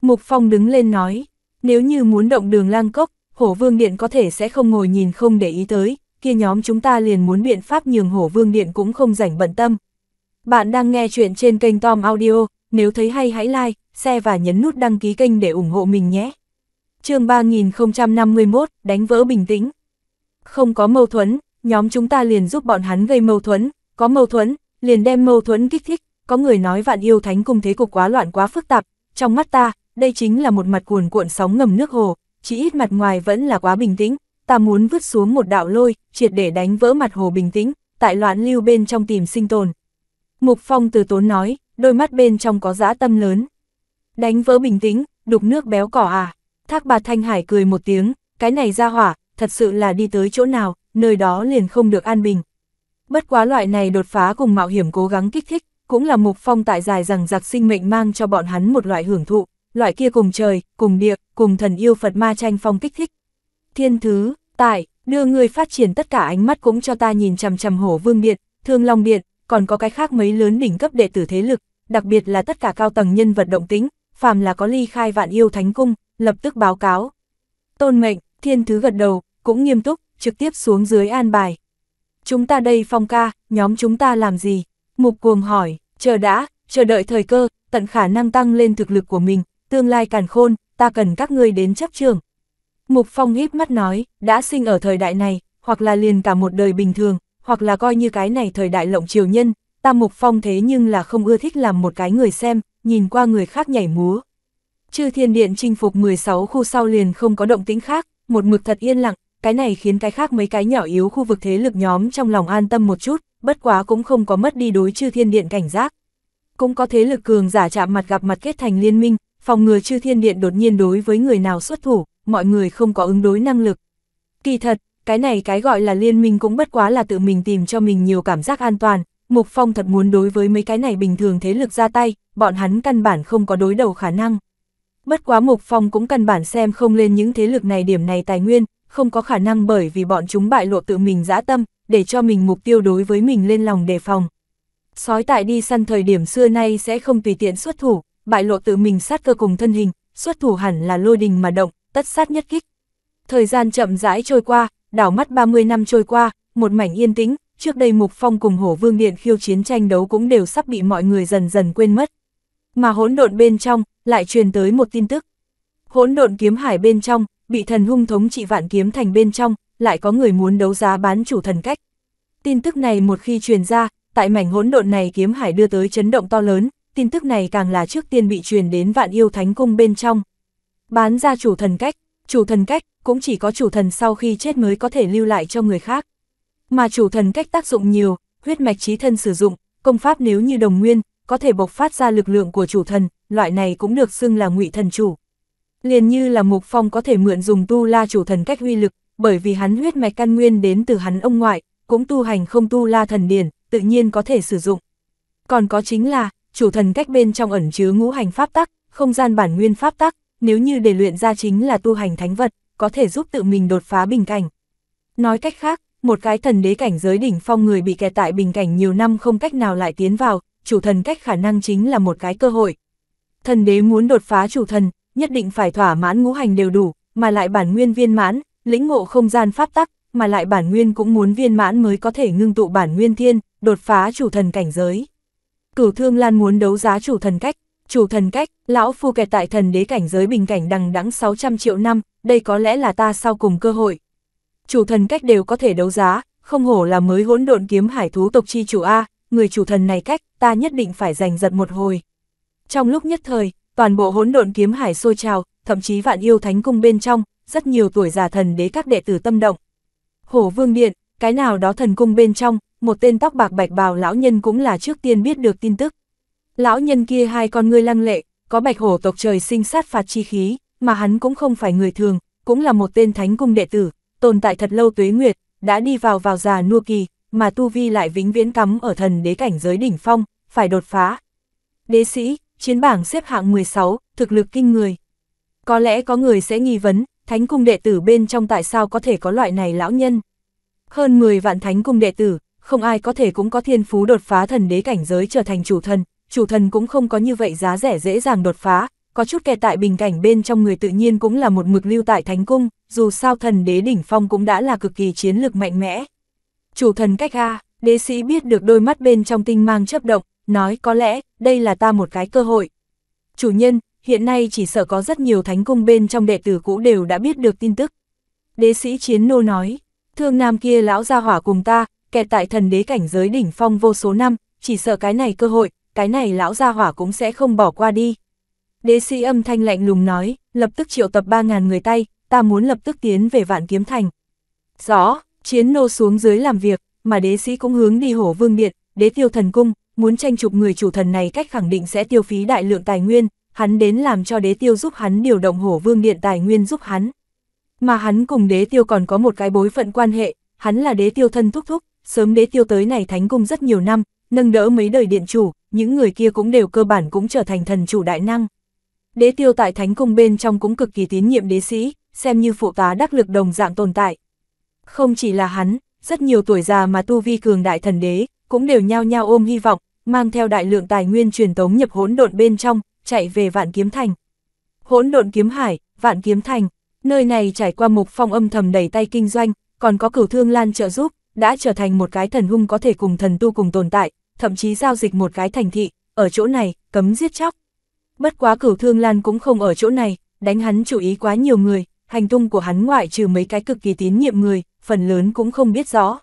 Mục Phong đứng lên nói, nếu như muốn động đường lang cốc, hổ vương điện có thể sẽ không ngồi nhìn không để ý tới, kia nhóm chúng ta liền muốn biện pháp nhường hổ vương điện cũng không rảnh bận tâm. Bạn đang nghe chuyện trên kênh Tom Audio, nếu thấy hay hãy like, share và nhấn nút đăng ký kênh để ủng hộ mình nhé. chương 3051, đánh vỡ bình tĩnh. Không có mâu thuẫn, nhóm chúng ta liền giúp bọn hắn gây mâu thuẫn, có mâu thuẫn, liền đem mâu thuẫn kích thích, có người nói vạn yêu thánh cung thế cục quá loạn quá phức tạp, trong mắt ta, đây chính là một mặt cuồn cuộn sóng ngầm nước hồ, chỉ ít mặt ngoài vẫn là quá bình tĩnh, ta muốn vứt xuống một đạo lôi, triệt để đánh vỡ mặt hồ bình tĩnh, tại loạn lưu bên trong tìm sinh tồn. Mục Phong từ tốn nói, đôi mắt bên trong có dã tâm lớn. Đánh vỡ bình tĩnh, đục nước béo cỏ à. Thác bà Thanh Hải cười một tiếng, cái này ra hỏa, thật sự là đi tới chỗ nào, nơi đó liền không được an bình. Bất quá loại này đột phá cùng mạo hiểm cố gắng kích thích, cũng là Mục Phong tại dài rằng giặc sinh mệnh mang cho bọn hắn một loại hưởng thụ, loại kia cùng trời, cùng địa, cùng thần yêu Phật ma tranh phong kích thích. Thiên thứ, tại, đưa người phát triển tất cả ánh mắt cũng cho ta nhìn chằm chằm hổ vương điện, thương long điện, còn có cái khác mấy lớn đỉnh cấp đệ tử thế lực, đặc biệt là tất cả cao tầng nhân vật động tính, phàm là có ly khai vạn yêu thánh cung, lập tức báo cáo. Tôn mệnh, thiên thứ gật đầu, cũng nghiêm túc, trực tiếp xuống dưới an bài. Chúng ta đây phong ca, nhóm chúng ta làm gì? Mục cuồng hỏi, chờ đã, chờ đợi thời cơ, tận khả năng tăng lên thực lực của mình, tương lai càn khôn, ta cần các ngươi đến chấp trường. Mục Phong híp mắt nói, đã sinh ở thời đại này, hoặc là liền cả một đời bình thường, hoặc là coi như cái này thời đại lộng triều nhân, ta Mục Phong thế nhưng là không ưa thích làm một cái người xem, nhìn qua người khác nhảy múa. Chư thiên điện chinh phục 16 khu sau liền không có động tĩnh khác, một mực thật yên lặng, cái này khiến cái khác mấy cái nhỏ yếu khu vực thế lực nhóm trong lòng an tâm một chút, bất quá cũng không có mất đi đối chư thiên điện cảnh giác. Cũng có thế lực cường giả chạm mặt gặp mặt kết thành liên minh, phòng ngừa chư thiên điện đột nhiên đối với người nào xuất thủ, mọi người không có ứng đối năng lực. Kỳ thật, cái này cái gọi là liên minh cũng bất quá là tự mình tìm cho mình nhiều cảm giác an toàn, Mục Phong thật muốn đối với mấy cái này bình thường thế lực ra tay, bọn hắn căn bản không có đối đầu khả năng. Bất quá Mục Phong cũng căn bản xem không lên những thế lực này điểm này tài nguyên, không có khả năng bởi vì bọn chúng bại lộ tự mình dã tâm, để cho mình mục tiêu đối với mình lên lòng đề phòng. Sói tại đi săn thời điểm xưa nay sẽ không tùy tiện xuất thủ, bại lộ tự mình sát cơ cùng thân hình, xuất thủ hẳn là lôi đình mà động, tất sát nhất kích. Thời gian chậm rãi trôi qua, đảo mắt 30 năm trôi qua, một mảnh yên tĩnh, trước đây Mục Phong cùng Hổ Vương Điện khiêu chiến tranh đấu cũng đều sắp bị mọi người dần dần quên mất. Mà hỗn độn bên trong, lại truyền tới một tin tức. Hỗn độn kiếm hải bên trong, bị thần hung thống trị vạn kiếm thành bên trong, lại có người muốn đấu giá bán chủ thần cách. Tin tức này một khi truyền ra, tại mảnh hỗn độn này kiếm hải đưa tới chấn động to lớn, tin tức này càng là trước tiên bị truyền đến vạn yêu thánh cung bên trong. Bán ra chủ thần cách, chủ thần cách, cũng chỉ có chủ thần sau khi chết mới có thể lưu lại cho người khác. Mà chủ thần cách tác dụng nhiều, huyết mạch trí thân sử dụng, công pháp nếu như đồng nguyên, có thể bộc phát ra lực lượng của chủ thần, loại này cũng được xưng là ngụy thần chủ. Liền như là Mục Phong có thể mượn dùng tu la chủ thần cách huy lực, bởi vì hắn huyết mạch căn nguyên đến từ hắn ông ngoại, cũng tu hành không tu la thần điển, tự nhiên có thể sử dụng. Còn có chính là, chủ thần cách bên trong ẩn chứa ngũ hành pháp tắc, không gian bản nguyên pháp tắc, nếu như để luyện ra chính là tu hành thánh vật, có thể giúp tự mình đột phá bình cảnh. Nói cách khác, một cái thần đế cảnh giới đỉnh phong người bị kẹt tại bình cảnh nhiều năm không cách nào lại tiến vào, chủ thần cách khả năng chính là một cái cơ hội. Thần đế muốn đột phá chủ thần, nhất định phải thỏa mãn ngũ hành đều đủ, mà lại bản nguyên viên mãn, lĩnh ngộ không gian pháp tắc, mà lại bản nguyên cũng muốn viên mãn mới có thể ngưng tụ bản nguyên thiên, đột phá chủ thần cảnh giới. Cửu Thương Lan muốn đấu giá chủ thần cách, chủ thần cách, lão phu kẹt tại thần đế cảnh giới bình cảnh đằng đẵng 600 triệu năm, đây có lẽ là ta sau cùng cơ hội. Chủ thần cách đều có thể đấu giá, không hổ là mới hỗn độn kiếm hải thú tộc chi chủ A, người chủ thần này cách, ta nhất định phải giành giật một hồi. Trong lúc nhất thời, toàn bộ hỗn độn kiếm hải sôi trào, thậm chí vạn yêu thánh cung bên trong, rất nhiều tuổi già thần đế các đệ tử tâm động. Hổ vương điện, cái nào đó thần cung bên trong, một tên tóc bạc bạch bào lão nhân cũng là trước tiên biết được tin tức. Lão nhân kia hai con ngươi lăng lệ, có bạch hổ tộc trời sinh sát phạt chi khí, mà hắn cũng không phải người thường, cũng là một tên thánh cung đệ tử, tồn tại thật lâu tuế nguyệt, đã đi vào vào già nua kỳ, mà tu vi lại vĩnh viễn cắm ở thần đế cảnh giới đỉnh phong, phải đột phá. Đế sĩ, chiến bảng xếp hạng 16, thực lực kinh người. Có lẽ có người sẽ nghi vấn, thánh cung đệ tử bên trong tại sao có thể có loại này lão nhân. Hơn 10 vạn thánh cung đệ tử, không ai có thể cũng có thiên phú đột phá thần đế cảnh giới trở thành chủ thần, chủ thần cũng không có như vậy giá rẻ dễ dàng đột phá, có chút kẹt tại bình cảnh bên trong người tự nhiên cũng là một mực lưu tại thánh cung, dù sao thần đế đỉnh phong cũng đã là cực kỳ chiến lược mạnh mẽ. Chủ thần cách A, đế sĩ biết được đôi mắt bên trong tinh mang chấp động, nói có lẽ, đây là ta một cái cơ hội. Chủ nhân, hiện nay chỉ sợ có rất nhiều thánh cung bên trong đệ tử cũ đều đã biết được tin tức. Đế sĩ chiến nô nói, thương nam kia lão gia hỏa cùng ta, kẹt tại thần đế cảnh giới đỉnh phong vô số năm, chỉ sợ cái này cơ hội, cái này lão gia hỏa cũng sẽ không bỏ qua đi. Đế sĩ âm thanh lạnh lùng nói, lập tức triệu tập 3.000 người tay, ta muốn lập tức tiến về vạn kiếm thành. Rõ, chiến nô xuống dưới làm việc, mà đế sĩ cũng hướng đi hổ vương điện, đế tiêu thần cung, muốn tranh chụp người chủ thần này cách khẳng định sẽ tiêu phí đại lượng tài nguyên, hắn đến làm cho đế tiêu giúp hắn điều động hổ vương điện tài nguyên giúp hắn. Mà hắn cùng đế tiêu còn có một cái bối phận quan hệ, hắn là đế tiêu thân thúc thúc, sớm đế tiêu tới này thánh cung rất nhiều năm, nâng đỡ mấy đời điện chủ, những người kia cũng đều cơ bản cũng trở thành thần chủ đại năng. Đế tiêu tại thánh cung bên trong cũng cực kỳ tín nhiệm đế sĩ, xem như phụ tá đắc lực đồng dạng tồn tại. Không chỉ là hắn, rất nhiều tuổi già mà tu vi cường đại thần đế, cũng đều nhao nhao ôm hy vọng, mang theo đại lượng tài nguyên truyền tống nhập hỗn độn bên trong, chạy về vạn kiếm thành. Hỗn độn kiếm hải, vạn kiếm thành, nơi này trải qua mục phong âm thầm đẩy tay kinh doanh, còn có cửu thương lan trợ giúp, đã trở thành một cái thần hung có thể cùng thần tu cùng tồn tại, thậm chí giao dịch một cái thành thị, ở chỗ này, cấm giết chóc. Bất quá cửu thương lan cũng không ở chỗ này, đánh hắn chú ý quá nhiều người, hành tung của hắn ngoại trừ mấy cái cực kỳ tín nhiệm người, phần lớn cũng không biết rõ.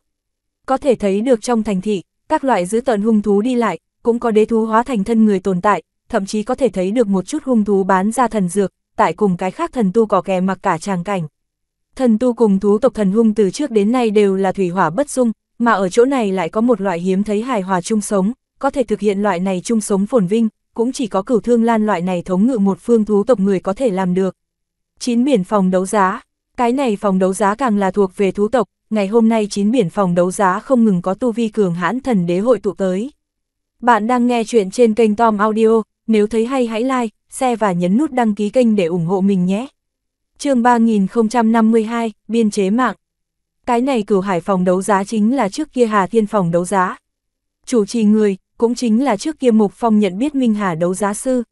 Có thể thấy được trong thành thị, các loại giữ tận hung thú đi lại, cũng có đế thú hóa thành thân người tồn tại, thậm chí có thể thấy được một chút hung thú bán ra thần dược, tại cùng cái khác thần tu có kè mặc cả tràng cảnh. Thần tu cùng thú tộc thần hung từ trước đến nay đều là thủy hỏa bất dung, mà ở chỗ này lại có một loại hiếm thấy hài hòa chung sống, có thể thực hiện loại này chung sống phồn vinh, cũng chỉ có cửu thương lan loại này thống ngự một phương thú tộc người có thể làm được. Chín biển phòng đấu giá, cái này phòng đấu giá càng là thuộc về thú tộc, ngày hôm nay chín biển phòng đấu giá không ngừng có tu vi cường hãn thần đế hội tụ tới. Bạn đang nghe chuyện trên kênh Tom Audio, nếu thấy hay hãy like, share và nhấn nút đăng ký kênh để ủng hộ mình nhé. chương 3052, Biên chế mạng. Cái này cửu hải phòng đấu giá chính là trước kia Hà Thiên phòng đấu giá. Chủ trì người, cũng chính là trước kia Mục Phong nhận biết Minh Hà đấu giá sư.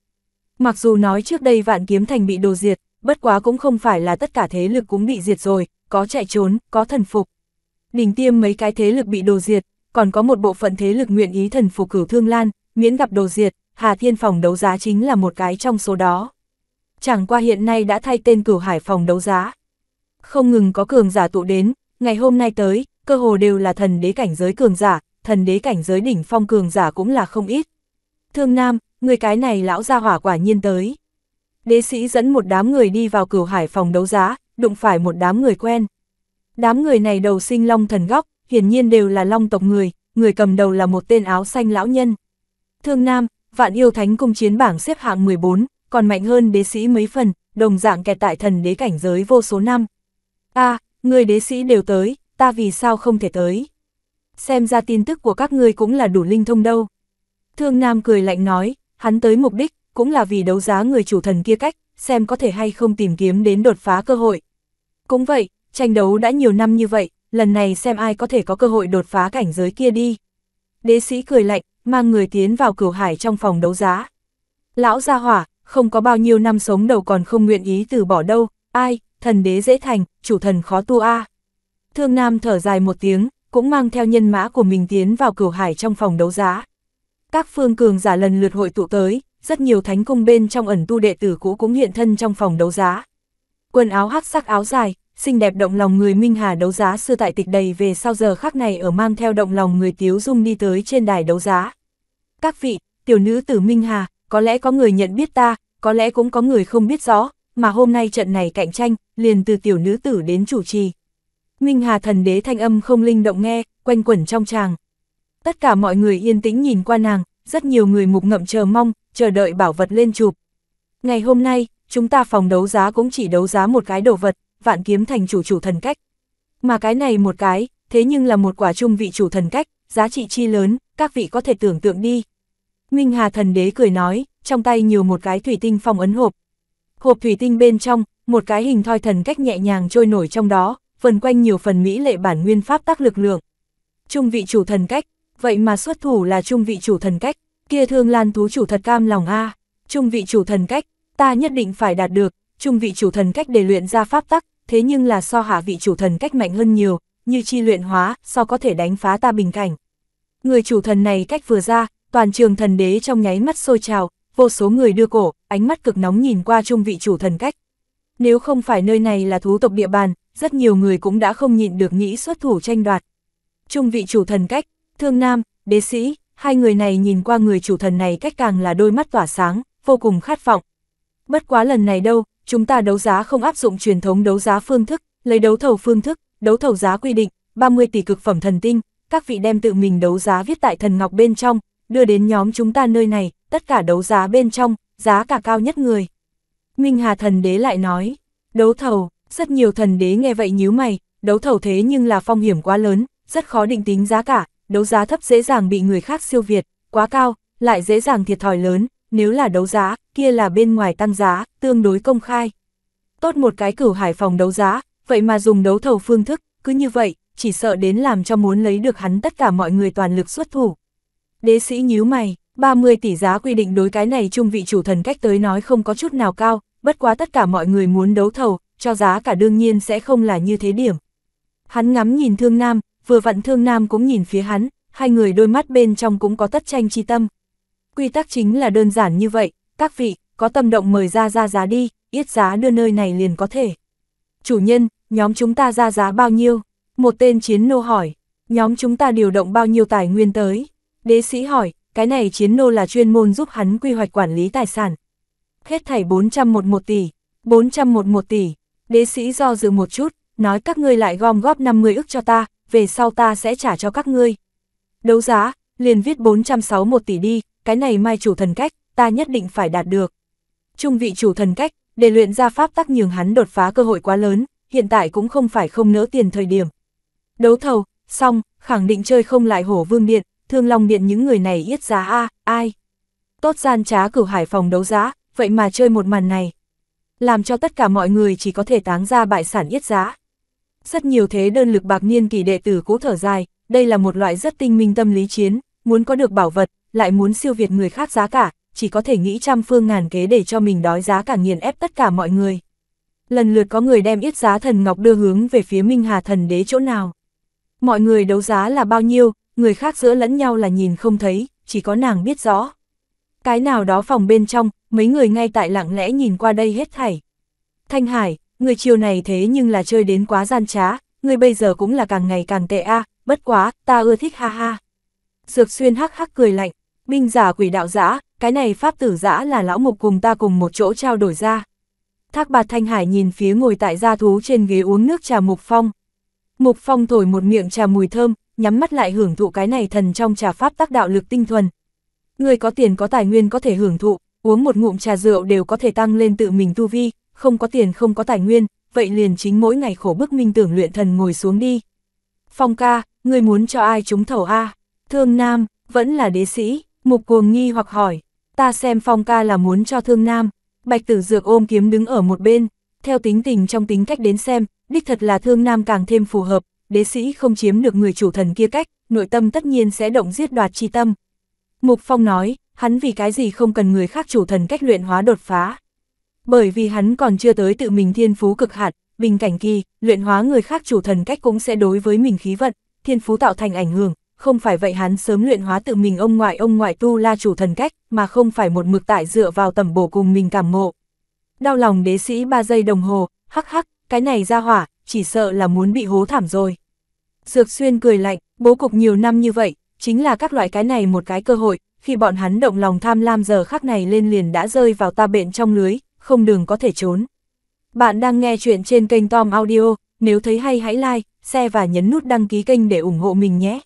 Mặc dù nói trước đây vạn kiếm thành bị đồ diệt, bất quá cũng không phải là tất cả thế lực cũng bị diệt rồi, có chạy trốn, có thần phục. Đỉnh tiêm mấy cái thế lực bị đồ diệt, còn có một bộ phận thế lực nguyện ý thần phục cửu thương lan, miễn gặp đồ diệt, Hà Thiên phòng đấu giá chính là một cái trong số đó. Chẳng qua hiện nay đã thay tên cửu hải phòng đấu giá. Không ngừng có cường giả tụ đến, ngày hôm nay tới, cơ hồ đều là thần đế cảnh giới cường giả, thần đế cảnh giới đỉnh phong cường giả cũng là không ít. Thương Nam, người cái này lão gia hỏa quả nhiên tới. Đế sĩ dẫn một đám người đi vào cửu hải phòng đấu giá, đụng phải một đám người quen. Đám người này đầu sinh long thần góc, hiển nhiên đều là long tộc người, người cầm đầu là một tên áo xanh lão nhân. Thương Nam, vạn yêu thánh cung chiến bảng xếp hạng 14, còn mạnh hơn đế sĩ mấy phần, đồng dạng kẹt tại thần đế cảnh giới vô số năm. a người đế sĩ đều tới, ta vì sao không thể tới? Xem ra tin tức của các ngươi cũng là đủ linh thông đâu. Thương Nam cười lạnh nói, hắn tới mục đích, cũng là vì đấu giá người chủ thần kia cách, xem có thể hay không tìm kiếm đến đột phá cơ hội. Cũng vậy, tranh đấu đã nhiều năm như vậy, lần này xem ai có thể có cơ hội đột phá cảnh giới kia đi. Đế sĩ cười lạnh, mang người tiến vào cửu hải trong phòng đấu giá. Lão gia hỏa, không có bao nhiêu năm sống đầu còn không nguyện ý từ bỏ đâu, ai, thần đế dễ thành, chủ thần khó tu a. Thương Nam thở dài một tiếng, cũng mang theo nhân mã của mình tiến vào cửu hải trong phòng đấu giá. Các phương cường giả lần lượt hội tụ tới, rất nhiều thánh cung bên trong ẩn tu đệ tử cũ cũng hiện thân trong phòng đấu giá. Quần áo hắc sắc áo dài, xinh đẹp động lòng người Minh Hà đấu giá xưa tại tịch đầy về sau giờ khắc này ở mang theo động lòng người Tiếu Dung đi tới trên đài đấu giá. Các vị, tiểu nữ tử Minh Hà, có lẽ có người nhận biết ta, có lẽ cũng có người không biết rõ, mà hôm nay trận này cạnh tranh, liền từ tiểu nữ tử đến chủ trì. Minh Hà thần đế thanh âm không linh động nghe, quanh quẩn trong tràng. Tất cả mọi người yên tĩnh nhìn qua nàng, rất nhiều người mục ngậm chờ mong, chờ đợi bảo vật lên chụp. Ngày hôm nay, chúng ta phòng đấu giá cũng chỉ đấu giá một cái đồ vật, vạn kiếm thành chủ chủ thần cách. Mà cái này một cái, thế nhưng là một quả trung vị chủ thần cách, giá trị chi lớn, các vị có thể tưởng tượng đi. Minh Hà thần đế cười nói, trong tay nhiều một cái thủy tinh phong ấn hộp. Hộp thủy tinh bên trong, một cái hình thoi thần cách nhẹ nhàng trôi nổi trong đó, vần quanh nhiều phần mỹ lệ bản nguyên pháp tác lực lượng. Trung vị chủ thần cách, vậy mà xuất thủ là trung vị chủ thần cách, kia thương lan thú chủ thật cam lòng a. Trung vị chủ thần cách, ta nhất định phải đạt được, trung vị chủ thần cách để luyện ra pháp tắc, thế nhưng là so hạ vị chủ thần cách mạnh hơn nhiều, như chi luyện hóa, so có thể đánh phá ta bình cảnh. Người chủ thần này cách vừa ra, toàn trường thần đế trong nháy mắt sôi trào, vô số người đưa cổ, ánh mắt cực nóng nhìn qua trung vị chủ thần cách. Nếu không phải nơi này là thú tộc địa bàn, rất nhiều người cũng đã không nhịn được nghĩ xuất thủ tranh đoạt. Trung vị chủ thần cách, thương nam, đế sĩ, hai người này nhìn qua người chủ thần này cách càng là đôi mắt tỏa sáng, vô cùng khát vọng. Bất quá lần này đâu, chúng ta đấu giá không áp dụng truyền thống đấu giá phương thức, lấy đấu thầu phương thức, đấu thầu giá quy định, 30 tỷ cực phẩm thần tinh, các vị đem tự mình đấu giá viết tại thần ngọc bên trong, đưa đến nhóm chúng ta nơi này, tất cả đấu giá bên trong, giá cả cao nhất người. Minh Hà thần đế lại nói, đấu thầu, rất nhiều thần đế nghe vậy nhíu mày, đấu thầu thế nhưng là phong hiểm quá lớn, rất khó định tính giá cả, đấu giá thấp dễ dàng bị người khác siêu việt, quá cao, lại dễ dàng thiệt thòi lớn, nếu là đấu giá, kia là bên ngoài tăng giá, tương đối công khai. Tốt một cái cửu hải phòng đấu giá, vậy mà dùng đấu thầu phương thức, cứ như vậy, chỉ sợ đến làm cho muốn lấy được hắn tất cả mọi người toàn lực xuất thủ. Đế sĩ nhíu mày, 30 tỷ giá quy định đối cái này trung vị chủ thần cách tới nói không có chút nào cao, bất quá tất cả mọi người muốn đấu thầu, cho giá cả đương nhiên sẽ không là như thế điểm. Hắn ngắm nhìn thương nam, vừa vặn thương nam cũng nhìn phía hắn, hai người đôi mắt bên trong cũng có tất tranh chi tâm. Quy tắc chính là đơn giản như vậy, các vị, có tâm động mời ra ra giá đi, yết giá đưa nơi này liền có thể. Chủ nhân, nhóm chúng ta ra giá bao nhiêu? Một tên chiến nô hỏi, nhóm chúng ta điều động bao nhiêu tài nguyên tới? Đế sĩ hỏi, cái này chiến nô là chuyên môn giúp hắn quy hoạch quản lý tài sản. Hết thảy 411 tỷ, 411 tỷ, đế sĩ do dự một chút, nói các ngươi lại gom góp 50 ức cho ta, về sau ta sẽ trả cho các ngươi. Đấu giá, liền viết 461 tỷ đi, cái này mai chủ thần cách, ta nhất định phải đạt được. Trung vị chủ thần cách, để luyện ra pháp tắc nhường hắn đột phá cơ hội quá lớn, hiện tại cũng không phải không nỡ tiền thời điểm. Đấu thầu, xong, khẳng định chơi không lại hổ vương điện, thương long điện những người này yết giá a ai. Tốt gian trá cửu hải phòng đấu giá, vậy mà chơi một màn này. Làm cho tất cả mọi người chỉ có thể táng ra bại sản yết giá. Rất nhiều thế đơn lực bạc niên kỳ đệ tử cố thở dài, đây là một loại rất tinh minh tâm lý chiến, muốn có được bảo vật, lại muốn siêu việt người khác giá cả, chỉ có thể nghĩ trăm phương ngàn kế để cho mình đói giá cả nghiền ép tất cả mọi người. Lần lượt có người đem yết giá thần ngọc đưa hướng về phía Minh Hà thần đế chỗ nào. Mọi người đấu giá là bao nhiêu, người khác giữa lẫn nhau là nhìn không thấy, chỉ có nàng biết rõ. Cái nào đó phòng bên trong, mấy người ngay tại lặng lẽ nhìn qua đây hết thảy. Thanh Hải, người chiều này thế nhưng là chơi đến quá gian trá, người bây giờ cũng là càng ngày càng tệ a bất quá, ta ưa thích ha ha. Dược xuyên hắc hắc cười lạnh, binh giả quỷ đạo giã, cái này pháp tử giã là lão mục cùng ta cùng một chỗ trao đổi ra. Thác bạt Thanh Hải nhìn phía ngồi tại gia thú trên ghế uống nước trà mục phong. Mục phong thổi một miệng trà mùi thơm, nhắm mắt lại hưởng thụ cái này thần trong trà pháp tác đạo lực tinh thuần. Người có tiền có tài nguyên có thể hưởng thụ, uống một ngụm trà rượu đều có thể tăng lên tự mình tu vi, không có tiền không có tài nguyên, vậy liền chính mỗi ngày khổ bức minh tưởng luyện thần ngồi xuống đi. Phong ca, người muốn cho ai trúng thầu A? Thương Nam, vẫn là đế sĩ, mục cuồng nghi hoặc hỏi, ta xem Phong ca là muốn cho Thương Nam. Bạch tử dược ôm kiếm đứng ở một bên, theo tính tình trong tính cách đến xem, đích thật là Thương Nam càng thêm phù hợp, đế sĩ không chiếm được người chủ thần kia cách, nội tâm tất nhiên sẽ động giết đoạt chi tâm. Mục Phong nói, hắn vì cái gì không cần người khác chủ thần cách luyện hóa đột phá. Bởi vì hắn còn chưa tới tự mình thiên phú cực hạn, bình cảnh kỳ, luyện hóa người khác chủ thần cách cũng sẽ đối với mình khí vận, thiên phú tạo thành ảnh hưởng, không phải vậy hắn sớm luyện hóa tự mình ông ngoại ông ngoại tu la chủ thần cách, mà không phải một mực tại dựa vào tầm bổ cùng mình cảm ngộ. Đau lòng đế sĩ 3 giây đồng hồ, hắc hắc, cái này ra hỏa, chỉ sợ là muốn bị hố thảm rồi. Dược xuyên cười lạnh, bố cục nhiều năm như vậy, chính là các loại cái này một cái cơ hội, khi bọn hắn động lòng tham lam giờ khắc này lên liền đã rơi vào ta bệnh trong lưới, không đường có thể trốn. Bạn đang nghe chuyện trên kênh Tom Audio, nếu thấy hay hãy like, share và nhấn nút đăng ký kênh để ủng hộ mình nhé.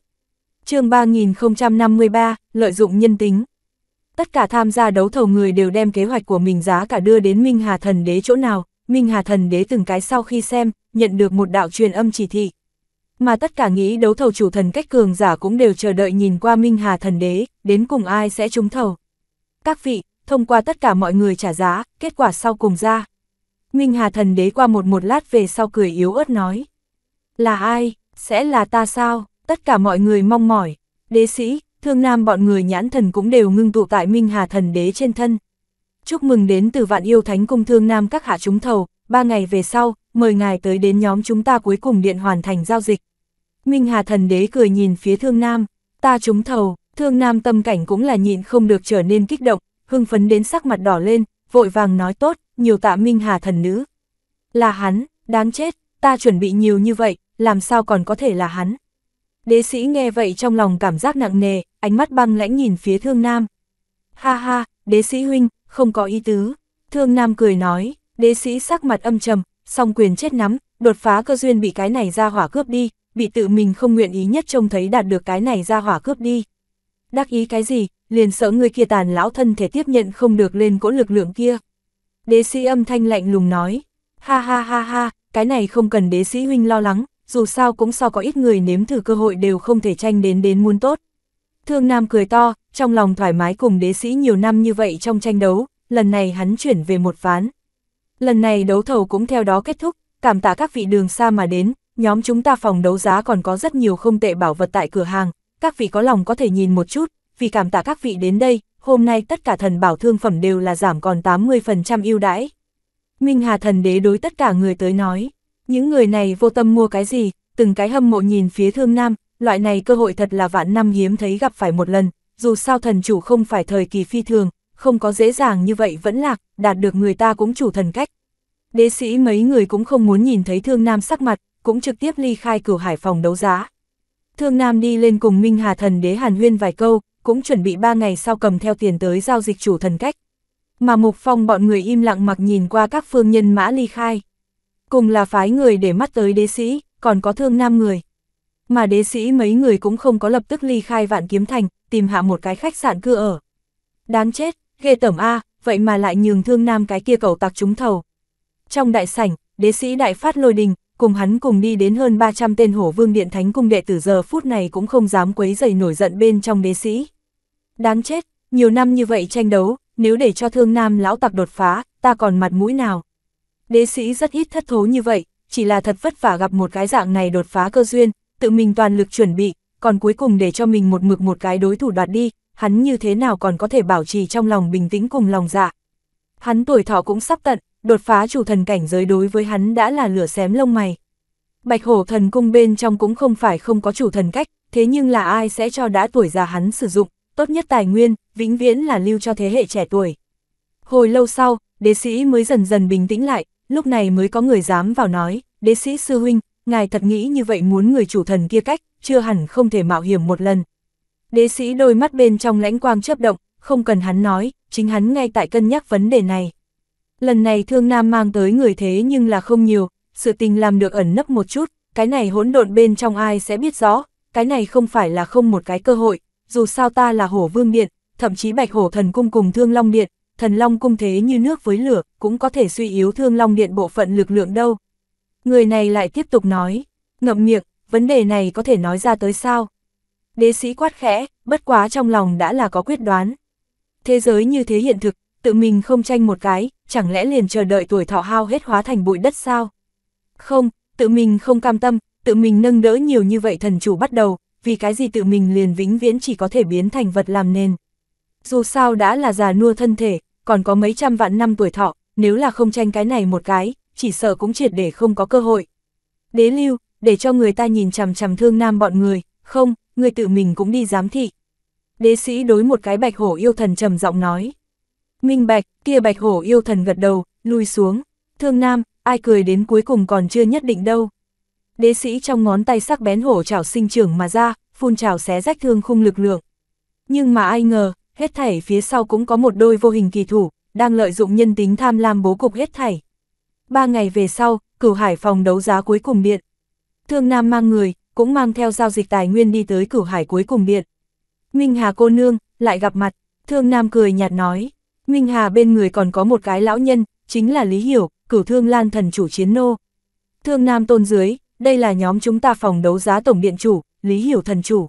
chương 3053, lợi dụng nhân tính. Tất cả tham gia đấu thầu người đều đem kế hoạch của mình giá cả đưa đến Minh Hà Thần Đế chỗ nào, Minh Hà Thần Đế từng cái sau khi xem, nhận được một đạo truyền âm chỉ thị. Mà tất cả nghĩ đấu thầu chủ thần cách cường giả cũng đều chờ đợi nhìn qua Minh Hà Thần Đế, đến cùng ai sẽ trúng thầu. Các vị, thông qua tất cả mọi người trả giá, kết quả sau cùng ra. Minh Hà Thần Đế qua một một lát về sau cười yếu ớt nói. Là ai, sẽ là ta sao, tất cả mọi người mong mỏi, đế sĩ, thương nam bọn người nhãn thần cũng đều ngưng tụ tại Minh Hà Thần Đế trên thân. Chúc mừng đến từ vạn yêu thánh cung thương nam các hạ trúng thầu, ba ngày về sau, mời ngài tới đến nhóm chúng ta cuối cùng điện hoàn thành giao dịch. Minh Hà Thần Đế cười nhìn phía thương nam, ta chúng thầu, thương nam tâm cảnh cũng là nhịn không được trở nên kích động, hưng phấn đến sắc mặt đỏ lên, vội vàng nói tốt, nhiều tạ Minh Hà thần nữ. Là hắn, đáng chết, ta chuẩn bị nhiều như vậy, làm sao còn có thể là hắn. Đế sĩ nghe vậy trong lòng cảm giác nặng nề, ánh mắt băng lãnh nhìn phía thương nam. Ha ha, đế sĩ huynh, không có ý tứ. Thương nam cười nói, đế sĩ sắc mặt âm trầm, song quyền chết nắm, đột phá cơ duyên bị cái này ra hỏa cướp đi, bị tự mình không nguyện ý nhất trông thấy đạt được cái này ra hỏa cướp đi. Đắc ý cái gì, liền sợ người kia tàn lão thân thể tiếp nhận không được lên cỗ lực lượng kia. Đế sĩ âm thanh lạnh lùng nói, ha ha ha ha, cái này không cần đế sĩ huynh lo lắng, dù sao cũng so có ít người nếm thử cơ hội đều không thể tranh đến đến muôn tốt. Thương Nam cười to, trong lòng thoải mái cùng đế sĩ nhiều năm như vậy trong tranh đấu, lần này hắn chuyển về một ván. Lần này đấu thầu cũng theo đó kết thúc, cảm tạ các vị đường xa mà đến, nhóm chúng ta phòng đấu giá còn có rất nhiều không tệ bảo vật tại cửa hàng, các vị có lòng có thể nhìn một chút, vì cảm tạ các vị đến đây, hôm nay tất cả thần bảo thương phẩm đều là giảm còn 80% ưu đãi. Minh Hà thần đế đối tất cả người tới nói, những người này vô tâm mua cái gì, từng cái hâm mộ nhìn phía thương nam, loại này cơ hội thật là vạn năm hiếm thấy gặp phải một lần, dù sao thần chủ không phải thời kỳ phi thường, không có dễ dàng như vậy vẫn lạc, đạt được người ta cũng chủ thần cách. Đế sĩ mấy người cũng không muốn nhìn thấy thương nam sắc mặt, cũng trực tiếp ly khai cửu hải phòng đấu giá. Thương Nam đi lên cùng Minh Hà thần đế Hàn Huyên vài câu, cũng chuẩn bị ba ngày sau cầm theo tiền tới giao dịch chủ thần cách. Mà Mục Phong bọn người im lặng mặc nhìn qua các phương nhân mã ly khai. Cùng là phái người để mắt tới đế sĩ, còn có thương nam người. Mà đế sĩ mấy người cũng không có lập tức ly khai vạn kiếm thành, tìm hạ một cái khách sạn cư ở. Đáng chết, ghê tẩm A, vậy mà lại nhường thương nam cái kia cầu tặc trúng thầu. Trong đại sảnh, đế sĩ đại phát lôi đình, cùng hắn cùng đi đến hơn 300 tên hổ vương điện thánh cung đệ tử giờ phút này cũng không dám quấy dày nổi giận bên trong đế sĩ. Đáng chết, nhiều năm như vậy tranh đấu, nếu để cho thương nam lão tặc đột phá, ta còn mặt mũi nào. Đế sĩ rất ít thất thố như vậy, chỉ là thật vất vả gặp một cái dạng này đột phá cơ duyên, tự mình toàn lực chuẩn bị, còn cuối cùng để cho mình một mực một cái đối thủ đoạt đi, hắn như thế nào còn có thể bảo trì trong lòng bình tĩnh cùng lòng dạ. Hắn tuổi thọ cũng sắp tận, đột phá chủ thần cảnh giới đối với hắn đã là lửa xém lông mày. Bạch hổ thần cung bên trong cũng không phải không có chủ thần cách, thế nhưng là ai sẽ cho đã tuổi già hắn sử dụng, tốt nhất tài nguyên, vĩnh viễn là lưu cho thế hệ trẻ tuổi. Hồi lâu sau, đế sĩ mới dần dần bình tĩnh lại, lúc này mới có người dám vào nói, đế sĩ sư huynh, ngài thật nghĩ như vậy muốn người chủ thần kia cách, chưa hẳn không thể mạo hiểm một lần. Đế sĩ đôi mắt bên trong lãnh quang chớp động, không cần hắn nói, chính hắn ngay tại cân nhắc vấn đề này. Lần này thương nam mang tới người thế nhưng là không nhiều, sự tình làm được ẩn nấp một chút, cái này hỗn độn bên trong ai sẽ biết rõ, cái này không phải là không một cái cơ hội, dù sao ta là hổ vương điện, thậm chí bạch hổ thần cung cùng thương long điện, thần long cung thế như nước với lửa, cũng có thể suy yếu thương long điện bộ phận lực lượng đâu. Người này lại tiếp tục nói, ngậm miệng, vấn đề này có thể nói ra tới sao? Đế sĩ quát khẽ, bất quá trong lòng đã là có quyết đoán. Thế giới như thế hiện thực, tự mình không tranh một cái, chẳng lẽ liền chờ đợi tuổi thọ hao hết hóa thành bụi đất sao? Không, tự mình không cam tâm, tự mình nâng đỡ nhiều như vậy thần chủ bắt đầu, vì cái gì tự mình liền vĩnh viễn chỉ có thể biến thành vật làm nền. Dù sao đã là già nua thân thể, còn có mấy trăm vạn năm tuổi thọ, nếu là không tranh cái này một cái, chỉ sợ cũng triệt để không có cơ hội. Đế lưu, để cho người ta nhìn chằm chằm thương nam bọn người, không, người tự mình cũng đi giám thị. Đế sĩ đối một cái bạch hổ yêu thần trầm giọng nói. Minh bạch, kia bạch hổ yêu thần gật đầu, lui xuống. Thương nam, ai cười đến cuối cùng còn chưa nhất định đâu. Đế sĩ trong ngón tay sắc bén hổ chảo sinh trưởng mà ra, phun trào xé rách thương khung lực lượng. Nhưng mà ai ngờ, hết thảy phía sau cũng có một đôi vô hình kỳ thủ, đang lợi dụng nhân tính tham lam bố cục hết thảy. Ba ngày về sau, cửu hải phòng đấu giá cuối cùng điện. Thương Nam mang người, cũng mang theo giao dịch tài nguyên đi tới cửu hải cuối cùng điện. Minh Hà cô nương, lại gặp mặt, Thương Nam cười nhạt nói. Minh Hà bên người còn có một cái lão nhân, chính là Lý Hiểu, cửu thương lan thần chủ chiến nô. Thương Nam tôn dưới, đây là nhóm chúng ta phòng đấu giá tổng điện chủ, Lý Hiểu thần chủ.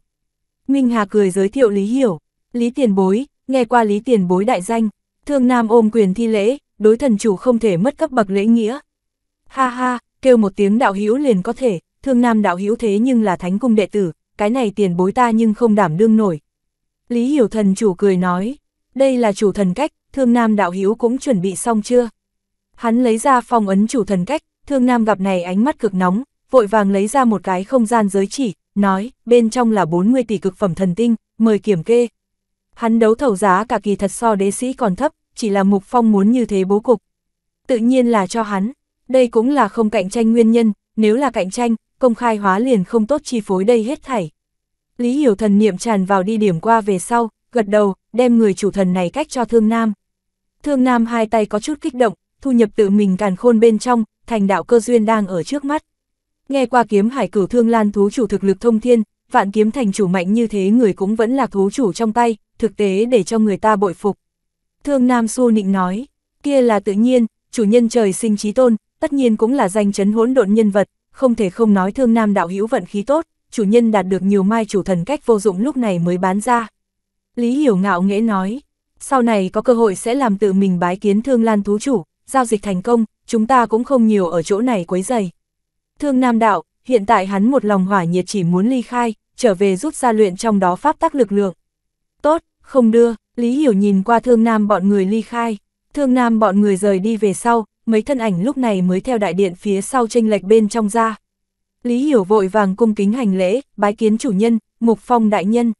Minh Hà cười giới thiệu Lý Hiểu, Lý Tiền Bối, nghe qua Lý Tiền Bối đại danh, Thương Nam ôm quyền thi lễ, đối thần chủ không thể mất cấp bậc lễ nghĩa. Ha ha, kêu một tiếng đạo hữu liền có thể, Thương Nam đạo hữu thế nhưng là thánh cung đệ tử, cái này tiền bối ta nhưng không đảm đương nổi. Lý Hiểu thần chủ cười nói, đây là chủ thần cách, Thương Nam đạo hữu cũng chuẩn bị xong chưa? Hắn lấy ra phong ấn chủ thần cách, Thương Nam gặp này ánh mắt cực nóng, vội vàng lấy ra một cái không gian giới chỉ, nói, bên trong là 40 tỷ cực phẩm thần tinh, mời kiểm kê. Hắn đấu thầu giá cả kỳ thật so đế sĩ còn thấp, chỉ là Mục Phong muốn như thế bố cục. Tự nhiên là cho hắn, đây cũng là không cạnh tranh nguyên nhân, nếu là cạnh tranh, công khai hóa liền không tốt chi phối đây hết thảy. Lý Hiểu thần niệm tràn vào đi điểm qua về sau, gật đầu, đem người chủ thần này cách cho Thương Nam. Thương Nam hai tay có chút kích động, thu nhập tự mình càn khôn bên trong, thành đạo cơ duyên đang ở trước mắt. Nghe qua kiếm hải cửu thương lan thú chủ thực lực thông thiên, vạn kiếm thành chủ mạnh như thế người cũng vẫn là thú chủ trong tay, thực tế để cho người ta bội phục. Thương Nam Xu nịnh nói, kia là tự nhiên, chủ nhân trời sinh trí tôn, tất nhiên cũng là danh chấn hỗn độn nhân vật, không thể không nói Thương Nam đạo hữu vận khí tốt, chủ nhân đạt được nhiều mai chủ thần cách vô dụng lúc này mới bán ra. Lý Hiểu ngạo nghễ nói, sau này có cơ hội sẽ làm tự mình bái kiến Thương Lan thú chủ, giao dịch thành công, chúng ta cũng không nhiều ở chỗ này quấy giày. Thương Nam đạo, hiện tại hắn một lòng hỏa nhiệt chỉ muốn ly khai, trở về rút ra luyện trong đó pháp tắc lực lượng. Tốt, không đưa, Lý Hiểu nhìn qua Thương Nam bọn người ly khai. Thương Nam bọn người rời đi về sau, mấy thân ảnh lúc này mới theo đại điện phía sau tranh lệch bên trong ra. Lý Hiểu vội vàng cung kính hành lễ, bái kiến chủ nhân, Mục Phong đại nhân.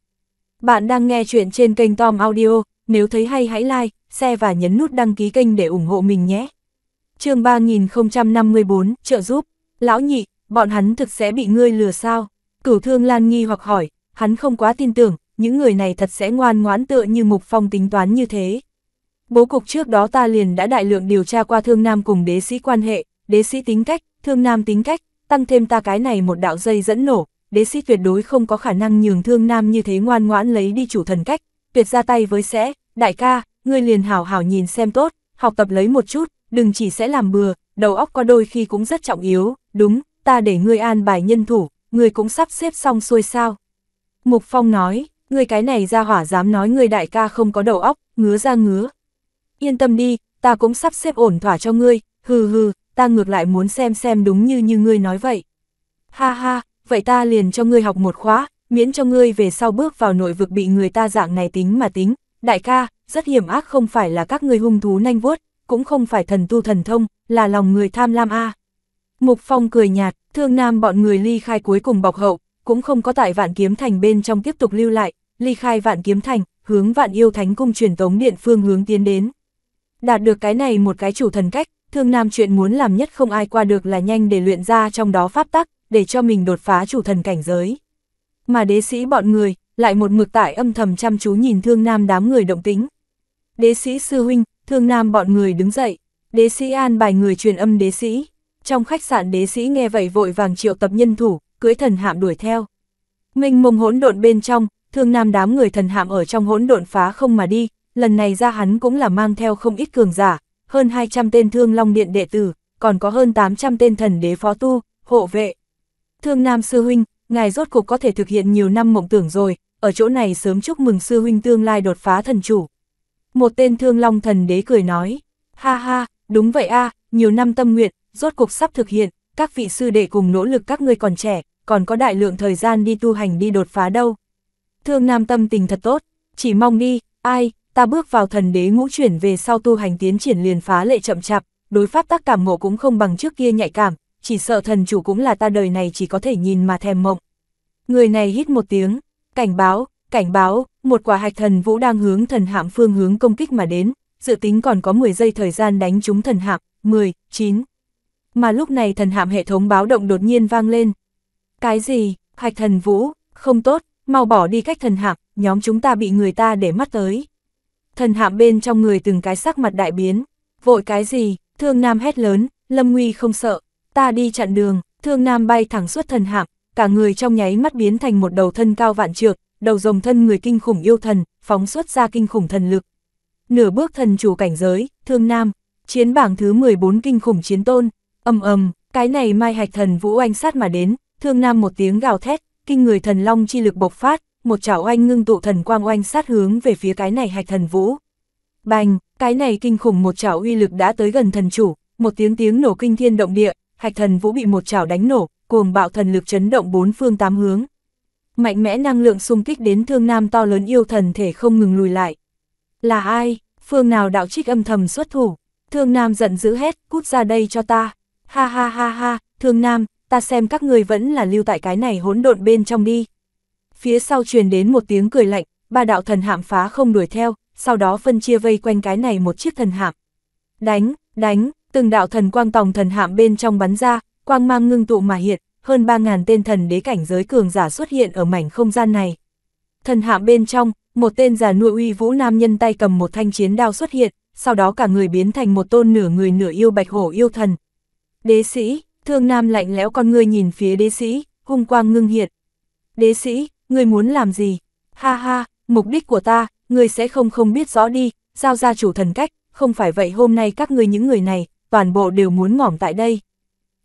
Bạn đang nghe chuyện trên kênh Tom Audio, nếu thấy hay hãy like, share và nhấn nút đăng ký kênh để ủng hộ mình nhé. chương 3054, trợ giúp, lão nhị, bọn hắn thực sẽ bị ngươi lừa sao? Cửu thương Lan nghi hoặc hỏi, hắn không quá tin tưởng, những người này thật sẽ ngoan ngoãn tựa như Mục Phong tính toán như thế. Bố cục trước đó ta liền đã đại lượng điều tra qua thương nam cùng đế sĩ quan hệ, đế sĩ tính cách, thương nam tính cách, tăng thêm ta cái này một đạo dây dẫn nổ, đế sĩ tuyệt đối không có khả năng nhường thương nam như thế ngoan ngoãn lấy đi chủ thần cách, tuyệt ra tay với sẽ, đại ca, ngươi liền hảo hảo nhìn xem tốt, học tập lấy một chút, đừng chỉ sẽ làm bừa, đầu óc có đôi khi cũng rất trọng yếu, đúng, ta để ngươi an bài nhân thủ, ngươi cũng sắp xếp xong xuôi sao. Mục Phong nói, ngươi cái này ra hỏa dám nói ngươi đại ca không có đầu óc, ngứa ra ngứa. Yên tâm đi, ta cũng sắp xếp ổn thỏa cho ngươi, hừ hừ, ta ngược lại muốn xem xem đúng như như ngươi nói vậy. Ha ha, vậy ta liền cho ngươi học một khóa, miễn cho ngươi về sau bước vào nội vực bị người ta dạng này tính mà tính. Đại ca, rất hiểm ác không phải là các ngươi hung thú nanh vuốt, cũng không phải thần tu thần thông, là lòng người tham lam a. Mục Phong cười nhạt, thương nam bọn người ly khai cuối cùng bọc hậu, cũng không có tại vạn kiếm thành bên trong tiếp tục lưu lại, ly khai vạn kiếm thành, hướng vạn yêu thánh cung truyền tống điện phương hướng tiến đến. Đạt được cái này một cái chủ thần cách, thương nam chuyện muốn làm nhất không ai qua được là nhanh để luyện ra trong đó pháp tắc, để cho mình đột phá chủ thần cảnh giới. Mà đế sĩ bọn người, lại một mực tại âm thầm chăm chú nhìn thương nam đám người động tính. Đế sĩ sư huynh, thương nam bọn người đứng dậy, đế sĩ an bài người truyền âm đế sĩ. Trong khách sạn đế sĩ nghe vậy vội vàng triệu tập nhân thủ, cưới thần hạm đuổi theo. Minh mông hỗn độn bên trong, thương nam đám người thần hạm ở trong hỗn độn phá không mà đi, lần này ra hắn cũng là mang theo không ít cường giả, hơn 200 tên thương long điện đệ tử, còn có hơn 800 tên thần đế phó tu, hộ vệ. Thương Nam Sư Huynh, ngài rốt cục có thể thực hiện nhiều năm mộng tưởng rồi, ở chỗ này sớm chúc mừng Sư Huynh tương lai đột phá thần chủ. Một tên thương long thần đế cười nói, ha ha, đúng vậy a nhiều năm tâm nguyện, rốt cục sắp thực hiện, các vị sư đệ cùng nỗ lực các ngươi còn trẻ, còn có đại lượng thời gian đi tu hành đi đột phá đâu. Thương Nam tâm tình thật tốt, chỉ mong đi, ai, ta bước vào thần đế ngũ chuyển về sau tu hành tiến triển liền phá lệ chậm chạp, đối pháp tác cảm ngộ cũng không bằng trước kia nhạy cảm, chỉ sợ thần chủ cũng là ta đời này chỉ có thể nhìn mà thèm mộng. Người này hít một tiếng, cảnh báo, cảnh báo, một quả hạch thần vũ đang hướng thần hạm phương hướng công kích mà đến, dự tính còn có 10 giây thời gian đánh trúng thần hạm, 10, 9. Mà lúc này thần hạm hệ thống báo động đột nhiên vang lên. Cái gì, hạch thần vũ, không tốt, mau bỏ đi cách thần hạm, nhóm chúng ta bị người ta để mắt tới thần hạm bên trong người từng cái sắc mặt đại biến. Vội cái gì, thương nam hét lớn, lâm nguy không sợ, ta đi chặn đường, thương nam bay thẳng suốt thần hạm, cả người trong nháy mắt biến thành một đầu thân cao vạn trượng, đầu rồng thân người kinh khủng yêu thần, phóng xuất ra kinh khủng thần lực. Nửa bước thần chủ cảnh giới, thương nam, chiến bảng thứ 14 kinh khủng chiến tôn, ầm ầm, cái này mai hạch thần vũ anh sát mà đến, thương nam một tiếng gào thét, kinh người thần long chi lực bộc phát, một chảo oanh ngưng tụ thần quang oanh sát hướng về phía cái này hạch thần vũ. Bành, cái này kinh khủng một chảo uy lực đã tới gần thần chủ, một tiếng tiếng nổ kinh thiên động địa, hạch thần vũ bị một chảo đánh nổ, cuồng bạo thần lực chấn động bốn phương tám hướng. Mạnh mẽ năng lượng xung kích đến thương nam to lớn yêu thần thể không ngừng lùi lại. Là ai? Phương nào đạo trích âm thầm xuất thủ? Thương nam giận dữ hét, cút ra đây cho ta. Ha ha ha ha, thương nam, ta xem các người vẫn là lưu tại cái này hỗn độn bên trong đi phía sau truyền đến một tiếng cười lạnh, ba đạo thần hạm phá không đuổi theo, sau đó phân chia vây quanh cái này một chiếc thần hạm. Đánh, đánh, từng đạo thần quang tòng thần hạm bên trong bắn ra, quang mang ngưng tụ mà hiện, hơn 3.000 tên thần đế cảnh giới cường giả xuất hiện ở mảnh không gian này. Thần hạm bên trong, một tên giả nuôi uy vũ nam nhân tay cầm một thanh chiến đao xuất hiện, sau đó cả người biến thành một tôn nửa người nửa yêu bạch hổ yêu thần. Đế sĩ, thương nam lạnh lẽo con người nhìn phía đế sĩ, hung quang ngưng hiện. Đế sĩ, người muốn làm gì? Ha ha, mục đích của ta, người sẽ không không biết rõ đi, giao ra chủ thần cách, không phải vậy hôm nay các ngươi những người này, toàn bộ đều muốn ngỏm tại đây.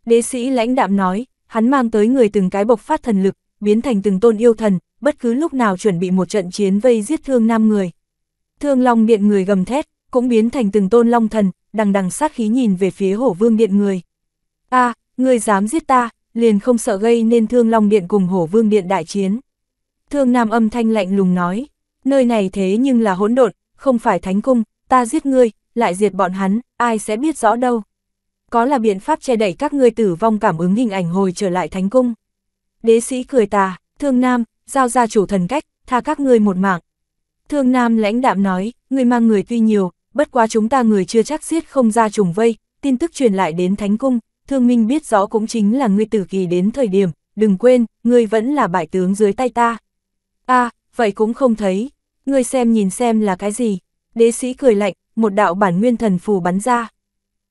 Đế sĩ lãnh đạm nói, hắn mang tới người từng cái bộc phát thần lực, biến thành từng tôn yêu thần, bất cứ lúc nào chuẩn bị một trận chiến vây giết thương nam người. Thương Long Điện người gầm thét, cũng biến thành từng tôn long thần, đằng đằng sát khí nhìn về phía hổ vương điện người. a à, người dám giết ta, liền không sợ gây nên thương Long Điện cùng hổ vương điện đại chiến. Thương Nam âm thanh lạnh lùng nói, nơi này thế nhưng là hỗn độn, không phải thánh cung, ta giết ngươi, lại diệt bọn hắn, ai sẽ biết rõ đâu. Có là biện pháp che đẩy các ngươi tử vong cảm ứng hình ảnh hồi trở lại thánh cung. Đế sĩ cười tà, thương nam, giao ra chủ thần cách, tha các ngươi một mạng. Thương nam lãnh đạm nói, người mang người tuy nhiều, bất quá chúng ta người chưa chắc giết không ra trùng vây, tin tức truyền lại đến thánh cung, thương minh biết rõ cũng chính là ngươi tử kỳ đến thời điểm, đừng quên, ngươi vẫn là bại tướng dưới tay ta a à, vậy cũng không thấy, ngươi xem nhìn xem là cái gì. Đế sĩ cười lạnh, một đạo bản nguyên thần phù bắn ra.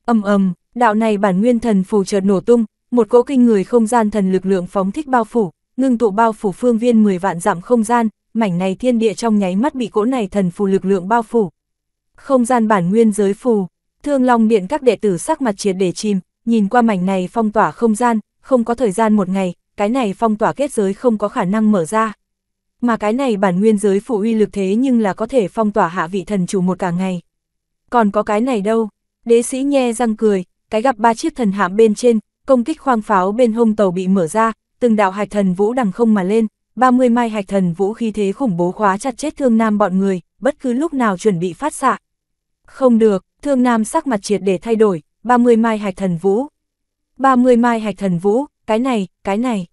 ầm ầm, đạo này bản nguyên thần phù chợt nổ tung, một cỗ kinh người không gian thần lực lượng phóng thích bao phủ, ngưng tụ bao phủ phương viên 10 vạn dặm không gian, mảnh này thiên địa trong nháy mắt bị cỗ này thần phù lực lượng bao phủ. Không gian bản nguyên giới phù, Thương Long Điện các đệ tử sắc mặt triệt để chìm, nhìn qua mảnh này phong tỏa không gian, không có thời gian một ngày, cái này phong tỏa kết giới không có khả năng mở ra. Mà cái này bản nguyên giới phụ uy lực thế nhưng là có thể phong tỏa hạ vị thần chủ một cả ngày. Còn có cái này đâu, đế sĩ nhe răng cười, cái gặp ba chiếc thần hạm bên trên, công kích khoang pháo bên hông tàu bị mở ra, từng đạo hạch thần vũ đằng không mà lên, 30 mai hạch thần vũ khí thế khủng bố khóa chặt chết thương nam bọn người, bất cứ lúc nào chuẩn bị phát xạ. Không được, thương nam sắc mặt triệt để thay đổi, 30 mai hạch thần vũ. 30 mai hạch thần vũ, cái này, cái này.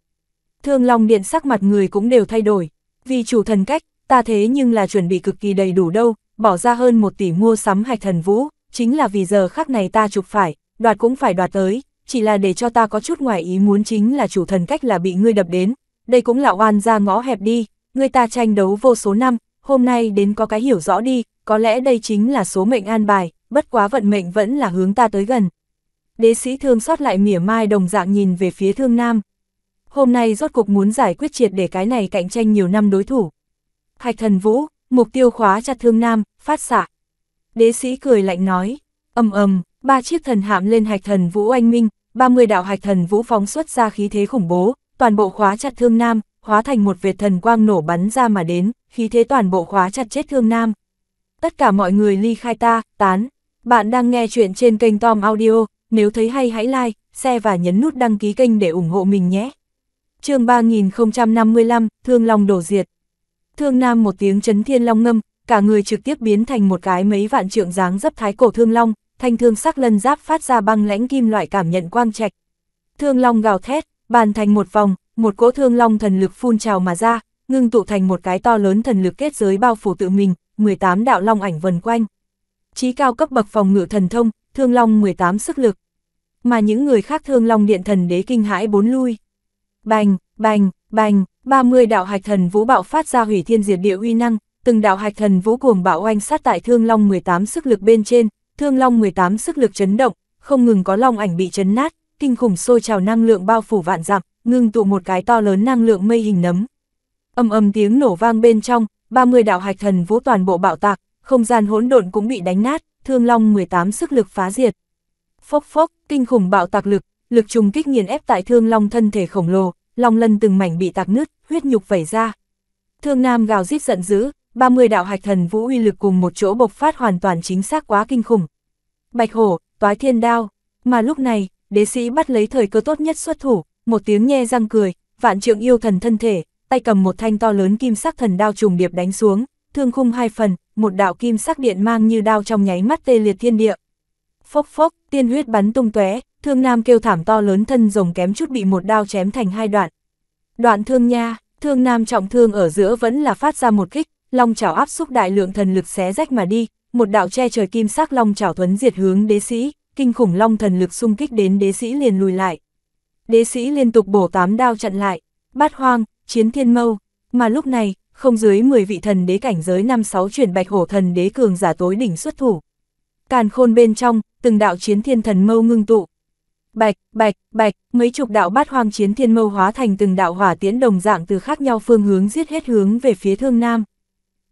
Thương Long Điện sắc mặt người cũng đều thay đổi, vì chủ thần cách, ta thế nhưng là chuẩn bị cực kỳ đầy đủ đâu, bỏ ra hơn một tỷ mua sắm hạch thần vũ, chính là vì giờ khắc này ta chụp phải, đoạt cũng phải đoạt tới, chỉ là để cho ta có chút ngoài ý muốn chính là chủ thần cách là bị ngươi đập đến, đây cũng là oan ra ngõ hẹp đi, ngươi ta tranh đấu vô số năm, hôm nay đến có cái hiểu rõ đi, có lẽ đây chính là số mệnh an bài, bất quá vận mệnh vẫn là hướng ta tới gần. Đế sĩ thương xót lại mỉa mai đồng dạng nhìn về phía thương nam. Hôm nay rốt cuộc muốn giải quyết triệt để cái này cạnh tranh nhiều năm đối thủ. Hạch thần vũ, mục tiêu khóa chặt thương nam, phát xạ. Đế sĩ cười lạnh nói, ầm ầm, ba chiếc thần hạm lên hạch thần vũ anh minh, 30 đạo hạch thần vũ phóng xuất ra khí thế khủng bố, toàn bộ khóa chặt thương nam, hóa thành một vệt thần quang nổ bắn ra mà đến, khí thế toàn bộ khóa chặt chết thương nam. Tất cả mọi người ly khai ta, tán. Bạn đang nghe chuyện trên kênh Tom Audio, nếu thấy hay hãy like, share và nhấn nút đăng ký kênh để ủng hộ mình nhé chương 3055, Thương Long đổ diệt. Thương Nam một tiếng chấn thiên long ngâm, cả người trực tiếp biến thành một cái mấy vạn trượng dáng dấp thái cổ thương long, thanh thương sắc lân giáp phát ra băng lãnh kim loại cảm nhận quang trạch. Thương long gào thét, bàn thành một vòng, một cỗ thương long thần lực phun trào mà ra, ngưng tụ thành một cái to lớn thần lực kết giới bao phủ tự mình, 18 đạo long ảnh vần quanh. Chí cao cấp bậc phòng ngự thần thông, thương long 18 sức lực. Mà những người khác thương long điện thần đế kinh hãi bốn lui. Bành, bành, bành, 30 đạo hạch thần vũ bạo phát ra hủy thiên diệt địa uy năng, từng đạo hạch thần vũ cuồng bạo oanh sát tại thương long 18 sức lực bên trên, thương long 18 sức lực chấn động, không ngừng có long ảnh bị chấn nát, kinh khủng sôi trào năng lượng bao phủ vạn dặm, ngưng tụ một cái to lớn năng lượng mây hình nấm. Âm âm tiếng nổ vang bên trong, 30 đạo hạch thần vũ toàn bộ bạo tạc, không gian hỗn độn cũng bị đánh nát, thương long 18 sức lực phá diệt. Phốc phốc, kinh khủng bạo tạc lực, lực trùng kích nghiền ép tại thương long thân thể khổng lồ, long lân từng mảnh bị tạc nứt, huyết nhục vẩy ra. Thương Nam gào rít giận dữ, 30 đạo hạch thần vũ uy lực cùng một chỗ bộc phát hoàn toàn chính xác quá kinh khủng. Bạch hổ, toái thiên đao, mà lúc này, đế sĩ bắt lấy thời cơ tốt nhất xuất thủ, một tiếng nhe răng cười, vạn trượng yêu thần thân thể, tay cầm một thanh to lớn kim sắc thần đao trùng điệp đánh xuống, thương khung hai phần, một đạo kim sắc điện mang như đao trong nháy mắt tê liệt thiên địa. Phốc phốc, tiên huyết bắn tung tóe, thương nam kêu thảm to lớn thân rồng kém chút bị một đao chém thành hai đoạn. Đoạn thương nha, thương nam trọng thương ở giữa vẫn là phát ra một kích, long chảo áp xúc đại lượng thần lực xé rách mà đi, một đạo che trời kim sắc long chảo thuấn diệt hướng đế sĩ, kinh khủng long thần lực xung kích đến đế sĩ liền lùi lại. Đế sĩ liên tục bổ tám đao chặn lại, bát hoang, chiến thiên mâu, mà lúc này, không dưới 10 vị thần đế cảnh giới năm sáu chuyển bạch hổ thần đế cường giả tối đỉnh xuất thủ. Càn khôn bên trong, từng đạo chiến thiên thần mâu ngưng tụ. Bạch, bạch, bạch, mấy chục đạo bát hoang chiến thiên mâu hóa thành từng đạo hỏa tiễn đồng dạng từ khác nhau phương hướng giết hết hướng về phía thương nam.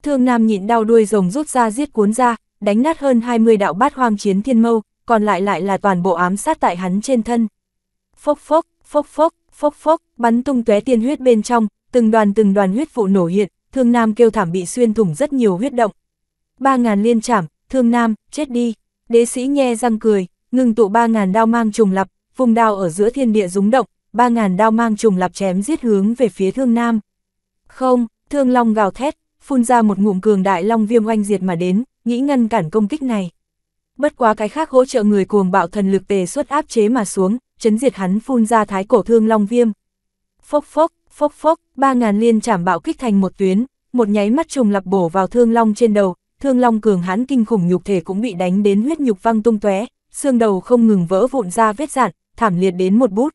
Thương nam nhịn đau đuôi rồng rút ra giết cuốn ra, đánh nát hơn 20 đạo bát hoang chiến thiên mâu, còn lại lại là toàn bộ ám sát tại hắn trên thân. Phốc phốc, phốc phốc, phốc phốc, bắn tung tóe tiên huyết bên trong, từng đoàn từng đoàn huyết vụ nổ hiện, thương nam kêu thảm bị xuyên thủng rất nhiều huyết động. Ba ngàn liên chảm, thương nam, chết đi, đế sĩ nghe răng cười, ngừng tụ ba ngàn đao mang trùng lập, vùng đao ở giữa thiên địa rúng động, ba ngàn đao mang trùng lập chém giết hướng về phía thương nam. Không, thương long gào thét, phun ra một ngụm cường đại long viêm oanh diệt mà đến, nghĩ ngăn cản công kích này. Bất quá cái khác hỗ trợ người cuồng bạo thần lực tề xuất áp chế mà xuống, chấn diệt hắn phun ra thái cổ thương long viêm. Phốc phốc, phốc phốc, ba ngàn liên chảm bạo kích thành một tuyến, một nháy mắt trùng lập bổ vào thương long trên đầu, thương long cường hãn kinh khủng nhục thể cũng bị đánh đến huyết nhục văng tung tóe, xương đầu không ngừng vỡ vụn ra vết dạn, thảm liệt đến một bút.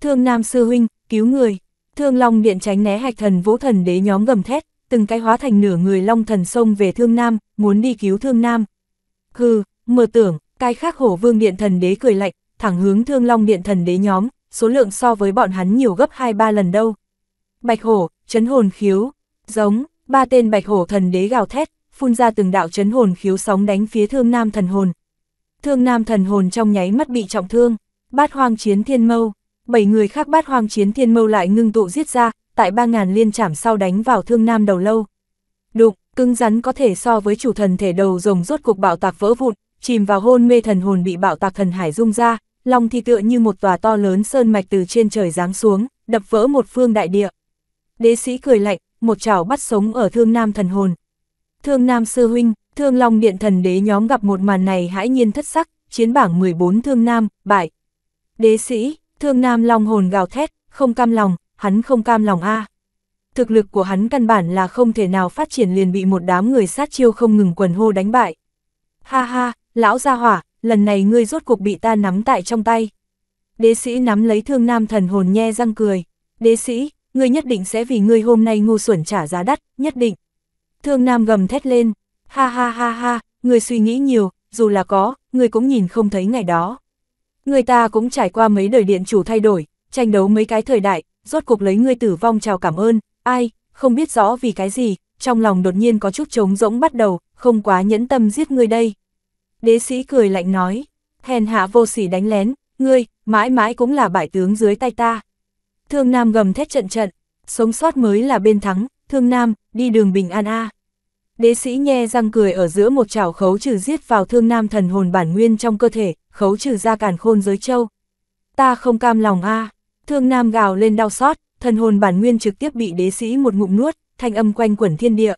Thương Nam sư huynh, cứu người. Thương Long điện tránh né hạch thần vũ thần đế nhóm gầm thét, từng cái hóa thành nửa người Long thần sông về Thương Nam, muốn đi cứu Thương Nam. Hừ, mơ tưởng, cái khác hổ vương điện thần đế cười lạnh, thẳng hướng Thương Long điện thần đế nhóm, số lượng so với bọn hắn nhiều gấp 2-3 lần đâu. Bạch hổ, chấn hồn khiếu, giống, ba tên bạch hổ thần đế gào thét, phun ra từng đạo chấn hồn khiếu sóng đánh phía Thương Nam thần hồn. Thương Nam thần hồn trong nháy mắt bị trọng thương bát hoang chiến thiên mâu, bảy người khác bát hoang chiến thiên mâu lại ngưng tụ giết ra, tại ba ngàn liên chảm sau đánh vào thương nam đầu lâu. Đục cứng rắn có thể so với chủ thần thể đầu rồng rốt cục bạo tạc vỡ vụn, chìm vào hôn mê thần hồn bị bạo tạc thần hải rung ra, long thi tựa như một tòa to lớn sơn mạch từ trên trời giáng xuống, đập vỡ một phương đại địa. Đế sĩ cười lạnh, một chảo bắt sống ở thương nam thần hồn. Thương nam sư huynh, thương long điện thần đế nhóm gặp một màn này hãi nhiên thất sắc, chiến bảng 14 thương nam, bại. Đế sĩ, thương nam long hồn gào thét, không cam lòng, hắn không cam lòng a. Thực lực của hắn căn bản là không thể nào phát triển liền bị một đám người sát chiêu không ngừng quần hô đánh bại. Ha ha, lão gia hỏa, lần này ngươi rốt cuộc bị ta nắm tại trong tay. Đế sĩ nắm lấy thương nam thần hồn nhe răng cười. Đế sĩ, ngươi nhất định sẽ vì ngươi hôm nay ngu xuẩn trả giá đắt, nhất định. Thương nam gầm thét lên. Ha ha ha ha, người suy nghĩ nhiều, dù là có, người cũng nhìn không thấy ngày đó. Người ta cũng trải qua mấy đời điện chủ thay đổi, tranh đấu mấy cái thời đại, rốt cuộc lấy ngươi tử vong chào cảm ơn, ai, không biết rõ vì cái gì, trong lòng đột nhiên có chút trống rỗng bắt đầu, không quá nhẫn tâm giết ngươi đây. Đế sĩ cười lạnh nói, hèn hạ vô sỉ đánh lén, ngươi, mãi mãi cũng là bại tướng dưới tay ta. Thương Nam gầm thét trận trận, sống sót mới là bên thắng, Thương Nam, đi đường bình an a. Đế sĩ nhe răng cười ở giữa một chảo khấu trừ giết vào Thương Nam thần hồn bản nguyên trong cơ thể, khấu trừ ra càn khôn giới châu. Ta không cam lòng a thương nam gào lên đau xót, thần hồn bản nguyên trực tiếp bị đế sĩ một ngụm nuốt, thanh âm quanh quẩn thiên địa.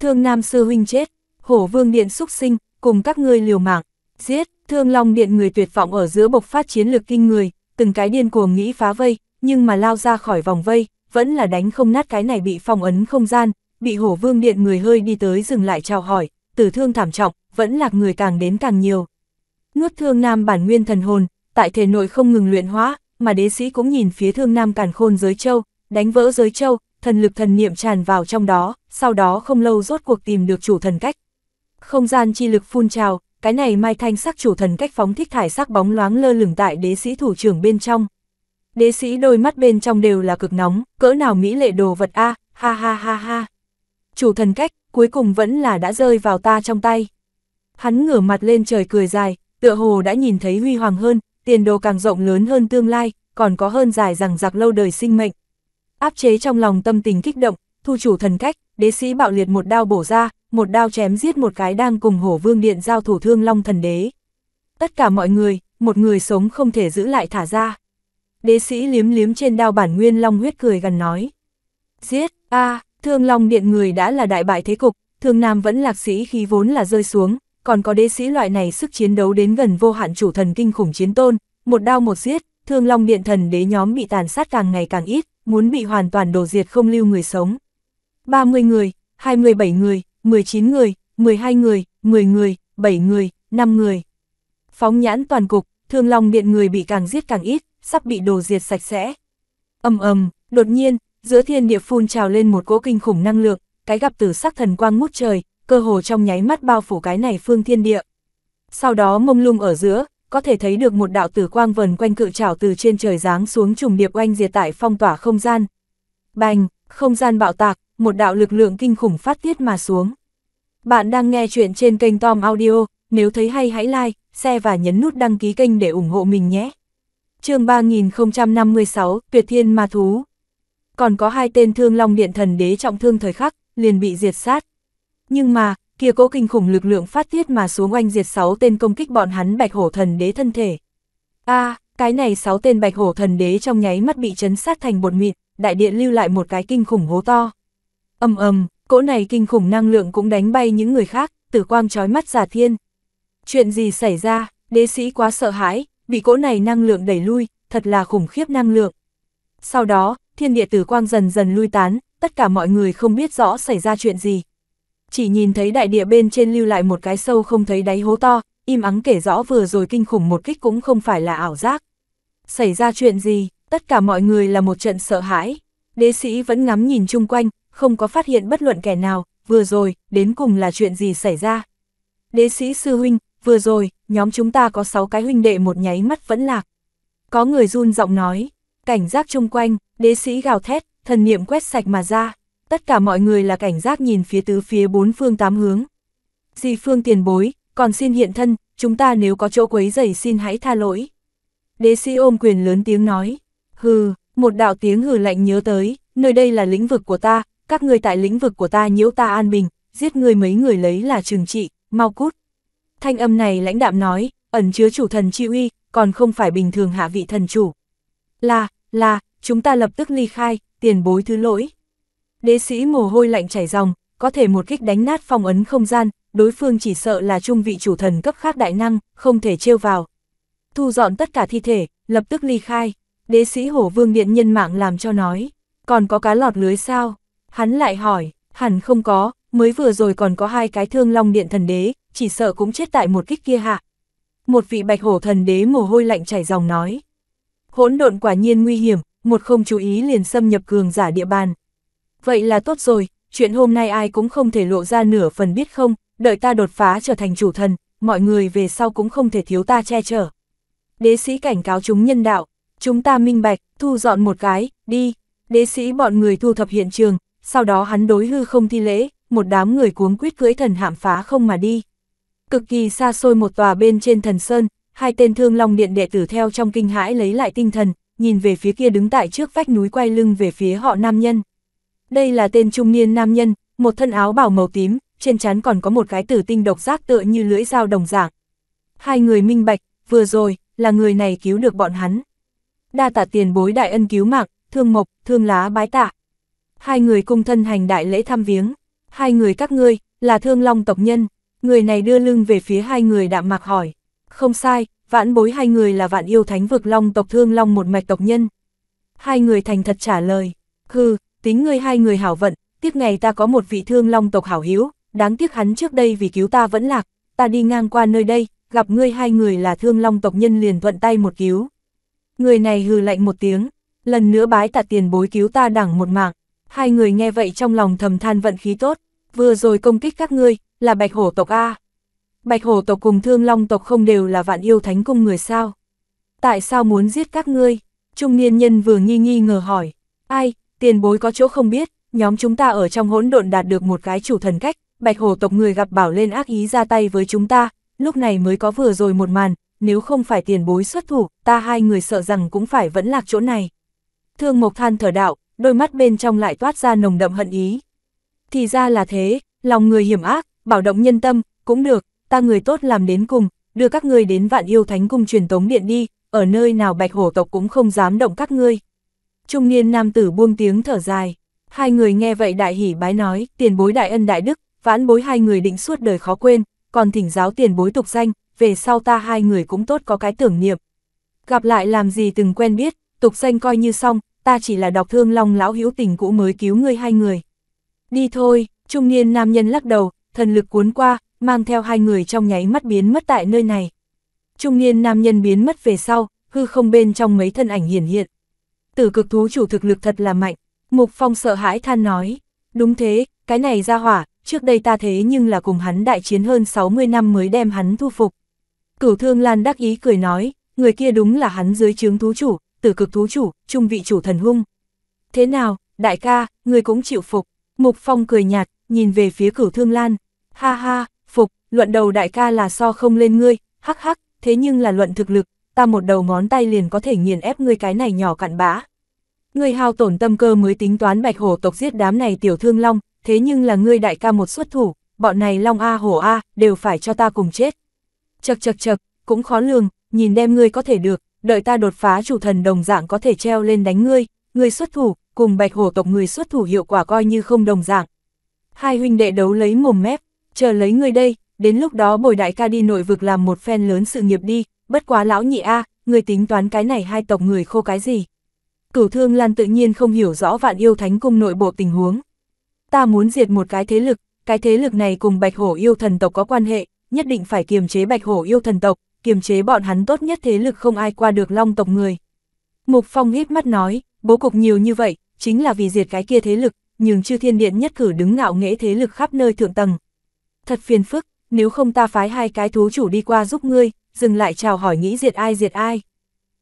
Thương nam sư huynh chết, hổ vương điện xúc sinh, cùng các ngươi liều mạng, giết, thương long điện người tuyệt vọng ở giữa bộc phát chiến lực kinh người, từng cái điên cuồng nghĩ phá vây, nhưng mà lao ra khỏi vòng vây, vẫn là đánh không nát cái này bị phong ấn không gian, bị hổ vương điện người hơi đi tới dừng lại chào hỏi, tử thương thảm trọng, vẫn lạc người càng đến càng nhiều nuốt thương nam bản nguyên thần hồn, tại thể nội không ngừng luyện hóa, mà đế sĩ cũng nhìn phía thương nam càn khôn giới châu, đánh vỡ giới châu, thần lực thần niệm tràn vào trong đó, sau đó không lâu rốt cuộc tìm được chủ thần cách. Không gian chi lực phun trào, cái này mai thanh sắc chủ thần cách phóng thích thải sắc bóng loáng lơ lửng tại đế sĩ thủ trưởng bên trong. Đế sĩ đôi mắt bên trong đều là cực nóng, cỡ nào mỹ lệ đồ vật a, ha ha ha ha. Chủ thần cách, cuối cùng vẫn là đã rơi vào ta trong tay. Hắn ngửa mặt lên trời cười dài, tựa hồ đã nhìn thấy huy hoàng hơn, tiền đồ càng rộng lớn hơn tương lai, còn có hơn dài rằng giặc lâu đời sinh mệnh. Áp chế trong lòng tâm tình kích động, thu chủ thần cách, đế sĩ bạo liệt một đao bổ ra, một đao chém giết một cái đang cùng hổ vương điện giao thủ thương long thần đế. Tất cả mọi người, một người sống không thể giữ lại thả ra. Đế sĩ liếm liếm trên đao bản nguyên long huyết cười gần nói. Giết, a thương long điện người đã là đại bại thế cục, thương nam vẫn lạc sĩ khi vốn là rơi xuống, còn có đế sĩ loại này sức chiến đấu đến gần vô hạn chủ thần kinh khủng chiến tôn, một đao một giết, thương long điện thần đế nhóm bị tàn sát càng ngày càng ít, muốn bị hoàn toàn đổ diệt không lưu người sống. 30 người, 27 người, 19 người, 12 người, 10 người, 7 người, 5 người. Phóng nhãn toàn cục, thương long điện người bị càng giết càng ít, sắp bị đổ diệt sạch sẽ. ầm ầm, đột nhiên, giữa thiên địa phun trào lên một cỗ kinh khủng năng lượng, cái gặp tử sắc thần quang ngút trời, cơ hồ trong nháy mắt bao phủ cái này phương thiên địa. Sau đó mông lung ở giữa, có thể thấy được một đạo tử quang vần quanh cự trảo từ trên trời giáng xuống trùng điệp oanh diệt tại phong tỏa không gian. Bành, không gian bạo tạc, một đạo lực lượng kinh khủng phát tiết mà xuống. Bạn đang nghe chuyện trên kênh Tom Audio, nếu thấy hay hãy like, share và nhấn nút đăng ký kênh để ủng hộ mình nhé. chương 3056, Tuyệt Thiên Ma Thú. Còn có hai tên thương long điện thần đế trọng thương thời khắc, liền bị diệt sát. Nhưng mà, kia cố kinh khủng lực lượng phát tiết mà xuống oanh diệt 6 tên công kích bọn hắn bạch hổ thần đế thân thể. a cái này 6 tên bạch hổ thần đế trong nháy mắt bị chấn sát thành bột mịn, đại điện lưu lại một cái kinh khủng hố to. âm ầm, cỗ này kinh khủng năng lượng cũng đánh bay những người khác, tử quang trói mắt giả thiên. Chuyện gì xảy ra, đế sĩ quá sợ hãi, bị cỗ này năng lượng đẩy lui, thật là khủng khiếp năng lượng. Sau đó, thiên địa tử quang dần dần lui tán, tất cả mọi người không biết rõ xảy ra chuyện gì. Chỉ nhìn thấy đại địa bên trên lưu lại một cái sâu không thấy đáy hố to, im ắng kể rõ vừa rồi kinh khủng một kích cũng không phải là ảo giác. Xảy ra chuyện gì, tất cả mọi người là một trận sợ hãi. Đế sĩ vẫn ngắm nhìn chung quanh, không có phát hiện bất luận kẻ nào, vừa rồi, đến cùng là chuyện gì xảy ra. Đế sĩ sư huynh, vừa rồi, nhóm chúng ta có 6 cái huynh đệ một nháy mắt vẫn lạc. Có người run giọng nói, cảnh giác chung quanh, đế sĩ gào thét, thần niệm quét sạch mà ra. Tất cả mọi người là cảnh giác nhìn phía tứ phía bốn phương tám hướng. Di phương tiền bối, còn xin hiện thân, chúng ta nếu có chỗ quấy rầy xin hãy tha lỗi. Đế sĩ ôm quyền lớn tiếng nói, hừ, một đạo tiếng hừ lạnh nhớ tới, nơi đây là lĩnh vực của ta, các người tại lĩnh vực của ta nhiễu ta an bình, giết người mấy người lấy là trừng trị, mau cút. Thanh âm này lãnh đạm nói, ẩn chứa chủ thần chi uy, còn không phải bình thường hạ vị thần chủ. Là, là, chúng ta lập tức ly khai, tiền bối thứ lỗi. Đế sĩ mồ hôi lạnh chảy ròng, có thể một kích đánh nát phong ấn không gian, đối phương chỉ sợ là trung vị chủ thần cấp khác đại năng, không thể trêu vào. Thu dọn tất cả thi thể, lập tức ly khai. Đế sĩ hổ vương điện nhân mạng làm cho nói. Còn có cá lọt lưới sao? Hắn lại hỏi, hẳn không có, mới vừa rồi còn có hai cái thương long điện thần đế, chỉ sợ cũng chết tại một kích kia hạ. Một vị bạch hổ thần đế mồ hôi lạnh chảy dòng nói. Hỗn độn quả nhiên nguy hiểm, một không chú ý liền xâm nhập cường giả địa bàn. Vậy là tốt rồi, chuyện hôm nay ai cũng không thể lộ ra nửa phần biết không, đợi ta đột phá trở thành chủ thần, mọi người về sau cũng không thể thiếu ta che chở. Đế sĩ cảnh cáo chúng nhân đạo, chúng ta minh bạch, thu dọn một cái, đi. Đế sĩ bọn người thu thập hiện trường, sau đó hắn đối hư không thi lễ, một đám người cuống quýt cưỡi thần hạm phá không mà đi. Cực kỳ xa xôi một tòa bên trên thần sơn, hai tên thương long điện đệ tử theo trong kinh hãi lấy lại tinh thần, nhìn về phía kia đứng tại trước vách núi quay lưng về phía họ nam nhân. Đây là tên trung niên nam nhân, một thân áo bảo màu tím, trên trán còn có một cái tử tinh độc giác tựa như lưỡi dao đồng dạng. Hai người minh bạch, vừa rồi, là người này cứu được bọn hắn. Đa tạ tiền bối đại ân cứu mạng, thương mộc, thương lá bái tạ. Hai người cung thân hành đại lễ thăm viếng. Hai người các ngươi, là thương long tộc nhân. Người này đưa lưng về phía hai người đạm mạc hỏi. Không sai, vãn bối hai người là vạn yêu thánh vực long tộc thương long một mạch tộc nhân. Hai người thành thật trả lời. Hừ, tính ngươi hai người hảo vận, tiếc ngày ta có một vị thương long tộc hảo hiếu, đáng tiếc hắn trước đây vì cứu ta vẫn lạc, ta đi ngang qua nơi đây, gặp ngươi hai người là thương long tộc nhân liền thuận tay một cứu. Người này hừ lạnh một tiếng, lần nữa bái tạ tiền bối cứu ta đẳng một mạng, hai người nghe vậy trong lòng thầm than vận khí tốt, vừa rồi công kích các ngươi, là bạch hổ tộc A. Bạch hổ tộc cùng thương long tộc không đều là vạn yêu thánh cung người sao? Tại sao muốn giết các ngươi? Trung niên nhân vừa nghi nghi ngờ hỏi. Ai, tiền bối có chỗ không biết, nhóm chúng ta ở trong hỗn độn đạt được một cái chủ thần cách, bạch hổ tộc người gặp bảo lên ác ý ra tay với chúng ta, lúc này mới có vừa rồi một màn, nếu không phải tiền bối xuất thủ, ta hai người sợ rằng cũng phải vẫn lạc chỗ này. Thương Mộc than thở đạo, đôi mắt bên trong lại toát ra nồng đậm hận ý. Thì ra là thế, lòng người hiểm ác, bảo động nhân tâm, cũng được, ta người tốt làm đến cùng, đưa các ngươi đến vạn yêu thánh cung truyền tống điện đi, ở nơi nào bạch hổ tộc cũng không dám động các ngươi. Trung niên nam tử buông tiếng thở dài, hai người nghe vậy đại hỉ bái nói, tiền bối đại ân đại đức, vãn bối hai người định suốt đời khó quên, còn thỉnh giáo tiền bối tục danh, về sau ta hai người cũng tốt có cái tưởng niệm. Gặp lại làm gì từng quen biết, tục danh coi như xong, ta chỉ là đọc thương long lão hữu tình cũ mới cứu ngươi hai người. Đi thôi, trung niên nam nhân lắc đầu, thần lực cuốn qua, mang theo hai người trong nháy mắt biến mất tại nơi này. Trung niên nam nhân biến mất về sau, hư không bên trong mấy thân ảnh hiển hiện. Tử cực thú chủ thực lực thật là mạnh, Mục Phong sợ hãi than nói, đúng thế, cái này ra hỏa, trước đây ta thế nhưng là cùng hắn đại chiến hơn 60 năm mới đem hắn thu phục. Cửu Thương Lan đắc ý cười nói, người kia đúng là hắn dưới chướng thú chủ, tử cực thú chủ, trung vị chủ thần hung. Thế nào, đại ca, người cũng chịu phục. Mục Phong cười nhạt, nhìn về phía Cửu Thương Lan. Ha ha, phục, luận đầu đại ca là so không lên ngươi, hắc hắc, thế nhưng là luận thực lực, ta một đầu ngón tay liền có thể nghiền ép ngươi cái này nhỏ cặn bã. Ngươi hao tổn tâm cơ mới tính toán bạch hổ tộc giết đám này tiểu thương long, thế nhưng là ngươi đại ca một xuất thủ, bọn này long A hổ A, đều phải cho ta cùng chết. Chật chật chật, cũng khó lường, nhìn đem ngươi có thể được, đợi ta đột phá chủ thần đồng dạng có thể treo lên đánh ngươi, ngươi xuất thủ, cùng bạch hổ tộc người xuất thủ hiệu quả coi như không đồng dạng. Hai huynh đệ đấu lấy mồm mép, chờ lấy ngươi đây, đến lúc đó bồi đại ca đi nội vực làm một phen lớn sự nghiệp đi, bất quá lão nhị A, người tính toán cái này hai tộc người khô cái gì. Cửu thương lan tự nhiên không hiểu rõ vạn yêu thánh cung nội bộ tình huống. Ta muốn diệt một cái thế lực, cái thế lực này cùng bạch hổ yêu thần tộc có quan hệ, nhất định phải kiềm chế bạch hổ yêu thần tộc, kiềm chế bọn hắn tốt nhất thế lực không ai qua được long tộc người. Mục Phong híp mắt nói, bố cục nhiều như vậy, chính là vì diệt cái kia thế lực, nhưng chư thiên điện nhất cử đứng ngạo nghễ thế lực khắp nơi thượng tầng. Thật phiền phức, nếu không ta phái hai cái thú chủ đi qua giúp ngươi, dừng lại chào hỏi nghĩ diệt ai diệt ai.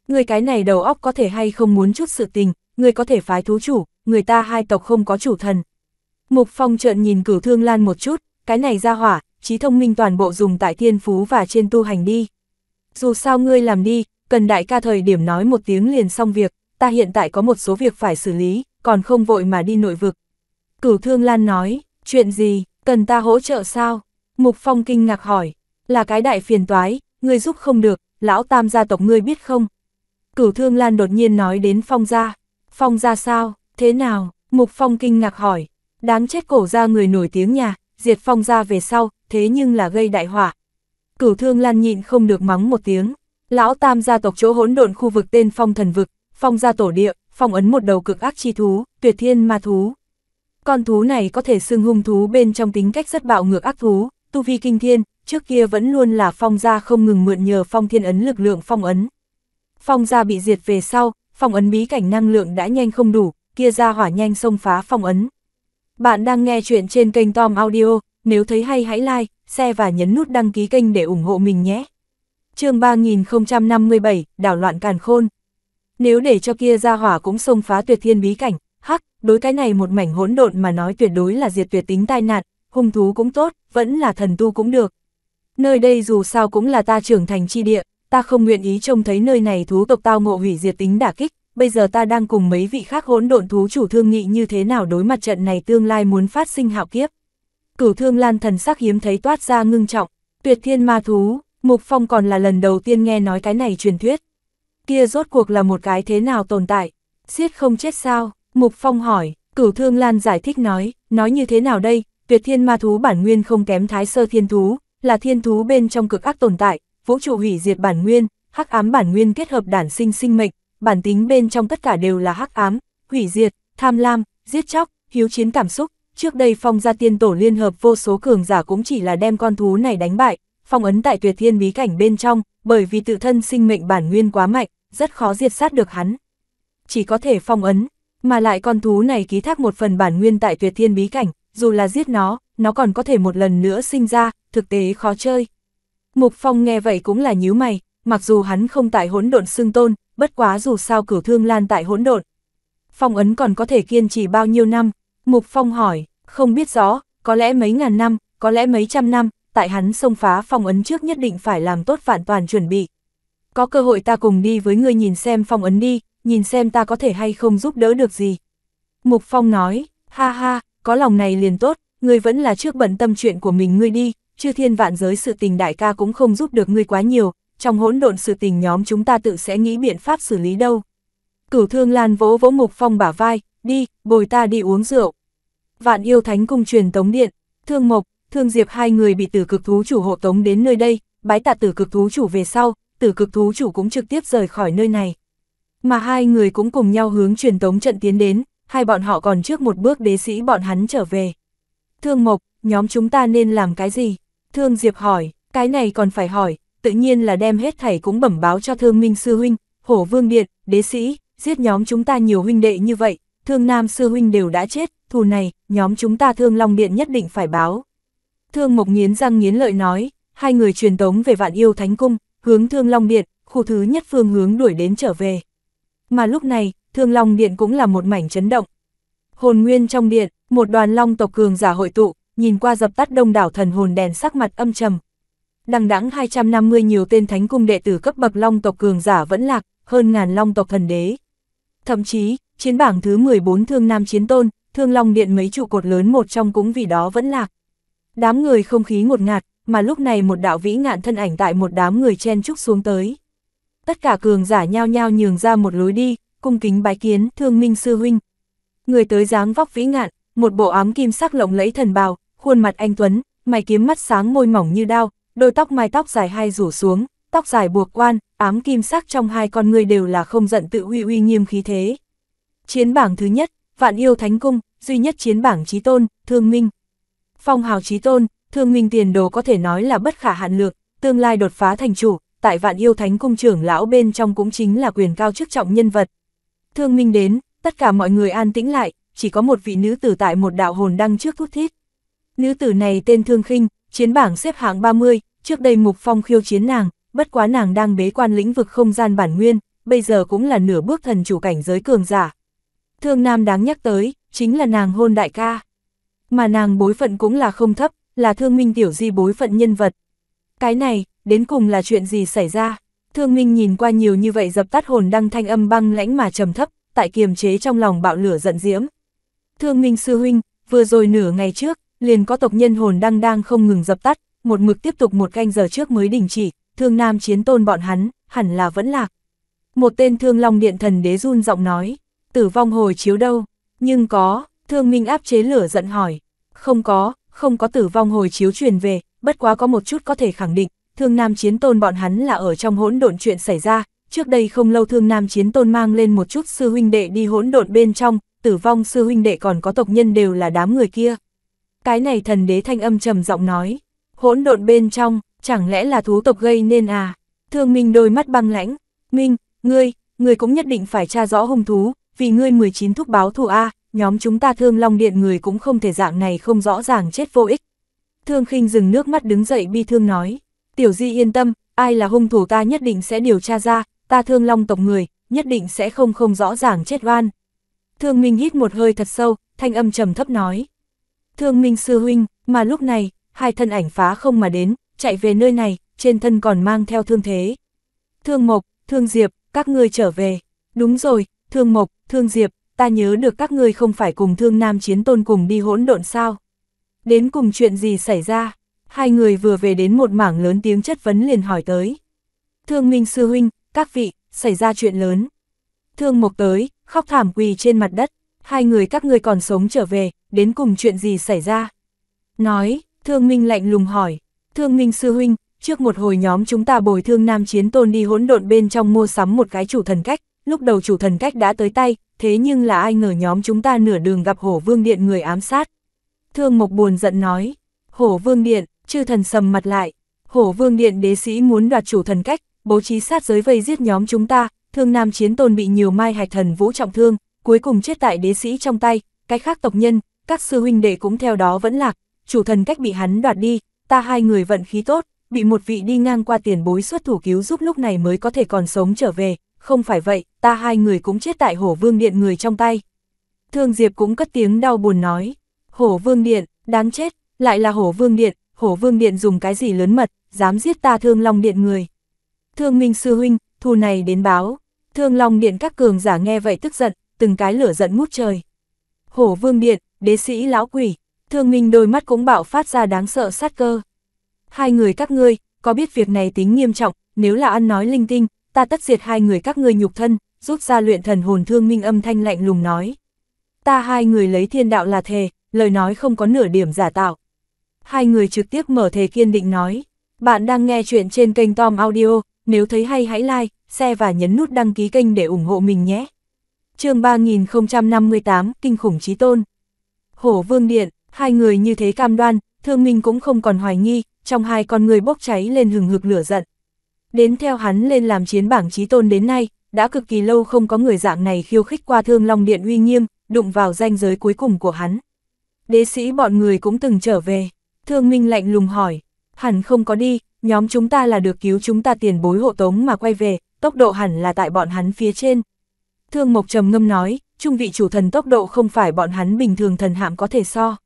ngươi cái này đầu óc có thể hay không muốn chút sự tình, ngươi có thể phái thú chủ, người ta hai tộc không có chủ thần. Mục Phong trợn nhìn cửu thương lan một chút, cái này ra hỏa, trí thông minh toàn bộ dùng tại thiên phú và trên tu hành đi. Dù sao ngươi làm đi, cần đại ca thời điểm nói một tiếng liền xong việc, ta hiện tại có một số việc phải xử lý, còn không vội mà đi nội vực. Cửu Thương Lan nói, chuyện gì, cần ta hỗ trợ sao? Mục Phong kinh ngạc hỏi, là cái đại phiền toái, ngươi giúp không được, lão tam gia tộc ngươi biết không? Cửu Thương Lan đột nhiên nói đến Phong gia. Phong gia sao, thế nào? Mục Phong kinh ngạc hỏi, đáng chết cổ gia người nổi tiếng nhà, diệt Phong gia về sau, thế nhưng là gây đại họa. Cửu Thương Lan nhịn không được mắng một tiếng, lão tam gia tộc chỗ hỗn độn khu vực tên Phong thần vực, Phong gia tổ địa, phong ấn một đầu cực ác chi thú, tuyệt thiên ma thú. Con thú này có thể xưng hung thú bên trong tính cách rất bạo ngược ác thú, tu vi kinh thiên, trước kia vẫn luôn là phong gia không ngừng mượn nhờ phong thiên ấn lực lượng phong ấn. Phong gia bị diệt về sau, phong ấn bí cảnh năng lượng đã nhanh không đủ, kia ra hỏa nhanh xông phá phong ấn. Bạn đang nghe chuyện trên kênh Tom Audio, nếu thấy hay hãy like, share và nhấn nút đăng ký kênh để ủng hộ mình nhé. chương 3057, đảo loạn càn khôn. Nếu để cho kia ra hỏa cũng xông phá tuyệt thiên bí cảnh, hắc, đối cái này một mảnh hỗn độn mà nói tuyệt đối là diệt tuyệt tính tai nạn, hung thú cũng tốt, vẫn là thần tu cũng được. Nơi đây dù sao cũng là ta trưởng thành chi địa, ta không nguyện ý trông thấy nơi này thú tộc tao ngộ hủy diệt tính đả kích, bây giờ ta đang cùng mấy vị khác hỗn độn thú chủ thương nghị như thế nào đối mặt trận này tương lai muốn phát sinh hạo kiếp. Cửu thương lan thần sắc hiếm thấy toát ra ngưng trọng, tuyệt thiên ma thú, Mục Phong còn là lần đầu tiên nghe nói cái này truyền thuyết. Kia rốt cuộc là một cái thế nào tồn tại, giết không chết sao, Mục Phong hỏi, cửu thương lan giải thích nói, nói như thế nào đây, tuyệt thiên ma thú bản nguyên không kém thái sơ thiên thú, là thiên thú bên trong cực ác tồn tại, vũ trụ hủy diệt bản nguyên, hắc ám bản nguyên kết hợp đản sinh sinh mệnh, bản tính bên trong tất cả đều là hắc ám, hủy diệt, tham lam, giết chóc, hiếu chiến cảm xúc. Trước đây phong gia tiên tổ liên hợp vô số cường giả cũng chỉ là đem con thú này đánh bại, phong ấn tại tuyệt thiên bí cảnh bên trong, bởi vì tự thân sinh mệnh bản nguyên quá mạnh, rất khó diệt sát được hắn. Chỉ có thể phong ấn, mà lại con thú này ký thác một phần bản nguyên tại tuyệt thiên bí cảnh, dù là giết nó, nó còn có thể một lần nữa sinh ra, thực tế khó chơi. Mục Phong nghe vậy cũng là nhíu mày, mặc dù hắn không tại hỗn độn xương tôn, bất quá dù sao cửu thương lan tại hỗn độn. Phong ấn còn có thể kiên trì bao nhiêu năm? Mục Phong hỏi, không biết rõ, có lẽ mấy ngàn năm, có lẽ mấy trăm năm, tại hắn xông phá phong ấn trước nhất định phải làm tốt vạn toàn chuẩn bị. Có cơ hội ta cùng đi với ngươi nhìn xem phong ấn đi, nhìn xem ta có thể hay không giúp đỡ được gì. Mục Phong nói, ha ha, có lòng này liền tốt, ngươi vẫn là trước bận tâm chuyện của mình ngươi đi, chư thiên vạn giới sự tình đại ca cũng không giúp được ngươi quá nhiều, trong hỗn độn sự tình nhóm chúng ta tự sẽ nghĩ biện pháp xử lý đâu. Cửu thương lan vỗ vỗ Mục Phong bả vai, đi, bồi ta đi uống rượu. Vạn yêu thánh cung truyền tống điện, thương mộc, thương diệp hai người bị tử cực thú chủ hộ tống đến nơi đây, bái tạ tử cực thú chủ về sau, tử cực thú chủ cũng trực tiếp rời khỏi nơi này. Mà hai người cũng cùng nhau hướng truyền tống trận tiến đến, hai bọn họ còn trước một bước đế sĩ bọn hắn trở về. Thương Mộc, nhóm chúng ta nên làm cái gì? Thương Diệp hỏi, cái này còn phải hỏi, tự nhiên là đem hết thảy cũng bẩm báo cho Thương Minh Sư Huynh, Hổ Vương Điện, đế sĩ, giết nhóm chúng ta nhiều huynh đệ như vậy, Thương Nam Sư Huynh đều đã chết, thù này, nhóm chúng ta Thương Long Điện nhất định phải báo. Thương Mộc nghiến răng nghiến lợi nói, hai người truyền tống về vạn yêu thánh cung, hướng Thương Long Điện, khu thứ nhất phương hướng đuổi đến trở về. Mà lúc này, Thương Long Điện cũng là một mảnh chấn động. Hồn nguyên trong điện, một đoàn long tộc cường giả hội tụ, nhìn qua dập tắt đông đảo thần hồn đèn sắc mặt âm trầm. Đằng đẵng 250 nhiều tên thánh cung đệ tử cấp bậc long tộc cường giả vẫn lạc, hơn ngàn long tộc thần đế. Thậm chí, chiến bảng thứ 14 thương nam chiến tôn, thương long điện mấy trụ cột lớn một trong cũng vì đó vẫn lạc. Đám người không khí ngột ngạt, mà lúc này một đạo vĩ ngạn thân ảnh tại một đám người chen trúc xuống tới. Tất cả cường giả nhao nhao nhường ra một lối đi, cung kính bái kiến thương minh sư huynh. Người tới dáng vóc vĩ ngạn, một bộ ám kim sắc lộng lẫy thần bào, khuôn mặt anh Tuấn, mày kiếm mắt sáng môi mỏng như đao, đôi tóc mái tóc dài hai rủ xuống, tóc dài buộc quan, ám kim sắc trong hai con người đều là không giận tự uy uy nghiêm khí thế. Chiến bảng thứ nhất, vạn yêu thánh cung, duy nhất chiến bảng trí tôn, thương minh. Phong hào trí tôn, thương minh tiền đồ có thể nói là bất khả hạn lược, tương lai đột phá thành chủ, tại vạn yêu thánh cung trưởng lão bên trong cũng chính là quyền cao chức trọng nhân vật. Thương minh đến, tất cả mọi người an tĩnh lại, chỉ có một vị nữ tử tại một đạo hồn đăng trước thút thít. Nữ tử này tên Thương khinh chiến bảng xếp hạng 30, trước đây Mục Phong khiêu chiến nàng, bất quá nàng đang bế quan lĩnh vực không gian bản nguyên, bây giờ cũng là nửa bước thần chủ cảnh giới cường giả. Thương Nam đáng nhắc tới, chính là nàng hôn đại ca. Mà nàng bối phận cũng là không thấp, là thương minh tiểu di bối phận nhân vật. Cái này, đến cùng là chuyện gì xảy ra? Thương minh nhìn qua nhiều như vậy dập tắt hồn đăng thanh âm băng lãnh mà trầm thấp, tại kiềm chế trong lòng bạo lửa giận diễm. Thương minh sư huynh, vừa rồi nửa ngày trước, liền có tộc nhân hồn đăng đang không ngừng dập tắt, một mực tiếp tục một canh giờ trước mới đình chỉ, thương nam chiến tôn bọn hắn, hẳn là vẫn lạc. Một tên thương long điện thần đế run giọng nói, tử vong hồi chiếu đâu, nhưng có, thương minh áp chế lửa giận hỏi, không có, không có tử vong hồi chiếu truyền về, bất quá có một chút có thể khẳng định, thương nam chiến tôn bọn hắn là ở trong hỗn độn chuyện xảy ra, trước đây không lâu thương nam chiến tôn mang lên một chút sư huynh đệ đi hỗn độn bên trong, tử vong sư huynh đệ còn có tộc nhân đều là đám người kia. Cái này thần đế thanh âm trầm giọng nói, hỗn độn bên trong, chẳng lẽ là thú tộc gây nên à? Thương Minh đôi mắt băng lãnh, Minh, ngươi, ngươi cũng nhất định phải tra rõ hung thú, vì ngươi 19 thúc báo thù A, nhóm chúng ta thương long điện người cũng không thể dạng này không rõ ràng chết vô ích. Thương khinh dừng nước mắt đứng dậy bi thương nói, tiểu di yên tâm, ai là hung thủ ta nhất định sẽ điều tra ra, ta thương long tộc người, nhất định sẽ không không rõ ràng chết oan. Thương Minh hít một hơi thật sâu, thanh âm trầm thấp nói. Thương Minh sư huynh, mà lúc này, hai thân ảnh phá không mà đến, chạy về nơi này, trên thân còn mang theo thương thế. Thương Mộc, Thương Diệp, các ngươi trở về. Đúng rồi, Thương Mộc, Thương Diệp, ta nhớ được các ngươi không phải cùng Thương Nam Chiến Tôn cùng đi hỗn độn sao. Đến cùng chuyện gì xảy ra? Hai người vừa về đến một mảng lớn tiếng chất vấn liền hỏi tới. Thương Minh Sư Huynh, các vị, xảy ra chuyện lớn. Thương Mộc tới, khóc thảm quỳ trên mặt đất, hai người các ngươi còn sống trở về, đến cùng chuyện gì xảy ra? Nói, Thương Minh lạnh lùng hỏi, Thương Minh Sư Huynh, trước một hồi nhóm chúng ta bồi thương nam chiến tôn đi hỗn độn bên trong mua sắm một cái chủ thần cách, lúc đầu chủ thần cách đã tới tay, thế nhưng là ai ngờ nhóm chúng ta nửa đường gặp hổ vương điện người ám sát. Thương Mộc buồn giận nói, hổ vương điện, chư thần sầm mặt lại, hổ vương điện đế sĩ muốn đoạt chủ thần cách, bố trí sát giới vây giết nhóm chúng ta, thương nam chiến tôn bị nhiều mai hạch thần vũ trọng thương, cuối cùng chết tại đế sĩ trong tay, cái khác tộc nhân, các sư huynh đệ cũng theo đó vẫn lạc, chủ thần cách bị hắn đoạt đi, ta hai người vận khí tốt, bị một vị đi ngang qua tiền bối xuất thủ cứu giúp lúc này mới có thể còn sống trở về, không phải vậy, ta hai người cũng chết tại hổ vương điện người trong tay. Thương Diệp cũng cất tiếng đau buồn nói, hổ vương điện, đáng chết, lại là hổ vương điện, hổ vương điện dùng cái gì lớn mật, dám giết ta thương long điện người. Thương Minh Sư Huynh, thù này đến báo, thương long điện các cường giả nghe vậy tức giận, từng cái lửa giận ngút trời. Hổ vương điện, đế sĩ lão quỷ, thương minh đôi mắt cũng bạo phát ra đáng sợ sát cơ. Hai người các ngươi, có biết việc này tính nghiêm trọng, nếu là ăn nói linh tinh, ta tất diệt hai người các ngươi nhục thân, rút ra luyện thần hồn thương minh âm thanh lạnh lùng nói. Ta hai người lấy thiên đạo là thề, lời nói không có nửa điểm giả tạo. Hai người trực tiếp mở thề kiên định nói. Bạn đang nghe chuyện trên kênh Tom Audio, nếu thấy hay hãy like, share và nhấn nút đăng ký kênh để ủng hộ mình nhé. chương 3058, Kinh khủng trí tôn. Hổ Vương Điện, hai người như thế cam đoan, thương minh cũng không còn hoài nghi, trong hai con người bốc cháy lên hừng hực lửa giận. Đến theo hắn lên làm chiến bảng trí tôn đến nay, đã cực kỳ lâu không có người dạng này khiêu khích qua thương long điện uy nghiêm, đụng vào danh giới cuối cùng của hắn. Đế sĩ bọn người cũng từng trở về, thương minh lạnh lùng hỏi, hẳn không có đi, nhóm chúng ta là được cứu chúng ta tiền bối hộ tống mà quay về, tốc độ hẳn là tại bọn hắn phía trên. Thương Mộc trầm ngâm nói, trung vị chủ thần tốc độ không phải bọn hắn bình thường thần hạm có thể so.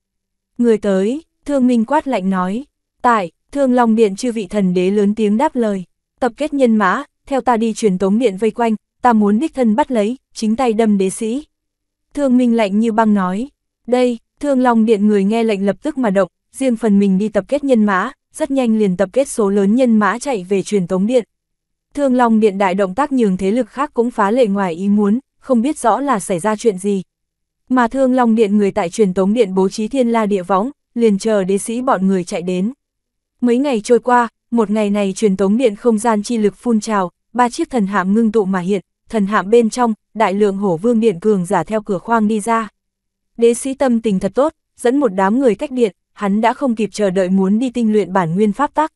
Người tới, Thương Minh quát lạnh nói, tại, Thương Long Điện chư vị thần đế lớn tiếng đáp lời, tập kết nhân mã, theo ta đi truyền tống điện vây quanh, ta muốn đích thân bắt lấy, chính tay đâm đế sĩ. Thương Minh lạnh như băng nói, đây, Thương Long Điện người nghe lệnh lập tức mà động, riêng phần mình đi tập kết nhân mã, rất nhanh liền tập kết số lớn nhân mã chạy về truyền tống điện. Thương Long Điện đại động tác nhường thế lực khác cũng phá lệ ngoài ý muốn, không biết rõ là xảy ra chuyện gì. Mà Thương Long Điện người tại truyền tống điện bố trí thiên la địa võng, liền chờ đế sĩ bọn người chạy đến. Mấy ngày trôi qua, một ngày này truyền tống điện không gian chi lực phun trào, ba chiếc thần hạm ngưng tụ mà hiện, thần hạm bên trong, đại lượng hổ vương điện cường giả theo cửa khoang đi ra. Đế sĩ tâm tình thật tốt, dẫn một đám người cách điện, hắn đã không kịp chờ đợi muốn đi tinh luyện bản nguyên pháp tắc.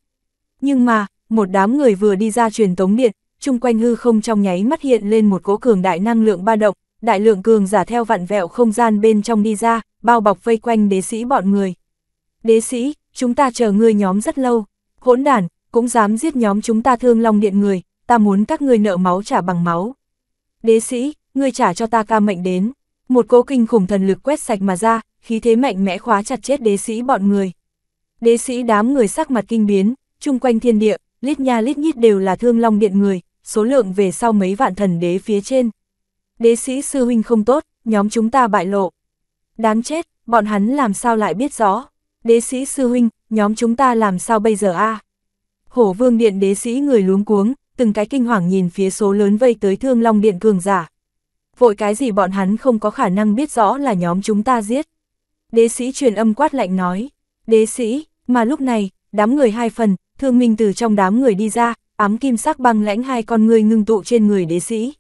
Nhưng mà, một đám người vừa đi ra truyền tống điện, chung quanh hư không trong nháy mắt hiện lên một cỗ cường đại năng lượng ba động, đại lượng cường giả theo vặn vẹo không gian bên trong đi ra, bao bọc vây quanh đế sĩ bọn người. Đế sĩ, chúng ta chờ ngươi nhóm rất lâu, hỗn đản, cũng dám giết nhóm chúng ta thương long điện người, ta muốn các ngươi nợ máu trả bằng máu. Đế sĩ, ngươi trả cho ta ca mệnh đến. Một cỗ kinh khủng thần lực quét sạch mà ra, khí thế mạnh mẽ khóa chặt chết đế sĩ bọn người. Đế sĩ đám người sắc mặt kinh biến, chung quanh thiên địa, lít nha lít nhít đều là thương long điện người, số lượng về sau mấy vạn thần đế phía trên. Đế sĩ sư huynh không tốt, nhóm chúng ta bại lộ. Đáng chết, bọn hắn làm sao lại biết rõ. Đế sĩ sư huynh, nhóm chúng ta làm sao bây giờ a Hổ vương điện đế sĩ người luống cuống, từng cái kinh hoàng nhìn phía số lớn vây tới thương long điện cường giả. Vội cái gì bọn hắn không có khả năng biết rõ là nhóm chúng ta giết. Đế sĩ truyền âm quát lạnh nói. Đế sĩ, mà lúc này, đám người hai phần, thương minh từ trong đám người đi ra, ám kim sắc băng lãnh hai con người ngưng tụ trên người đế sĩ.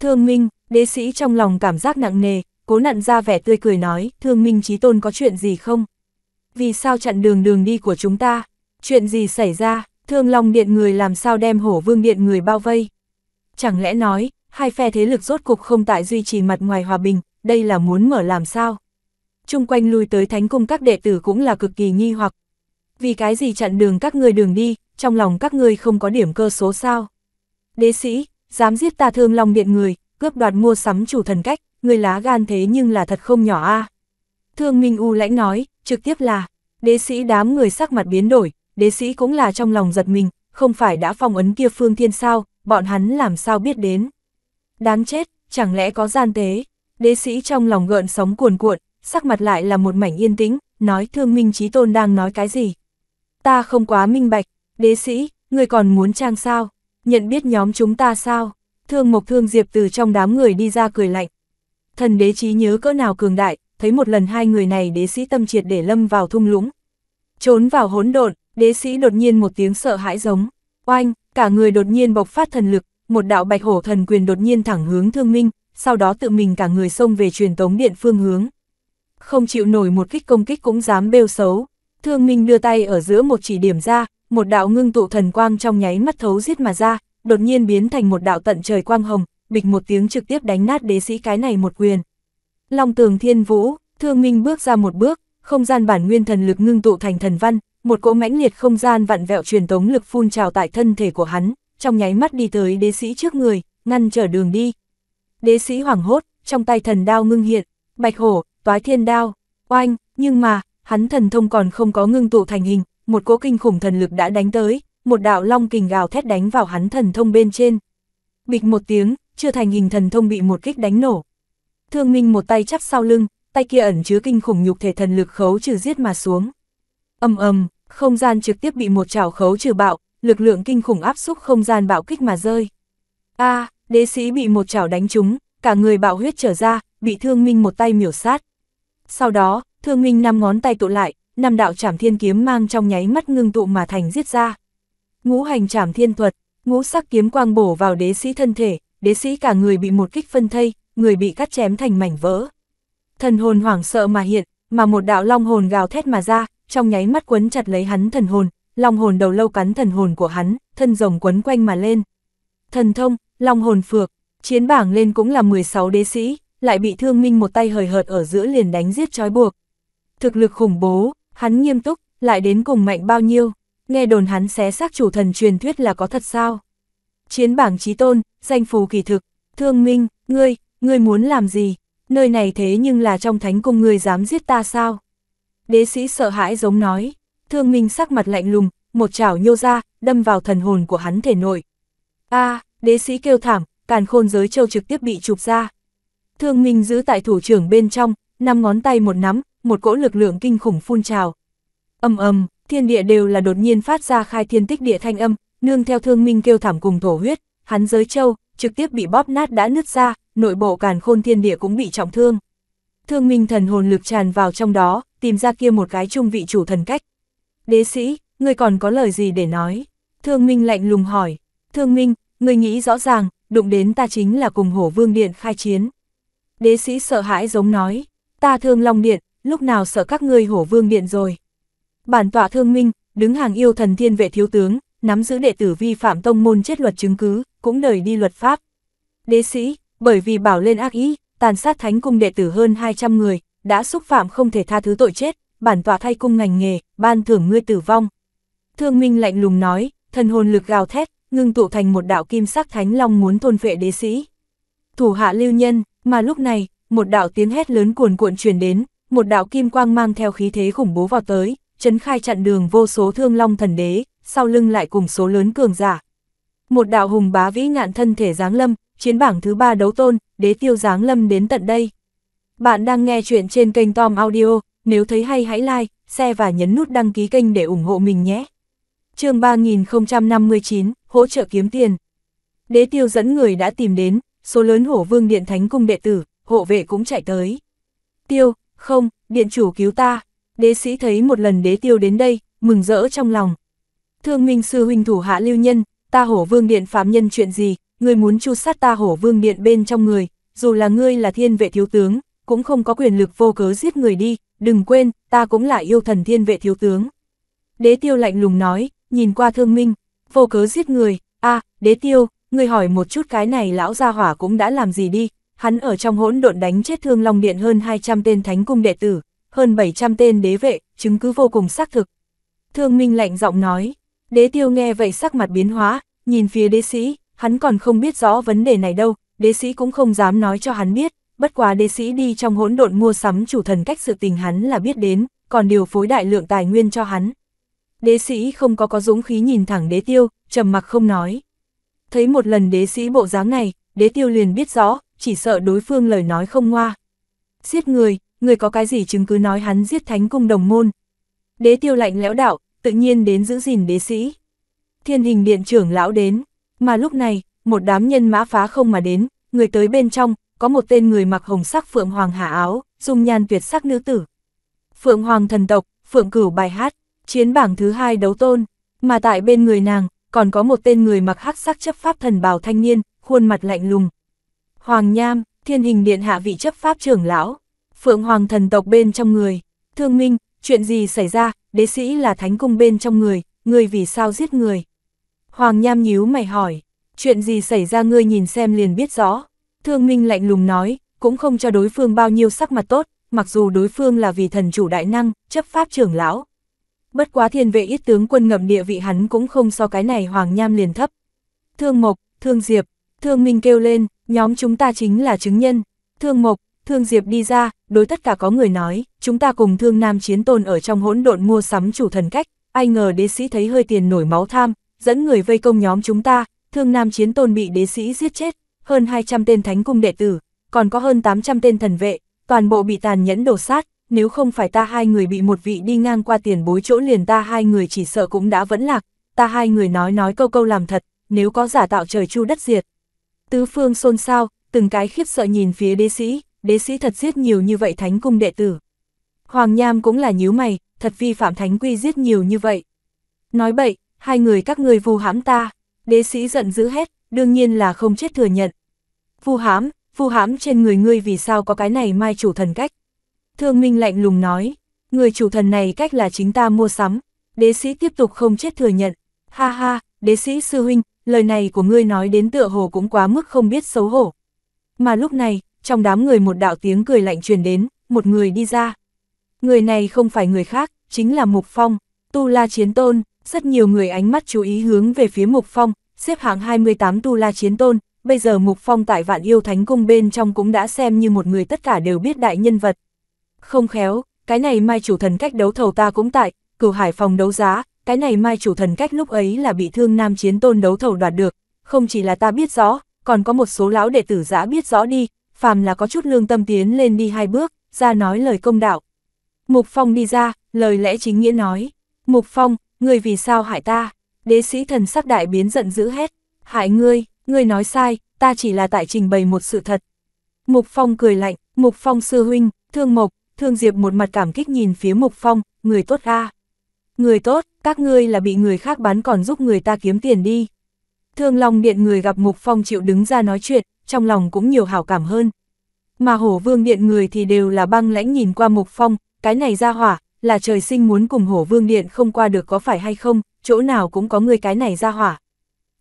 Thương minh, đế sĩ trong lòng cảm giác nặng nề, cố nặn ra vẻ tươi cười nói, thương minh trí tôn có chuyện gì không? Vì sao chặn đường đường đi của chúng ta? Chuyện gì xảy ra? Thương Long Điện người làm sao đem hổ vương điện người bao vây? Chẳng lẽ nói, hai phe thế lực rốt cục không tại duy trì mặt ngoài hòa bình, đây là muốn mở làm sao? Chung quanh lui tới thánh cung các đệ tử cũng là cực kỳ nghi hoặc. Vì cái gì chặn đường các người đường đi, trong lòng các ngươi không có điểm cơ số sao? Đế sĩ, dám giết ta thương long điện người, cướp đoạt mua sắm chủ thần cách, người lá gan thế nhưng là thật không nhỏ a. Thương Minh U lãnh nói, trực tiếp là, đế sĩ đám người sắc mặt biến đổi, đế sĩ cũng là trong lòng giật mình, không phải đã phong ấn kia phương thiên sao, bọn hắn làm sao biết đến. Đáng chết, chẳng lẽ có gian tế, đế sĩ trong lòng gợn sóng cuồn cuộn, sắc mặt lại là một mảnh yên tĩnh, nói thương minh trí tôn đang nói cái gì. Ta không quá minh bạch, đế sĩ, người còn muốn trang sao, nhận biết nhóm chúng ta sao, thương mộc thương diệp từ trong đám người đi ra cười lạnh. Thần đế trí nhớ cỡ nào cường đại, thấy một lần hai người này đế sĩ tâm triệt để lâm vào thung lũng. Trốn vào hỗn độn, đế sĩ đột nhiên một tiếng sợ hãi giống, oanh, cả người đột nhiên bộc phát thần lực, một đạo bạch hổ thần quyền đột nhiên thẳng hướng thương minh, sau đó tự mình cả người xông về truyền tống điện phương hướng. Không chịu nổi một kích công kích cũng dám bêu xấu, thương minh đưa tay ở giữa một chỉ điểm ra, một đạo ngưng tụ thần quang trong nháy mắt thấu giết mà ra, đột nhiên biến thành một đạo tận trời quang hồng, bịch một tiếng trực tiếp đánh nát đế sĩ cái này một quyền. Long tường thiên vũ, thương minh bước ra một bước, không gian bản nguyên thần lực ngưng tụ thành thần văn, một cỗ mãnh liệt không gian vặn vẹo truyền tống lực phun trào tại thân thể của hắn, trong nháy mắt đi tới đế sĩ trước người, ngăn trở đường đi. Đế sĩ hoảng hốt, trong tay thần đao ngưng hiện, bạch hổ, toái thiên đao, oanh, nhưng mà, hắn thần thông còn không có ngưng tụ thành hình, một cỗ kinh khủng thần lực đã đánh tới, một đạo long kình gào thét đánh vào hắn thần thông bên trên. Bịch một tiếng, chưa thành hình thần thông bị một kích đánh nổ. Thương Minh một tay chắp sau lưng, tay kia ẩn chứa kinh khủng nhục thể thần lực khấu trừ giết mà xuống. Âm ầm, không gian trực tiếp bị một chảo khấu trừ bạo, lực lượng kinh khủng áp xúc không gian bạo kích mà rơi. A, đế sĩ bị một chảo đánh trúng, cả người bạo huyết trở ra, bị Thương Minh một tay miểu sát. Sau đó, Thương Minh năm ngón tay tụ lại, năm đạo trảm thiên kiếm mang trong nháy mắt ngưng tụ mà thành giết ra. Ngũ hành trảm thiên thuật, ngũ sắc kiếm quang bổ vào đế sĩ thân thể, đế sĩ cả người bị một kích phân thây, người bị cắt chém thành mảnh vỡ. Thần hồn hoảng sợ mà hiện, mà một đạo long hồn gào thét mà ra, trong nháy mắt quấn chặt lấy hắn thần hồn, long hồn đầu lâu cắn thần hồn của hắn, thân rồng quấn quanh mà lên. Thần thông, long hồn phược, chiến bảng lên cũng là 16 đế sĩ, lại bị thương minh một tay hời hợt ở giữa liền đánh giết trói buộc. Thực lực khủng bố, hắn nghiêm túc, lại đến cùng mạnh bao nhiêu. nghe đồn hắn xé xác chủ thần truyền thuyết là có thật sao? Chiến bảng trí tôn, danh phù kỳ thực, thương minh, ngươi, ngươi muốn làm gì? Nơi này thế nhưng là trong thánh cung ngươi dám giết ta sao? Đế sĩ sợ hãi giống nói, thương minh sắc mặt lạnh lùng, một chảo nhô ra, đâm vào thần hồn của hắn thể nội. a đế sĩ kêu thảm, càn khôn giới châu trực tiếp bị chụp ra. Thương minh giữ tại thủ trưởng bên trong, năm ngón tay một nắm, một cỗ lực lượng kinh khủng phun trào. Âm ầm, thiên địa đều là đột nhiên phát ra khai thiên tích địa thanh âm, nương theo thương minh kêu thảm cùng thổ huyết, hắn giới châu, trực tiếp bị bóp nát đã nứt ra, nội bộ càn khôn thiên địa cũng bị trọng thương. Thương minh thần hồn lực tràn vào trong đó, tìm ra kia một cái trung vị chủ thần cách. Đế sĩ, ngươi còn có lời gì để nói? Thương minh lạnh lùng hỏi. Thương minh, ngươi nghĩ rõ ràng, đụng đến ta chính là cùng hổ vương điện khai chiến. Đế sĩ sợ hãi giống nói, ta thương long điện, lúc nào sợ các ngươi hổ vương điện rồi. Bản tọa thương minh, đứng hàng yêu thần thiên vệ thiếu tướng, nắm giữ đệ tử vi phạm tông môn chết luật chứng cứ, cũng đời đi luật pháp. Đế sĩ, bởi vì bảo lên ác ý, tàn sát thánh cung đệ tử hơn 200 người, đã xúc phạm không thể tha thứ tội chết, bản tọa thay cung ngành nghề, ban thưởng ngươi tử vong. Thương Minh lạnh lùng nói, thần hồn lực gào thét, ngưng tụ thành một đạo kim sắc thánh long muốn thôn vệ đế sĩ. Thủ hạ lưu nhân, mà lúc này, một đạo tiếng hét lớn cuồn cuộn truyền đến, một đạo kim quang mang theo khí thế khủng bố vào tới, chấn khai chặn đường vô số thương long thần đế, sau lưng lại cùng số lớn cường giả. Một đạo hùng bá vĩ ngạn thân thể giáng lâm, chiến bảng thứ ba đấu tôn, đế tiêu giáng lâm đến tận đây. Bạn đang nghe chuyện trên kênh Tom Audio, nếu thấy hay hãy like, share và nhấn nút đăng ký kênh để ủng hộ mình nhé. chương 3059, hỗ trợ kiếm tiền. Đế tiêu dẫn người đã tìm đến, số lớn hổ vương điện thánh cung đệ tử, hộ vệ cũng chạy tới. Tiêu, không, điện chủ cứu ta. Đế sĩ thấy một lần đế tiêu đến đây, mừng rỡ trong lòng. Thương minh sư huynh thủ hạ lưu nhân, ta hổ vương điện phạm nhân chuyện gì, ngươi muốn chu sát ta hổ vương điện bên trong người, dù là ngươi là thiên vệ thiếu tướng, cũng không có quyền lực vô cớ giết người đi, đừng quên, ta cũng là yêu thần thiên vệ thiếu tướng. Đế tiêu lạnh lùng nói, nhìn qua thương minh, vô cớ giết người, a đế tiêu, người hỏi một chút cái này lão gia hỏa cũng đã làm gì đi, hắn ở trong hỗn độn đánh chết thương long điện hơn 200 tên thánh cung đệ tử, hơn 700 tên đế vệ, chứng cứ vô cùng xác thực. Thương minh lạnh giọng nói, đế tiêu nghe vậy sắc mặt biến hóa, nhìn phía đế sĩ, hắn còn không biết rõ vấn đề này đâu, đế sĩ cũng không dám nói cho hắn biết, bất quá đế sĩ đi trong hỗn độn mua sắm chủ thần cách sự tình hắn là biết đến, còn điều phối đại lượng tài nguyên cho hắn. Đế sĩ không có có dũng khí nhìn thẳng đế tiêu, trầm mặc không nói. Thấy một lần đế sĩ bộ dáng này, đế tiêu liền biết rõ, chỉ sợ đối phương lời nói không ngoa. Giết người, người có cái gì chứng cứ nói hắn giết thánh cung đồng môn. Đế tiêu lạnh lẽo đạo, tự nhiên đến giữ gìn đế sĩ. Thiên hình điện trưởng lão đến, mà lúc này, một đám nhân mã phá không mà đến, người tới bên trong, có một tên người mặc hồng sắc phượng hoàng hạ áo, dung nhan tuyệt sắc nữ tử. Phượng hoàng thần tộc, phượng cửu bài hát, chiến bảng thứ hai đấu tôn, mà tại bên người nàng, còn có một tên người mặc hắc sắc chấp pháp thần bào thanh niên, khuôn mặt lạnh lùng. Hoàng Nham, thiên hình điện hạ vị chấp pháp trưởng lão, phượng hoàng thần tộc bên trong người, thương minh, chuyện gì xảy ra, đế sĩ là thánh cung bên trong người, người vì sao giết người. Hoàng Nham nhíu mày hỏi, chuyện gì xảy ra ngươi nhìn xem liền biết rõ. Thương Minh lạnh lùng nói, cũng không cho đối phương bao nhiêu sắc mặt tốt, mặc dù đối phương là vì thần chủ đại năng, chấp pháp trưởng lão. Bất quá thiên vệ ít tướng quân ngầm địa vị hắn cũng không so cái này Hoàng Nham liền thấp. Thương Mộc, Thương Diệp, Thương Minh kêu lên, nhóm chúng ta chính là chứng nhân. Thương Mộc, Thương Diệp đi ra, đối tất cả có người nói, chúng ta cùng Thương Nam chiến tôn ở trong hỗn độn mua sắm chủ thần cách, ai ngờ đế sĩ thấy hơi tiền nổi máu tham, dẫn người vây công nhóm chúng ta, thương nam chiến tôn bị đế sĩ giết chết, hơn 200 tên thánh cung đệ tử, còn có hơn 800 tên thần vệ, toàn bộ bị tàn nhẫn đổ sát, nếu không phải ta hai người bị một vị đi ngang qua tiền bối chỗ liền ta hai người chỉ sợ cũng đã vẫn lạc, ta hai người nói nói câu câu làm thật, nếu có giả tạo trời chu đất diệt. Tứ phương xôn xao, từng cái khiếp sợ nhìn phía đế sĩ, đế sĩ thật giết nhiều như vậy thánh cung đệ tử. Hoàng Nham cũng là nhíu mày, thật vi phạm thánh quy giết nhiều như vậy. Nói bậy, hai người các người vu hãm ta, đế sĩ giận dữ hết, đương nhiên là không chết thừa nhận. Vu hãm, vu hãm trên người ngươi vì sao có cái này mai chủ thần cách. Thương Minh lạnh lùng nói, người chủ thần này cách là chính ta mua sắm, đế sĩ tiếp tục không chết thừa nhận. Ha ha, đế sĩ sư huynh, lời này của ngươi nói đến tựa hồ cũng quá mức không biết xấu hổ. Mà lúc này, trong đám người một đạo tiếng cười lạnh truyền đến, một người đi ra. Người này không phải người khác, chính là Mục Phong, Tu La Chiến Tôn, Rất nhiều người ánh mắt chú ý hướng về phía Mục Phong, xếp hạng 28 tu la chiến tôn, bây giờ Mục Phong tại vạn yêu thánh cung bên trong cũng đã xem như một người tất cả đều biết đại nhân vật. Không khéo, cái này mai chủ thần cách đấu thầu ta cũng tại, cửu hải phòng đấu giá, cái này mai chủ thần cách lúc ấy là bị thương nam chiến tôn đấu thầu đoạt được, không chỉ là ta biết rõ, còn có một số lão đệ tử giã biết rõ đi, phàm là có chút lương tâm tiến lên đi hai bước, ra nói lời công đạo. Mục Phong đi ra, lời lẽ chính nghĩa nói, Mục Phong, người vì sao hại ta? Đế sĩ thần sắc đại biến giận dữ hết, hại ngươi, ngươi nói sai, ta chỉ là tại trình bày một sự thật. Mục Phong cười lạnh, Mục Phong sư huynh, thương mộc, thương diệp một mặt cảm kích nhìn phía Mục Phong, người tốt a Người tốt, các ngươi là bị người khác bán còn giúp người ta kiếm tiền đi. Thương Long Điện người gặp Mục Phong chịu đứng ra nói chuyện, trong lòng cũng nhiều hảo cảm hơn. Mà hổ vương điện người thì đều là băng lãnh nhìn qua Mục Phong, cái này ra hỏa, là trời sinh muốn cùng hổ vương điện không qua được có phải hay không, chỗ nào cũng có người cái này ra hỏa.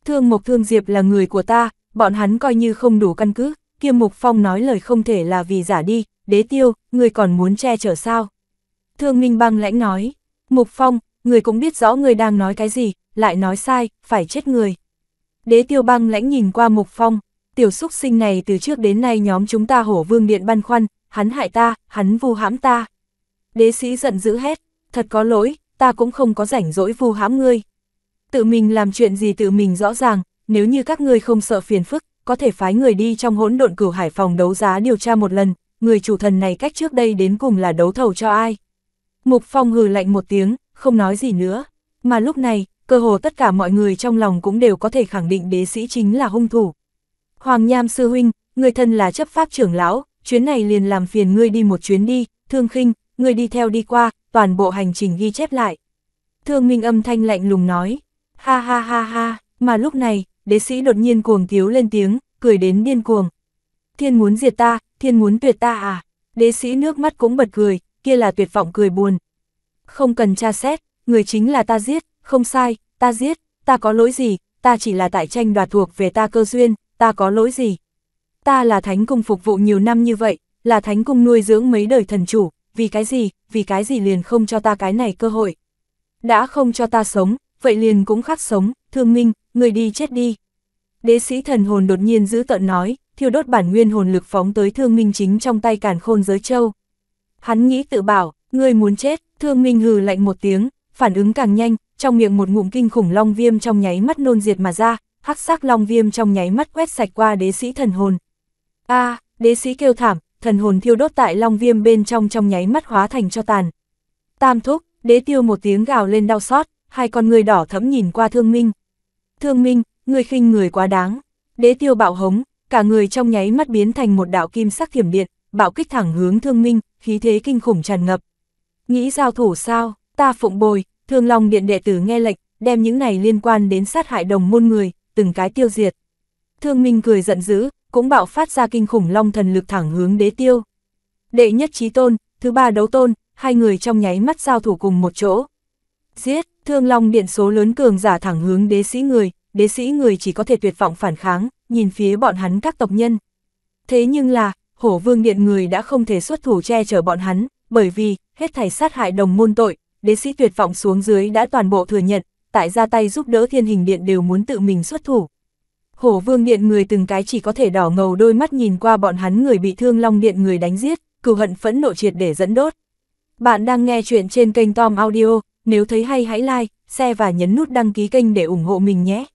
Thương Mộc Thương Diệp là người của ta, bọn hắn coi như không đủ căn cứ, kia Mục Phong nói lời không thể là vì giả đi, đế tiêu, người còn muốn che chở sao? Thương Minh băng lãnh nói, Mục Phong, người cũng biết rõ người đang nói cái gì, lại nói sai, phải chết người. Đế tiêu băng lãnh nhìn qua Mục Phong, tiểu xúc sinh này từ trước đến nay nhóm chúng ta hổ vương điện băn khoăn, hắn hại ta, hắn vu hãm ta. Đế sĩ giận dữ hết, thật có lỗi, ta cũng không có rảnh rỗi vu hãm ngươi. Tự mình làm chuyện gì tự mình rõ ràng, nếu như các ngươi không sợ phiền phức, có thể phái người đi trong hỗn độn cửu hải phòng đấu giá điều tra một lần, người chủ thần này cách trước đây đến cùng là đấu thầu cho ai. Mục Phong hừ lạnh một tiếng, không nói gì nữa, mà lúc này, cơ hồ tất cả mọi người trong lòng cũng đều có thể khẳng định đế sĩ chính là hung thủ. Hoàng Nham sư huynh, người thân là chấp pháp trưởng lão, chuyến này liền làm phiền ngươi đi một chuyến đi, thương khinh, ngươi đi theo đi qua, toàn bộ hành trình ghi chép lại. Thương Minh âm thanh lạnh lùng nói, ha ha ha ha, mà lúc này, đế sĩ đột nhiên cuồng tiếu lên tiếng, cười đến điên cuồng. Thiên muốn diệt ta, thiên muốn tuyệt ta à, đế sĩ nước mắt cũng bật cười, kia là tuyệt vọng cười buồn. Không cần tra xét, người chính là ta giết, không sai, ta giết, ta có lỗi gì, ta chỉ là tại tranh đoạt thuộc về ta cơ duyên, ta có lỗi gì. Ta là thánh cung phục vụ nhiều năm như vậy, là thánh cung nuôi dưỡng mấy đời thần chủ, vì cái gì, vì cái gì liền không cho ta cái này cơ hội. Đã không cho ta sống, vậy liền cũng khắc sống, thương minh, người đi chết đi. Đế sĩ thần hồn đột nhiên giữ tận nói, thiêu đốt bản nguyên hồn lực phóng tới thương minh chính trong tay càn khôn giới châu. Hắn nghĩ tự bảo, ngươi muốn chết, thương minh hừ lạnh một tiếng, phản ứng càng nhanh, trong miệng một ngụm kinh khủng long viêm trong nháy mắt nôn diệt mà ra, hắc sắc long viêm trong nháy mắt quét sạch qua đế sĩ thần hồn. A, đế sĩ kêu thảm, thần hồn thiêu đốt tại long viêm bên trong trong nháy mắt hóa thành cho tàn. Tam thúc, đế tiêu một tiếng gào lên đau xót, hai con người đỏ thẫm nhìn qua thương minh. Thương minh, người khinh người quá đáng. Đế tiêu bạo hống, cả người trong nháy mắt biến thành một đạo kim sắc thiểm điện, bạo kích thẳng hướng thương minh, khí thế kinh khủng tràn ngập. Nghĩ giao thủ sao, ta phụng bồi, thương long điện đệ tử nghe lệnh, đem những này liên quan đến sát hại đồng môn người, từng cái tiêu diệt. Thương minh cười giận dữ, cũng bạo phát ra kinh khủng long thần lực thẳng hướng đế tiêu. Đệ nhất trí tôn, thứ ba đấu tôn, hai người trong nháy mắt giao thủ cùng một chỗ. Giết, thương long điện số lớn cường giả thẳng hướng đế sĩ người, đế sĩ người chỉ có thể tuyệt vọng phản kháng, nhìn phía bọn hắn các tộc nhân. Thế nhưng là, hổ vương điện người đã không thể xuất thủ che chở bọn hắn, bởi vì, hết thảy sát hại đồng môn tội, đế sĩ tuyệt vọng xuống dưới đã toàn bộ thừa nhận, tại ra tay giúp đỡ thiên hình điện đều muốn tự mình xuất thủ. Hổ vương điện người từng cái chỉ có thể đỏ ngầu đôi mắt nhìn qua bọn hắn người bị thương long điện người đánh giết, cừu hận phẫn nộ triệt để dẫn đốt. Bạn đang nghe chuyện trên kênh Tom Audio, nếu thấy hay hãy like, share và nhấn nút đăng ký kênh để ủng hộ mình nhé.